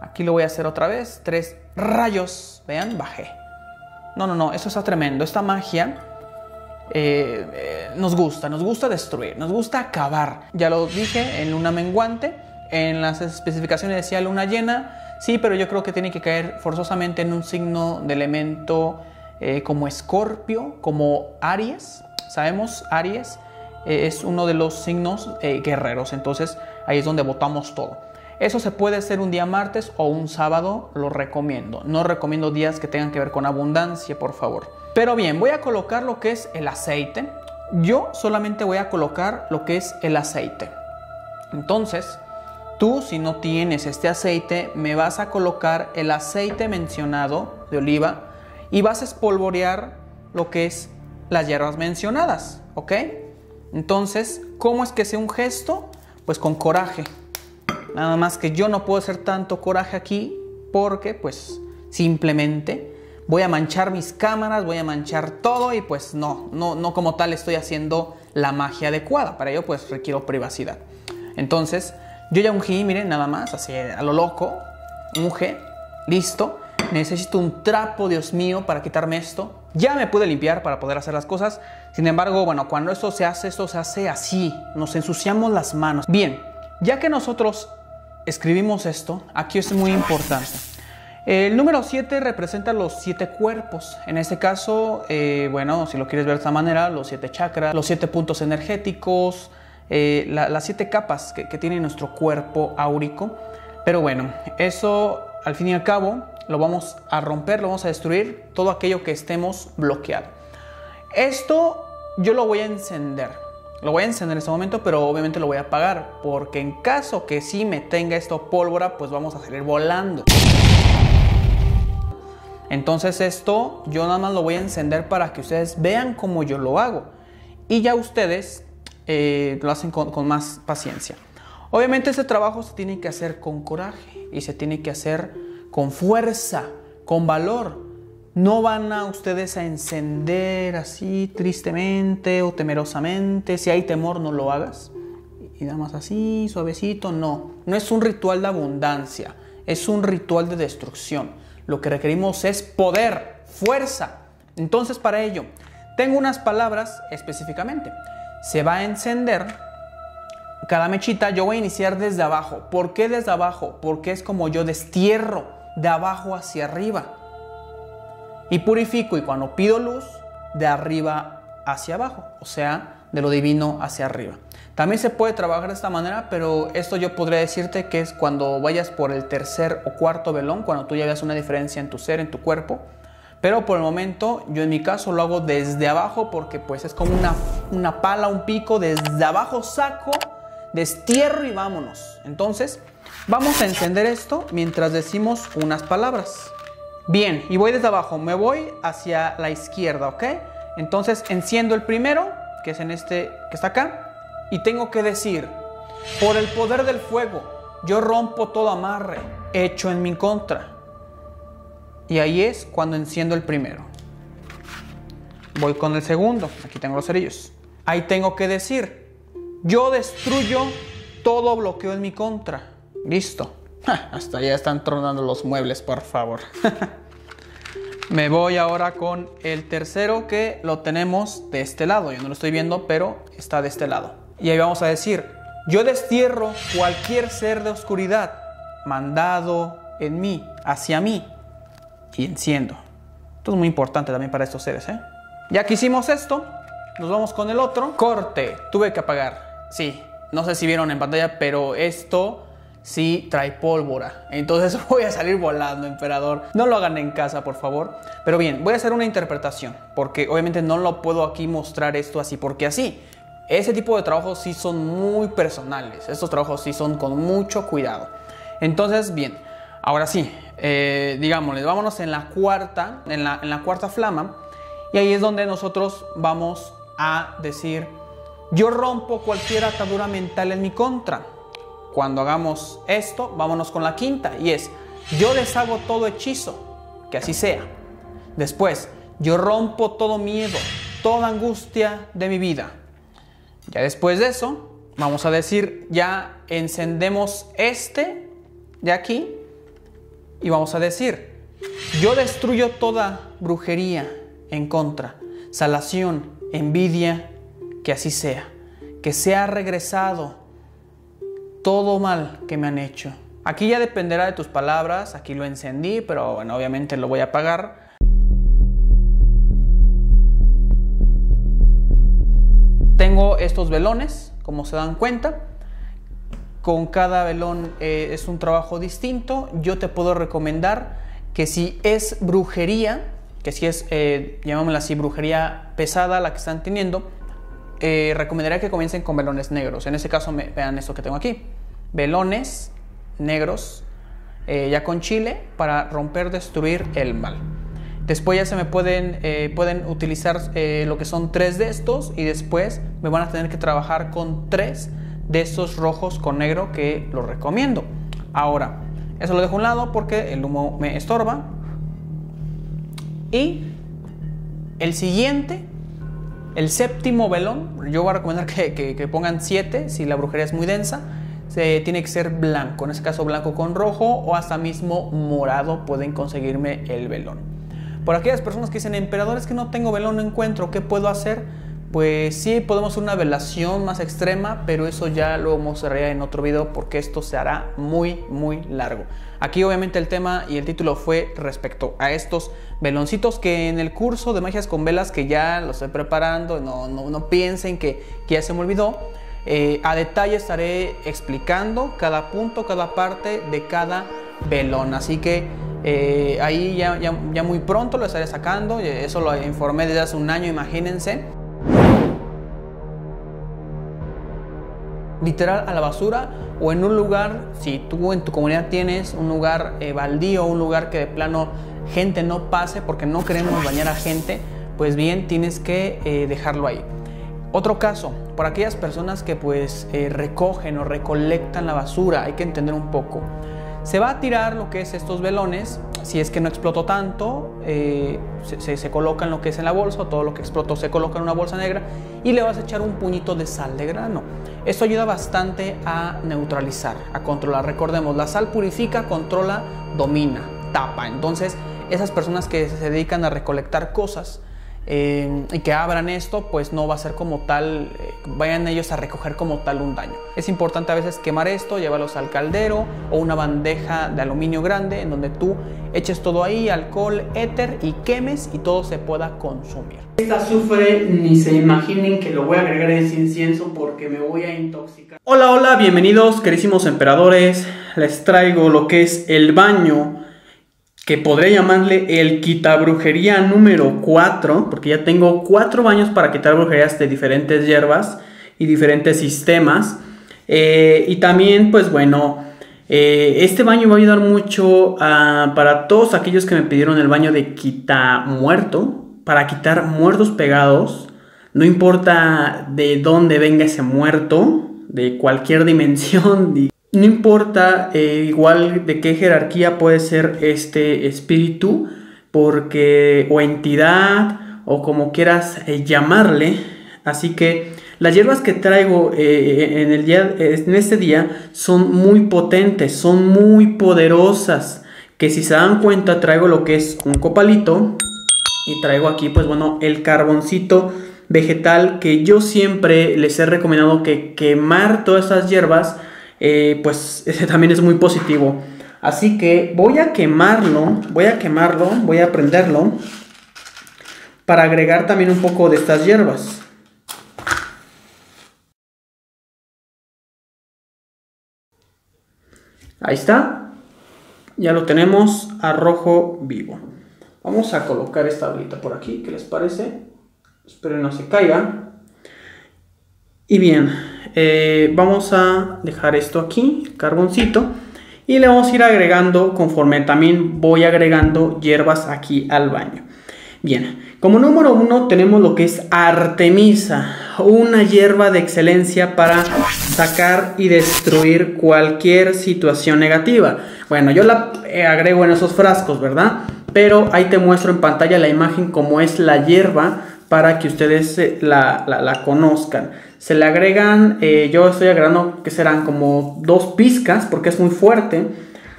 Aquí lo voy a hacer otra vez, tres rayos, vean, bajé. No, no, no, eso está tremendo. Esta magia eh, eh, nos gusta, nos gusta destruir, nos gusta acabar. Ya lo dije en luna menguante, en las especificaciones decía luna llena, sí, pero yo creo que tiene que caer forzosamente en un signo de elemento eh, como Escorpio, como Aries. Sabemos, Aries eh, es uno de los signos eh, guerreros, entonces ahí es donde votamos todo. Eso se puede hacer un día martes o un sábado, lo recomiendo. No recomiendo días que tengan que ver con abundancia, por favor. Pero bien, voy a colocar lo que es el aceite. Yo solamente voy a colocar lo que es el aceite. Entonces, tú si no tienes este aceite, me vas a colocar el aceite mencionado de oliva y vas a espolvorear lo que es las hierbas mencionadas, ¿ok? Entonces, ¿cómo es que sea un gesto? Pues con coraje. Nada más que yo no puedo hacer tanto coraje aquí porque pues simplemente voy a manchar mis cámaras, voy a manchar todo y pues no, no, no como tal estoy haciendo la magia adecuada. Para ello pues requiero privacidad. Entonces, yo ya ungí, miren, nada más, así a lo loco, unge, listo necesito un trapo, Dios mío, para quitarme esto. Ya me pude limpiar para poder hacer las cosas. Sin embargo, bueno, cuando esto se hace, esto se hace así. Nos ensuciamos las manos. Bien, ya que nosotros escribimos esto, aquí es muy importante. El número 7 representa los siete cuerpos. En este caso, eh, bueno, si lo quieres ver de esta manera, los siete chakras, los siete puntos energéticos, eh, las siete capas que, tiene nuestro cuerpo áurico. Pero bueno, eso al fin y al cabo lo vamos a romper, lo vamos a destruir, todo aquello que estemos bloqueado. Esto yo lo voy a encender. Lo voy a encender en este momento, pero obviamente lo voy a apagar, porque en caso que sí me tenga esto pólvora, pues vamos a salir volando. Entonces esto yo nada más lo voy a encender para que ustedes vean cómo yo lo hago. Y ya ustedes eh, lo hacen con, con más paciencia. Obviamente este trabajo se tiene que hacer con coraje y se tiene que hacer con fuerza, con valor. No van a ustedes a encender así tristemente o temerosamente. Si hay temor, no lo hagas. Y nada más así, suavecito. No, no es un ritual de abundancia, es un ritual de destrucción. Lo que requerimos es poder, fuerza. Entonces para ello, tengo unas palabras específicamente. Se va a encender cada mechita. Yo voy a iniciar desde abajo. ¿Por qué desde abajo? Porque es como yo destierro de abajo hacia arriba. Y purifico y cuando pido luz, de arriba hacia abajo, o sea, de lo divino hacia arriba. También se puede trabajar de esta manera, pero esto yo podría decirte que es cuando vayas por el tercer o cuarto velón, cuando tú ya veas una diferencia en tu ser, en tu cuerpo. Pero por el momento, yo en mi caso lo hago desde abajo porque pues es como una, una pala, un pico, desde abajo saco, destierro y vámonos. Entonces, vamos a encender esto mientras decimos unas palabras. Bien, y voy desde abajo, me voy hacia la izquierda, ¿ok? Entonces enciendo el primero, que es en este que está acá, y tengo que decir, por el poder del fuego, yo rompo todo amarre hecho en mi contra. Y ahí es cuando enciendo el primero. Voy con el segundo, aquí tengo los cerillos. Ahí tengo que decir, yo destruyo todo bloqueo en mi contra. Listo. hasta ya están tronando los muebles, por favor. Me voy ahora con el tercero que lo tenemos de este lado. Yo no lo estoy viendo, pero está de este lado. Y ahí vamos a decir, yo destierro cualquier ser de oscuridad mandado en mí, hacia mí, y enciendo. Esto es muy importante también para estos seres. ¿eh? Ya que hicimos esto, nos vamos con el otro. Corte, tuve que apagar. Sí, no sé si vieron en pantalla, pero esto sí trae pólvora. Entonces voy a salir volando, emperador. No lo hagan en casa, por favor. Pero bien, voy a hacer una interpretación, porque obviamente no lo puedo aquí mostrar esto así, porque así. Ese tipo de trabajos sí son muy personales. Estos trabajos sí son con mucho cuidado. Entonces, bien, ahora sí, eh, digámosle, vámonos en la cuarta, en la, en la cuarta flama. Y ahí es donde nosotros vamos a decir, yo rompo cualquier atadura mental en mi contra cuando hagamos esto, vámonos con la quinta y es, yo deshago todo hechizo, que así sea. Después, yo rompo todo miedo, toda angustia de mi vida. Ya después de eso, vamos a decir, ya encendemos este de aquí y vamos a decir, yo destruyo toda brujería en contra, salación, envidia, que así sea, que sea regresado todo mal que me han hecho. Aquí ya dependerá de tus palabras, aquí lo encendí, pero bueno, obviamente lo voy a apagar. Tengo estos velones, como se dan cuenta. Con cada velón eh, es un trabajo distinto. Yo te puedo recomendar que si es brujería, que si es, eh, llamémosla así, brujería pesada la que están teniendo, eh, recomendaría que comiencen con velones negros. En este caso, vean esto que tengo aquí. Velones negros, eh, ya con chile, para romper, destruir el mal. Después ya se me pueden, pueden utilizar lo que son tres de estos y después me van a tener que trabajar con tres de estos rojos con negro que los recomiendo. Ahora, eso lo dejo a un lado porque el humo me estorba. Y el siguiente el séptimo velón, yo voy a recomendar que, pongan 7 si la brujería es muy densa. Se, tiene que ser blanco, en este caso blanco con rojo o hasta mismo morado pueden conseguirme el velón. Por aquellas personas que dicen, emperador, es que no tengo velón, no encuentro, ¿qué puedo hacer? Pues sí, podemos hacer una velación más extrema, pero eso ya lo mostraré en otro video porque esto se hará muy, muy largo. Aquí obviamente el tema y el título fue respecto a estos veloncitos que en el curso de magias con velas que ya lo estoy preparando, no, no, piensen que, ya se me olvidó. Eh, a detalle estaré explicando cada punto, cada parte de cada velón. Así que eh, ahí ya, ya, ya muy pronto lo estaré sacando. Eso lo informé desde hace un año, imagínense. Literal a la basura o en un lugar, si tú en tu comunidad tienes un lugar eh, baldío, un lugar que de plano gente no pase porque no queremos bañar a gente, pues bien tienes que eh, dejarlo ahí. Otro caso, por aquellas personas que pues eh, recogen o recolectan la basura, hay que entender un poco. Se va a tirar lo que es estos velones, si es que no explotó tanto, se, se, coloca en lo que es en la bolsa, todo lo que explotó se coloca en una bolsa negra y le vas a echar un puñito de sal de grano. Esto ayuda bastante a neutralizar, a controlar. Recordemos, la sal purifica, controla, domina, tapa. Entonces, esas personas que se dedican a recolectar cosas, eh, y que abran esto, pues no va a ser como tal, eh, vayan ellos a recoger como tal un daño. Es importante a veces quemar esto, llevarlos al caldero o una bandeja de aluminio grande en donde tú eches todo ahí, alcohol, éter y quemes y todo se pueda consumir. Esta azufre ni se imaginen que lo voy a agregar en ese incienso porque me voy a intoxicar. Hola, hola, bienvenidos querísimos emperadores. Les traigo lo que es el baño que podría llamarle el quitabrujería número 4, porque ya tengo cuatro baños para quitar brujerías de diferentes hierbas y diferentes sistemas. Eh, y también, pues bueno, eh, este baño va a ayudar mucho para todos aquellos que me pidieron el baño de quita muerto, para quitar muertos pegados. No importa de dónde venga ese muerto, de cualquier dimensión, no importa eh, igual de qué jerarquía puede ser este espíritu, porque o entidad o como quieras eh, llamarle. Así que las hierbas que traigo eh, en, el día, en este día son muy potentes, son muy poderosas. Que si se dan cuenta traigo lo que es un copalito y traigo aquí pues bueno el carboncito vegetal que yo siempre les he recomendado que quemar todas estas hierbas eh, pues ese también es muy positivo. Así que voy a quemarlo, voy a quemarlo, voy a prenderlo para agregar también un poco de estas hierbas. Ahí está. Ya lo tenemos a rojo vivo. Vamos a colocar esta bolita por aquí, ¿qué les parece? Espero no se caiga. Y bien, eh, vamos a dejar esto aquí, carboncito, y le vamos a ir agregando conforme también voy agregando hierbas aquí al baño. Bien, como número uno tenemos lo que es Artemisa, una hierba de excelencia para sacar y destruir cualquier situación negativa. Bueno, yo la eh, agrego en esos frascos, ¿verdad? Pero ahí te muestro en pantalla la imagen como es la hierba para que ustedes eh, la, conozcan. Se le agregan, eh, yo estoy agregando que serán como dos pizcas porque es muy fuerte.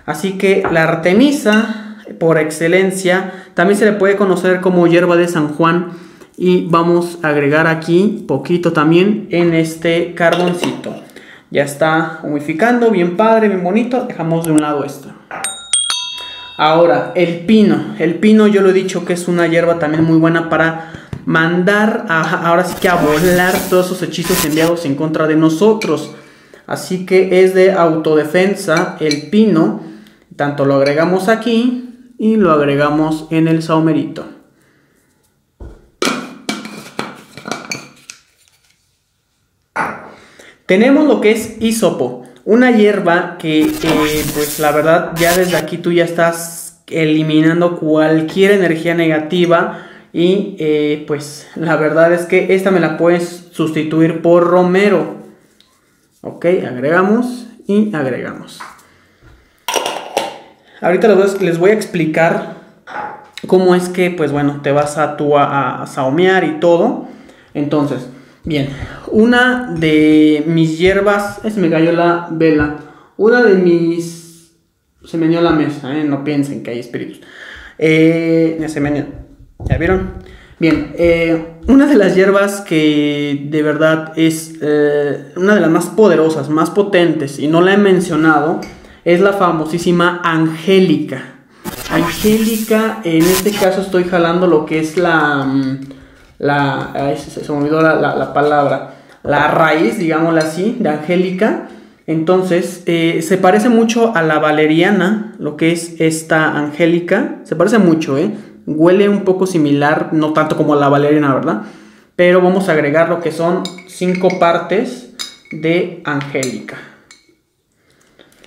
Así que la artemisa, por excelencia, también se le puede conocer como hierba de San Juan. Y vamos a agregar aquí poquito también en este carboncito. Ya está humificando, bien padre, bien bonito. Dejamos de un lado esto. Ahora, el pino. El pino yo lo he dicho que es una hierba también muy buena para mandar ahora sí que a volar todos esos hechizos enviados en contra de nosotros. Así que es de autodefensa el pino. Tanto lo agregamos aquí y lo agregamos en el saumerito. Tenemos lo que es hisopo, una hierba que eh, pues la verdad ya desde aquí tú ya estás eliminando cualquier energía negativa y eh, pues la verdad es que esta me la puedes sustituir por romero. Ok, agregamos y agregamos. Ahorita les voy a explicar cómo es que, pues bueno, te vas a tú a, a saumear y todo. Entonces, bien, una de mis hierbas, es me cayó la vela. Una de mis... Se me dio la mesa, ¿eh? no piensen que hay espíritus. Eh, se me ¿Ya vieron? Bien, eh, una de las hierbas que de verdad es eh, una de las más poderosas, más potentes, y no la he mencionado, es la famosísima Angélica. Angélica, en este caso estoy jalando lo que es la... Mm, la se, me olvidó la, la, palabra. La raíz, digámosla así, de Angélica. Entonces, eh, se parece mucho a la valeriana, lo que es esta Angélica. Se parece mucho, ¿eh? Huele un poco similar, no tanto como la valeriana, ¿verdad? Pero vamos a agregar lo que son cinco partes de angélica.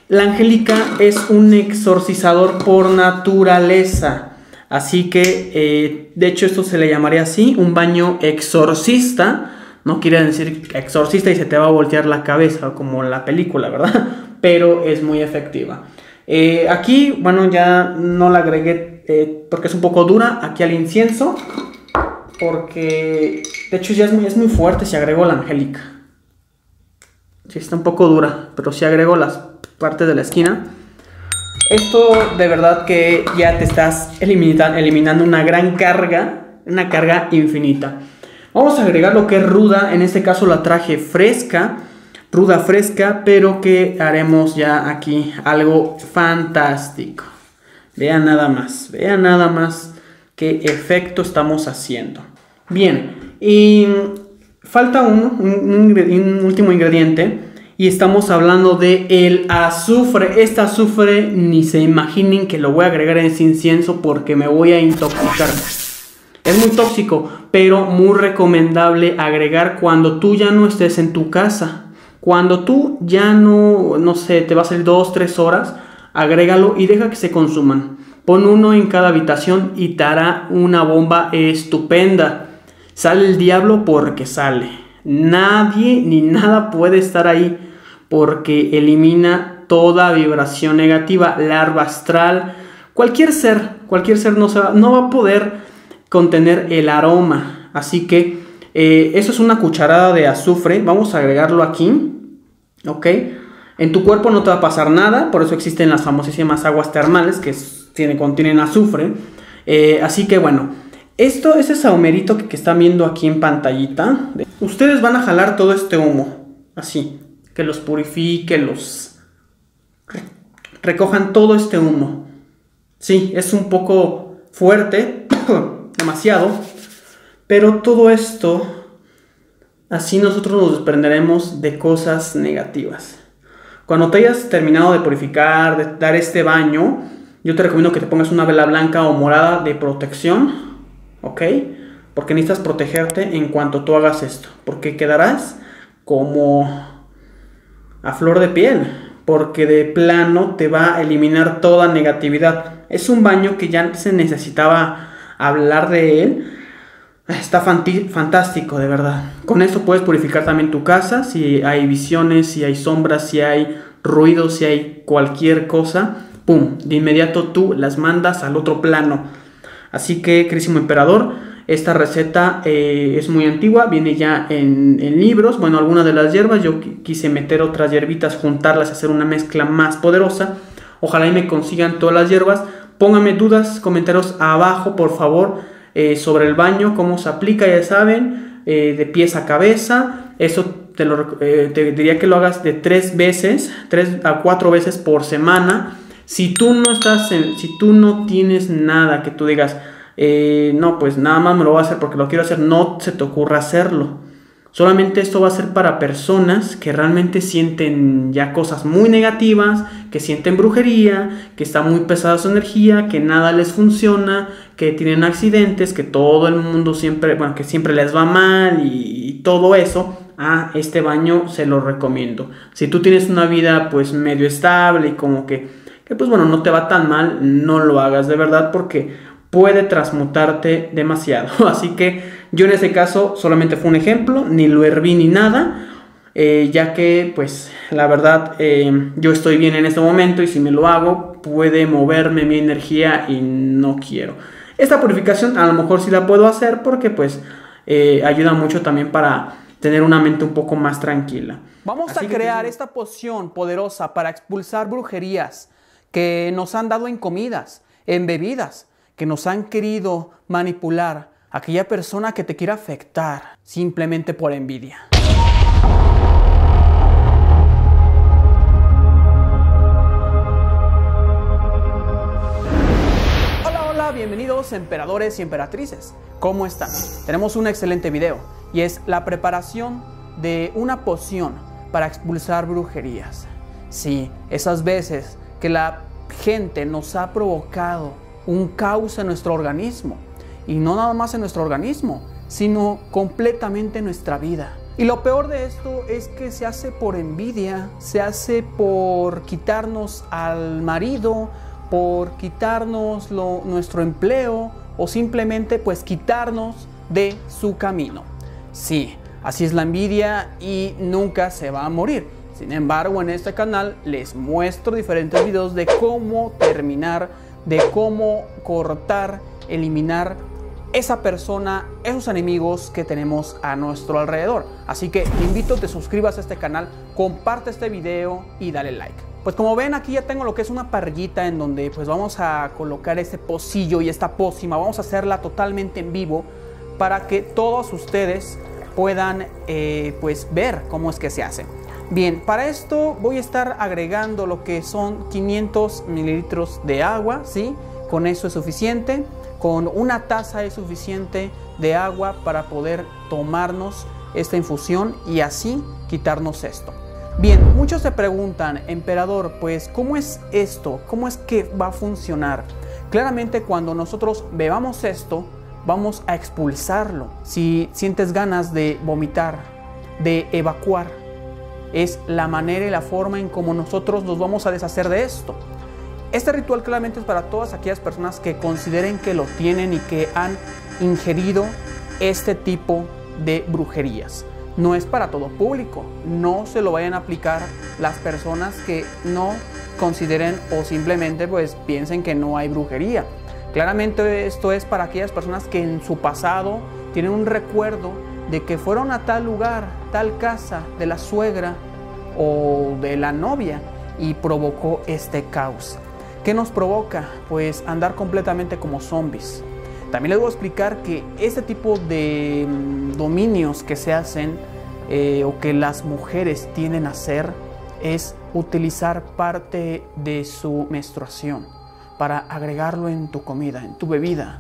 La angélica es un exorcizador por naturaleza. Así que, eh, de hecho, esto se le llamaría así, un baño exorcista. No quiere decir exorcista y se te va a voltear la cabeza como en la película, ¿verdad? Pero es muy efectiva. Eh, aquí, bueno, ya no la agregué eh, porque es un poco dura, aquí al incienso, porque de hecho ya es muy, es muy fuerte si agrego la angélica. Sí, está un poco dura, pero si agrego las partes de la esquina. Esto de verdad que ya te estás eliminando, eliminando una gran carga una carga infinita. Vamos a agregar lo que es ruda, en este caso la traje fresca, ruda fresca, pero que haremos ya aquí algo fantástico. Vean nada más, vean nada más qué efecto estamos haciendo. Bien, y falta un, último ingrediente y estamos hablando de el azufre. Este azufre ni se imaginen que lo voy a agregar en ese incienso porque me voy a intoxicar. Es muy tóxico, pero muy recomendable agregar cuando tú ya no estés en tu casa. Cuando tú ya no, no sé, te vas a ir dos, tres horas, agrégalo y deja que se consuman. Pon uno en cada habitación y te hará una bomba estupenda. Sale el diablo porque sale. Nadie ni nada puede estar ahí porque elimina toda vibración negativa, larva astral, cualquier ser, cualquier ser no, se va, no va a poder contener el aroma. Así que eh, eso es una cucharada de azufre. Vamos a agregarlo aquí. ¿Ok? En tu cuerpo no te va a pasar nada, por eso existen las famosísimas aguas termales que tiene, contienen azufre. Eh, así que bueno, esto es ese saumerito que, que están viendo aquí en pantallita. Ustedes van a jalar todo este humo, así, que los purifique, los recojan todo este humo. Sí, es un poco fuerte, demasiado, pero todo esto, así nosotros nos desprenderemos de cosas negativas. Cuando te hayas terminado de purificar, de dar este baño, yo te recomiendo que te pongas una vela blanca o morada de protección ¿ok? Porque necesitas protegerte en cuanto tú hagas esto, porque quedarás como a flor de piel, porque de plano te va a eliminar toda negatividad. Es un baño que ya se necesitaba hablar de él. Está fantástico, de verdad. Con esto puedes purificar también tu casa, si hay visiones, si hay sombras, si hay ruido, si hay cualquier cosa. ¡Pum! De inmediato tú las mandas al otro plano Así que, querísimo emperador, esta receta eh, es muy antigua, viene ya en, libros. Bueno, algunas de las hierbas, yo quise meter otras hierbitas, juntarlas, hacer una mezcla más poderosa. Ojalá y me consigan todas las hierbas. Pónganme dudas, comentarios abajo, por favor, eh, sobre el baño, cómo se aplica, ya saben, eh, de pies a cabeza. Eso te, lo, te diría que lo hagas de tres veces, tres a cuatro veces por semana si tú no estás en, si tú no tienes nada que tú digas, eh, no, pues nada más me lo voy a hacer porque lo quiero hacer, no se te ocurra hacerlo. Solamente esto va a ser para personas que realmente sienten ya cosas muy negativas, que sienten brujería, que está muy pesada su energía, que nada les funciona, que tienen accidentes, que todo el mundo siempre, bueno, que siempre les va mal y, todo eso. Ah, este baño se lo recomiendo. Si tú tienes una vida pues medio estable y como que que pues bueno, no te va tan mal, no lo hagas de verdad porque puede transmutarte demasiado. Así que yo en ese caso solamente fue un ejemplo, ni lo herví ni nada, eh, ya que pues la verdad eh, yo estoy bien en este momento y si me lo hago puede moverme mi energía y no quiero. Esta purificación a lo mejor sí la puedo hacer porque pues eh, ayuda mucho también para tener una mente un poco más tranquila. Vamos a crear esta poción poderosa para expulsar brujerías que nos han dado en comidas, en bebidas, que nos han querido manipular, aquella persona que te quiera afectar simplemente por envidia. Hola, hola, bienvenidos emperadores y emperatrices. ¿Cómo están? Tenemos un excelente video y es la preparación de una poción para expulsar brujerías. Sí, esas veces que la gente nos ha provocado un caos en nuestro organismo. Y no nada más en nuestro organismo, sino completamente en nuestra vida. Y lo peor de esto es que se hace por envidia, se hace por quitarnos al marido, por quitarnos nuestro empleo o simplemente pues quitarnos de su camino. Sí, así es la envidia y nunca se va a morir. Sin embargo, en este canal les muestro diferentes videos de cómo terminar, de cómo cortar, eliminar esa persona, esos enemigos que tenemos a nuestro alrededor. Así que te invito a que te suscribas a este canal, comparte este video y dale like. Pues como ven aquí ya tengo lo que es una parrillita en donde pues vamos a colocar este pocillo y esta pócima. Vamos a hacerla totalmente en vivo para que todos ustedes puedan eh, pues ver cómo es que se hace. Bien, para esto voy a estar agregando lo que son 500 mililitros de agua, ¿sí? Con eso es suficiente. Con una taza es suficiente de agua para poder tomarnos esta infusión y así quitarnos esto. Bien, muchos se preguntan, emperador, pues ¿cómo es esto? ¿Cómo es que va a funcionar? Claramente cuando nosotros bebamos esto, vamos a expulsarlo. Si sientes ganas de vomitar, de evacuar, es la manera y la forma en cómo nosotros nos vamos a deshacer de esto. Este ritual claramente es para todas aquellas personas que consideren que lo tienen y que han ingerido este tipo de brujerías no es para todo público. No se lo vayan a aplicar las personas que no consideren o simplemente pues piensen que no hay brujería. Claramente esto es para aquellas personas que en su pasado tienen un recuerdo de que fueron a tal lugar, tal casa de la suegra o de la novia y provocó este caos. ¿Qué nos provoca? Pues andar completamente como zombies. También les voy a explicar que este tipo de mm, dominios que se hacen eh, o que las mujeres tienen a hacer es utilizar parte de su menstruación para agregarlo en tu comida, en tu bebida.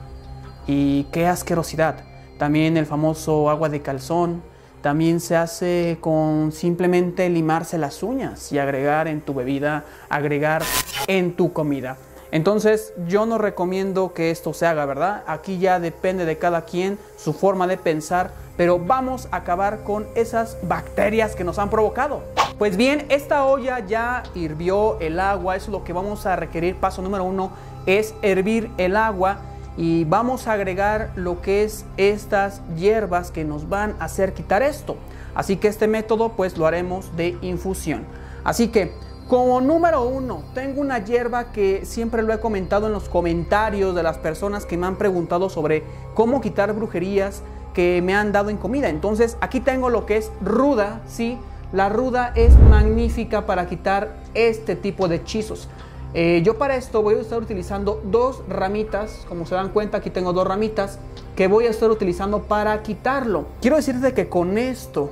Y qué asquerosidad. También el famoso agua de calzón, también se hace con simplemente limarse las uñas y agregar en tu bebida, agregar en tu comida. Entonces yo no recomiendo que esto se haga, ¿verdad? Aquí ya depende de cada quien su forma de pensar, pero vamos a acabar con esas bacterias que nos han provocado. Pues bien, esta olla ya hirvió el agua, eso es lo que vamos a requerir. Paso número uno es hervir el agua y vamos a agregar lo que es estas hierbas que nos van a hacer quitar esto. Así que este método pues lo haremos de infusión. Así que como número uno, tengo una hierba que siempre lo he comentado en los comentarios de las personas que me han preguntado sobre cómo quitar brujerías que me han dado en comida. Entonces aquí tengo lo que es ruda, ¿sí? La ruda es magnífica para quitar este tipo de hechizos. Eh, yo para esto voy a estar utilizando dos ramitas, como se dan cuenta aquí tengo dos ramitas que voy a estar utilizando para quitarlo. Quiero decirte que con esto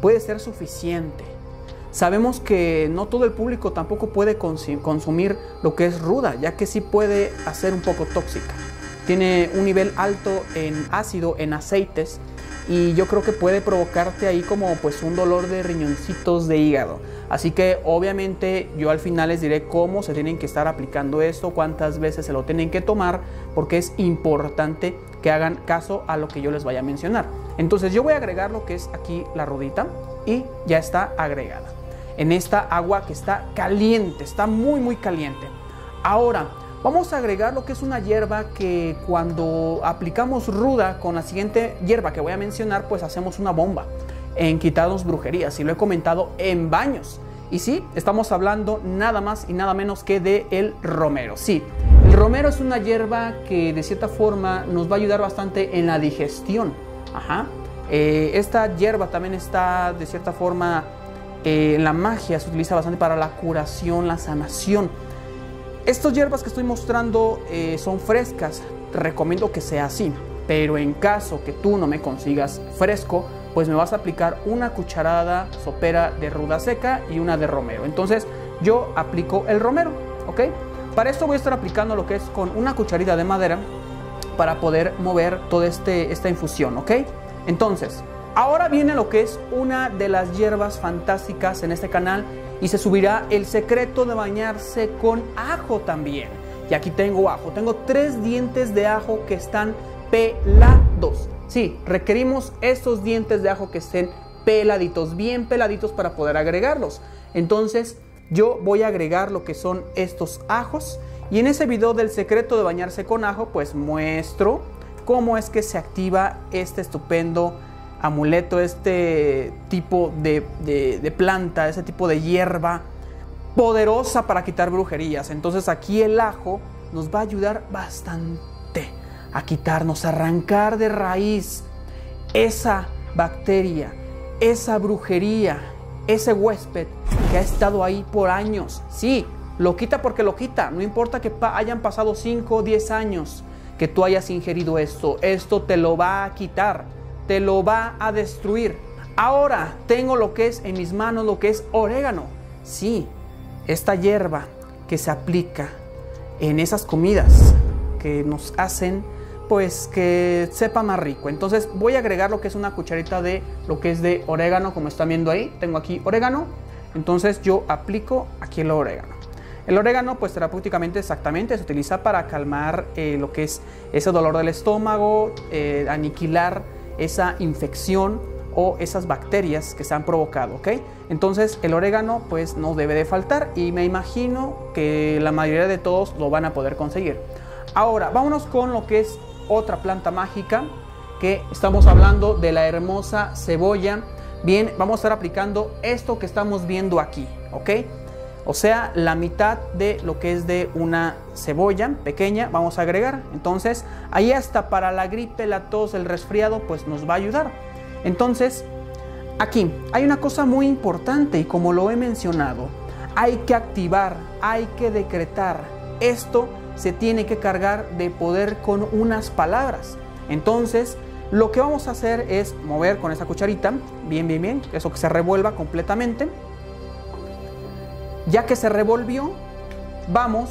puede ser suficiente. Sabemos que no todo el público tampoco puede consumir lo que es ruda, ya que sí puede hacer un poco tóxica. Tiene un nivel alto en ácido, en aceites, y yo creo que puede provocarte ahí como pues un dolor de riñoncitos de hígado. Así que obviamente yo al final les diré cómo se tienen que estar aplicando esto, cuántas veces se lo tienen que tomar, porque es importante que hagan caso a lo que yo les vaya a mencionar. Entonces yo voy a agregar lo que es aquí la rudita y ya está agregada en esta agua que está caliente, está muy muy caliente. Ahora, vamos a agregar lo que es una hierba que cuando aplicamos ruda con la siguiente hierba que voy a mencionar, pues hacemos una bomba en quitarnos brujerías y lo he comentado en baños. Y sí, estamos hablando nada más y nada menos que de el romero. Sí, el romero es una hierba que de cierta forma nos va a ayudar bastante en la digestión. Ajá. Eh, esta hierba también está de cierta forma eh, la magia se utiliza bastante para la curación, la sanación. Estas hierbas que estoy mostrando eh, son frescas, recomiendo que sea así, pero en caso que tú no me consigas fresco, pues me vas a aplicar una cucharada sopera de ruda seca y una de romero. Entonces yo aplico el romero, ¿ok? Para esto voy a estar aplicando lo que es con una cucharita de madera para poder mover toda este, esta infusión, ¿ok? Entonces, Ahora viene lo que es una de las hierbas fantásticas en este canal y se subirá el secreto de bañarse con ajo también. Y aquí tengo ajo, tengo tres dientes de ajo que están pelados. Sí, requerimos estos dientes de ajo que estén peladitos, bien peladitos para poder agregarlos. Entonces yo voy a agregar lo que son estos ajos y en ese video del secreto de bañarse con ajo pues muestro cómo es que se activa este estupendo amuleto, este tipo de, planta, ese tipo de hierba poderosa para quitar brujerías. Entonces aquí el ajo nos va a ayudar bastante a quitarnos, a arrancar de raíz esa bacteria, esa brujería ese huésped que ha estado ahí por años. Sí, lo quita porque lo quita. No importa que hayan pasado 5 o 10 años que tú hayas ingerido esto. Esto te lo va a quitar. Te lo va a destruir. Ahora tengo lo que es en mis manos, lo que es orégano. Sí, esta hierba que se aplica en esas comidas que nos hacen pues que sepa más rico. Entonces voy a agregar lo que es una cucharita de lo que es de orégano, como están viendo ahí. Tengo aquí orégano. Entonces yo aplico aquí el orégano. El orégano, pues terapéuticamente exactamente se utiliza para calmar eh, lo que es ese dolor del estómago, eh, aniquilar esa infección o esas bacterias que se han provocado, ¿ok? Entonces el orégano pues no debe de faltar y me imagino que la mayoría de todos lo van a poder conseguir. Ahora, vámonos con lo que es otra planta mágica que estamos hablando de la hermosa cebolla. Bien, vamos a estar aplicando esto que estamos viendo aquí, ¿ok? O sea, la mitad de lo que es de una cebolla pequeña vamos a agregar. Entonces, ahí hasta para la gripe, la tos, el resfriado, pues nos va a ayudar. Entonces, aquí hay una cosa muy importante y como lo he mencionado, hay que activar, hay que decretar. Esto se tiene que cargar de poder con unas palabras. Entonces, lo que vamos a hacer es mover con esa cucharita, bien, bien, bien, eso que se revuelva completamente. Ya que se revolvió, vamos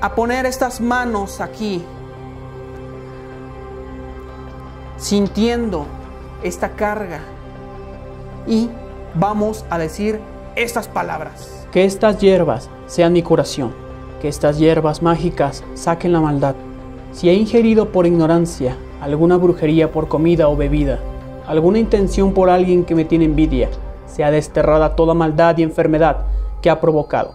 a poner estas manos aquí, sintiendo esta carga y vamos a decir estas palabras. Que estas hierbas sean mi curación que estas hierbas mágicas saquen la maldad. Si he ingerido por ignorancia alguna brujería por comida o bebida, alguna intención por alguien que me tiene envidia, sea desterrada toda maldad y enfermedad que ha provocado.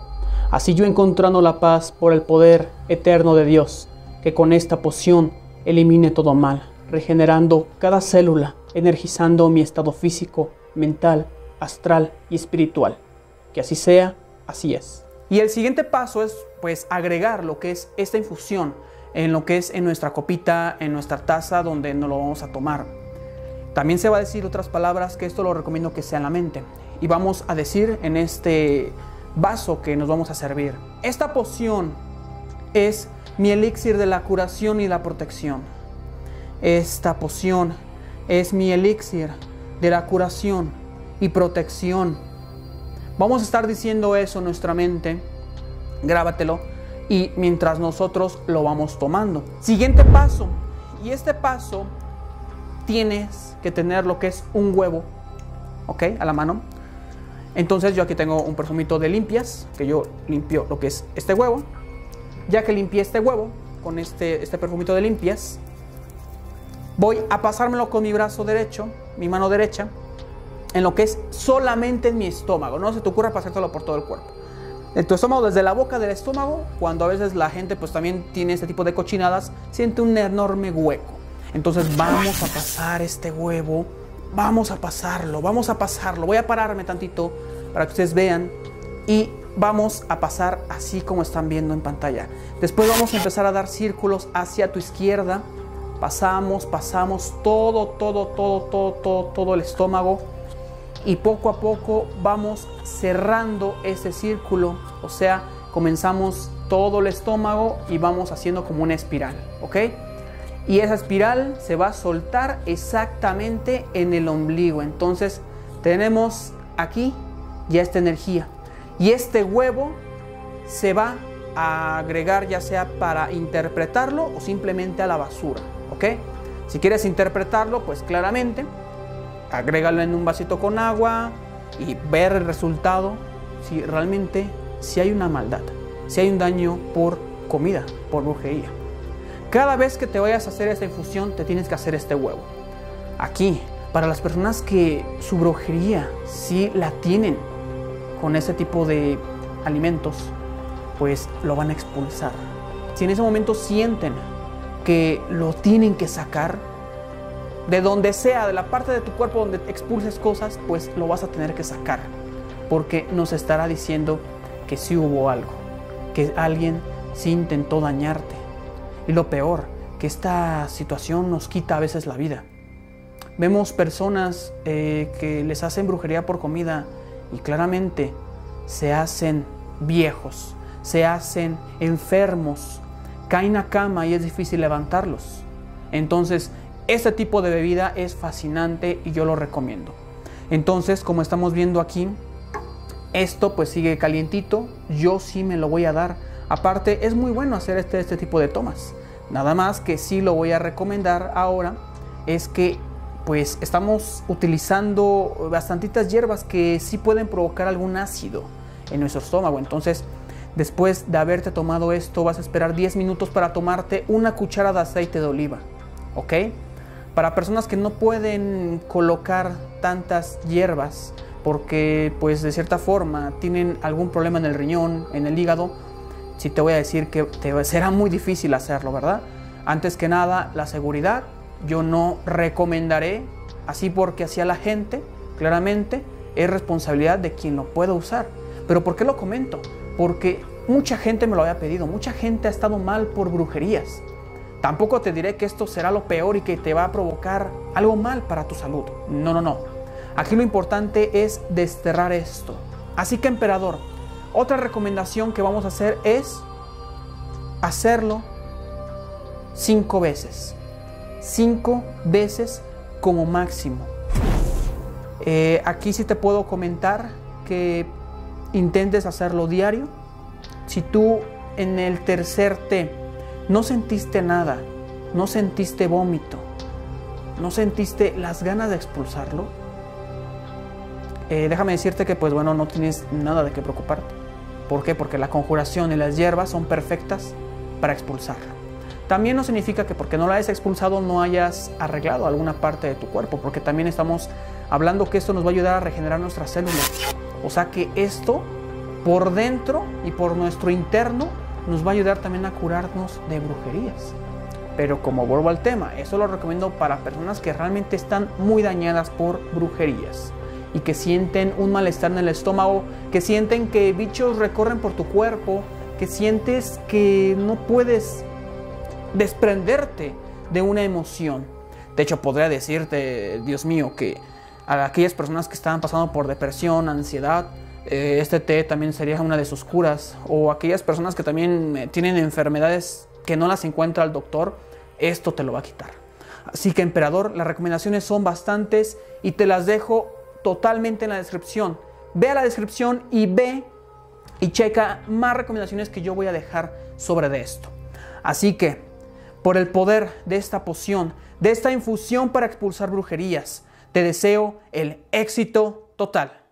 Así yo encontrando la paz por el poder eterno de Dios, que con esta poción elimine todo mal, regenerando cada célula, energizando mi estado físico, mental, astral y espiritual. Que así sea, así es. Y el siguiente paso es pues agregar lo que es esta infusión en lo que es en nuestra copita, en nuestra taza donde nos lo vamos a tomar. También se va a decir otras palabras que esto lo recomiendo que sea en la mente. Y vamos a decir en este vaso que nos vamos a servir. Esta poción es mi elixir de la curación y la protección. Esta poción es mi elixir de la curación y protección Vamos a estar diciendo eso en nuestra mente, grábatelo, y mientras nosotros lo vamos tomando. Siguiente paso, y este paso tienes que tener lo que es un huevo, ¿ok? A la mano. Entonces yo aquí tengo un perfumito de limpias, que yo limpio lo que es este huevo. Ya que limpié este huevo con este, este perfumito de limpias, voy a pasármelo con mi brazo derecho, mi mano derecha, en lo que es solamente en mi estómago. No se te ocurra pasártelo por todo el cuerpo. En tu estómago, desde la boca del estómago, cuando a veces la gente pues también tiene este tipo de cochinadas, siente un enorme hueco. Entonces vamos a pasar este huevo, vamos a pasarlo, vamos a pasarlo. Voy a pararme tantito para que ustedes vean y vamos a pasar así como están viendo en pantalla. Después vamos a empezar a dar círculos hacia tu izquierda. Pasamos, pasamos todo, todo, todo, todo, todo, todo el estómago y poco a poco vamos cerrando ese círculo, o sea, comenzamos todo el estómago y vamos haciendo como una espiral, ¿ok? Y esa espiral se va a soltar exactamente en el ombligo. Entonces tenemos aquí ya esta energía. Y este huevo se va a agregar ya sea para interpretarlo o simplemente a la basura, ¿ok? Si quieres interpretarlo, pues claramente agrégalo en un vasito con agua y ver el resultado si realmente si hay una maldad, si hay un daño por comida, por brujería. Cada vez que te vayas a hacer esta infusión, te tienes que hacer este huevo. Aquí, para las personas que su brujería sí la tienen con ese tipo de alimentos, pues lo van a expulsar. Si en ese momento sienten que lo tienen que sacar, de donde sea, de la parte de tu cuerpo donde expulses cosas, pues lo vas a tener que sacar, porque nos estará diciendo que sí hubo algo, que alguien sí intentó dañarte. Y lo peor, que esta situación nos quita a veces la vida. Vemos personas eh, que les hacen brujería por comida y claramente se hacen viejos, se hacen enfermos, caen a cama y es difícil levantarlos. Entonces, este tipo de bebida es fascinante y yo lo recomiendo. Entonces, como estamos viendo aquí, esto pues sigue calientito, yo sí me lo voy a dar. Aparte, es muy bueno hacer este, este tipo de tomas. Nada más que sí lo voy a recomendar ahora es que pues estamos utilizando bastantitas hierbas que sí pueden provocar algún ácido en nuestro estómago. Entonces, después de haberte tomado esto, vas a esperar 10 minutos para tomarte una cuchara de aceite de oliva. ¿Ok? Para personas que no pueden colocar tantas hierbas porque pues de cierta forma tienen algún problema en el riñón, en el hígado, sí te voy a decir que te será muy difícil hacerlo, ¿verdad? Antes que nada, la seguridad yo no recomendaré así porque hacia la gente, claramente, es responsabilidad de quien lo pueda usar. Pero ¿por qué lo comento? Porque mucha gente me lo había pedido, mucha gente ha estado mal por brujerías. Tampoco te diré que esto será lo peor y que te va a provocar algo mal para tu salud. No, no, no. Aquí lo importante es desterrar esto. Así que emperador, otra recomendación que vamos a hacer es hacerlo cinco veces cinco veces como máximo. Eh, aquí sí te puedo comentar que intentes hacerlo diario. Si tú en el tercer té no sentiste nada, no sentiste vómito, no sentiste las ganas de expulsarlo, eh, déjame decirte que pues bueno, no tienes nada de qué preocuparte. ¿Por qué? Porque la conjuración y las hierbas son perfectas para expulsarlo. También no significa que porque no la hayas expulsado no hayas arreglado alguna parte de tu cuerpo, porque también estamos hablando que esto nos va a ayudar a regenerar nuestras células. O sea que esto por dentro y por nuestro interno nos va a ayudar también a curarnos de brujerías. Pero como vuelvo al tema, eso lo recomiendo para personas que realmente están muy dañadas por brujerías y que sienten un malestar en el estómago, que sienten que bichos recorren por tu cuerpo, que sientes que no puedes desprenderte de una emoción. De hecho, podría decirte, Dios mío, que a aquellas personas que estaban pasando por depresión, ansiedad, eh, este té también sería una de sus curas. O aquellas personas que también eh, tienen enfermedades que no las encuentra el doctor, esto te lo va a quitar. Así que, emperador, las recomendaciones son bastantes y te las dejo totalmente en la descripción. Ve a la descripción y ve y checa más recomendaciones que yo voy a dejar sobre de esto. Así que por el poder de esta poción, de esta infusión para expulsar brujerías. Te deseo el éxito total.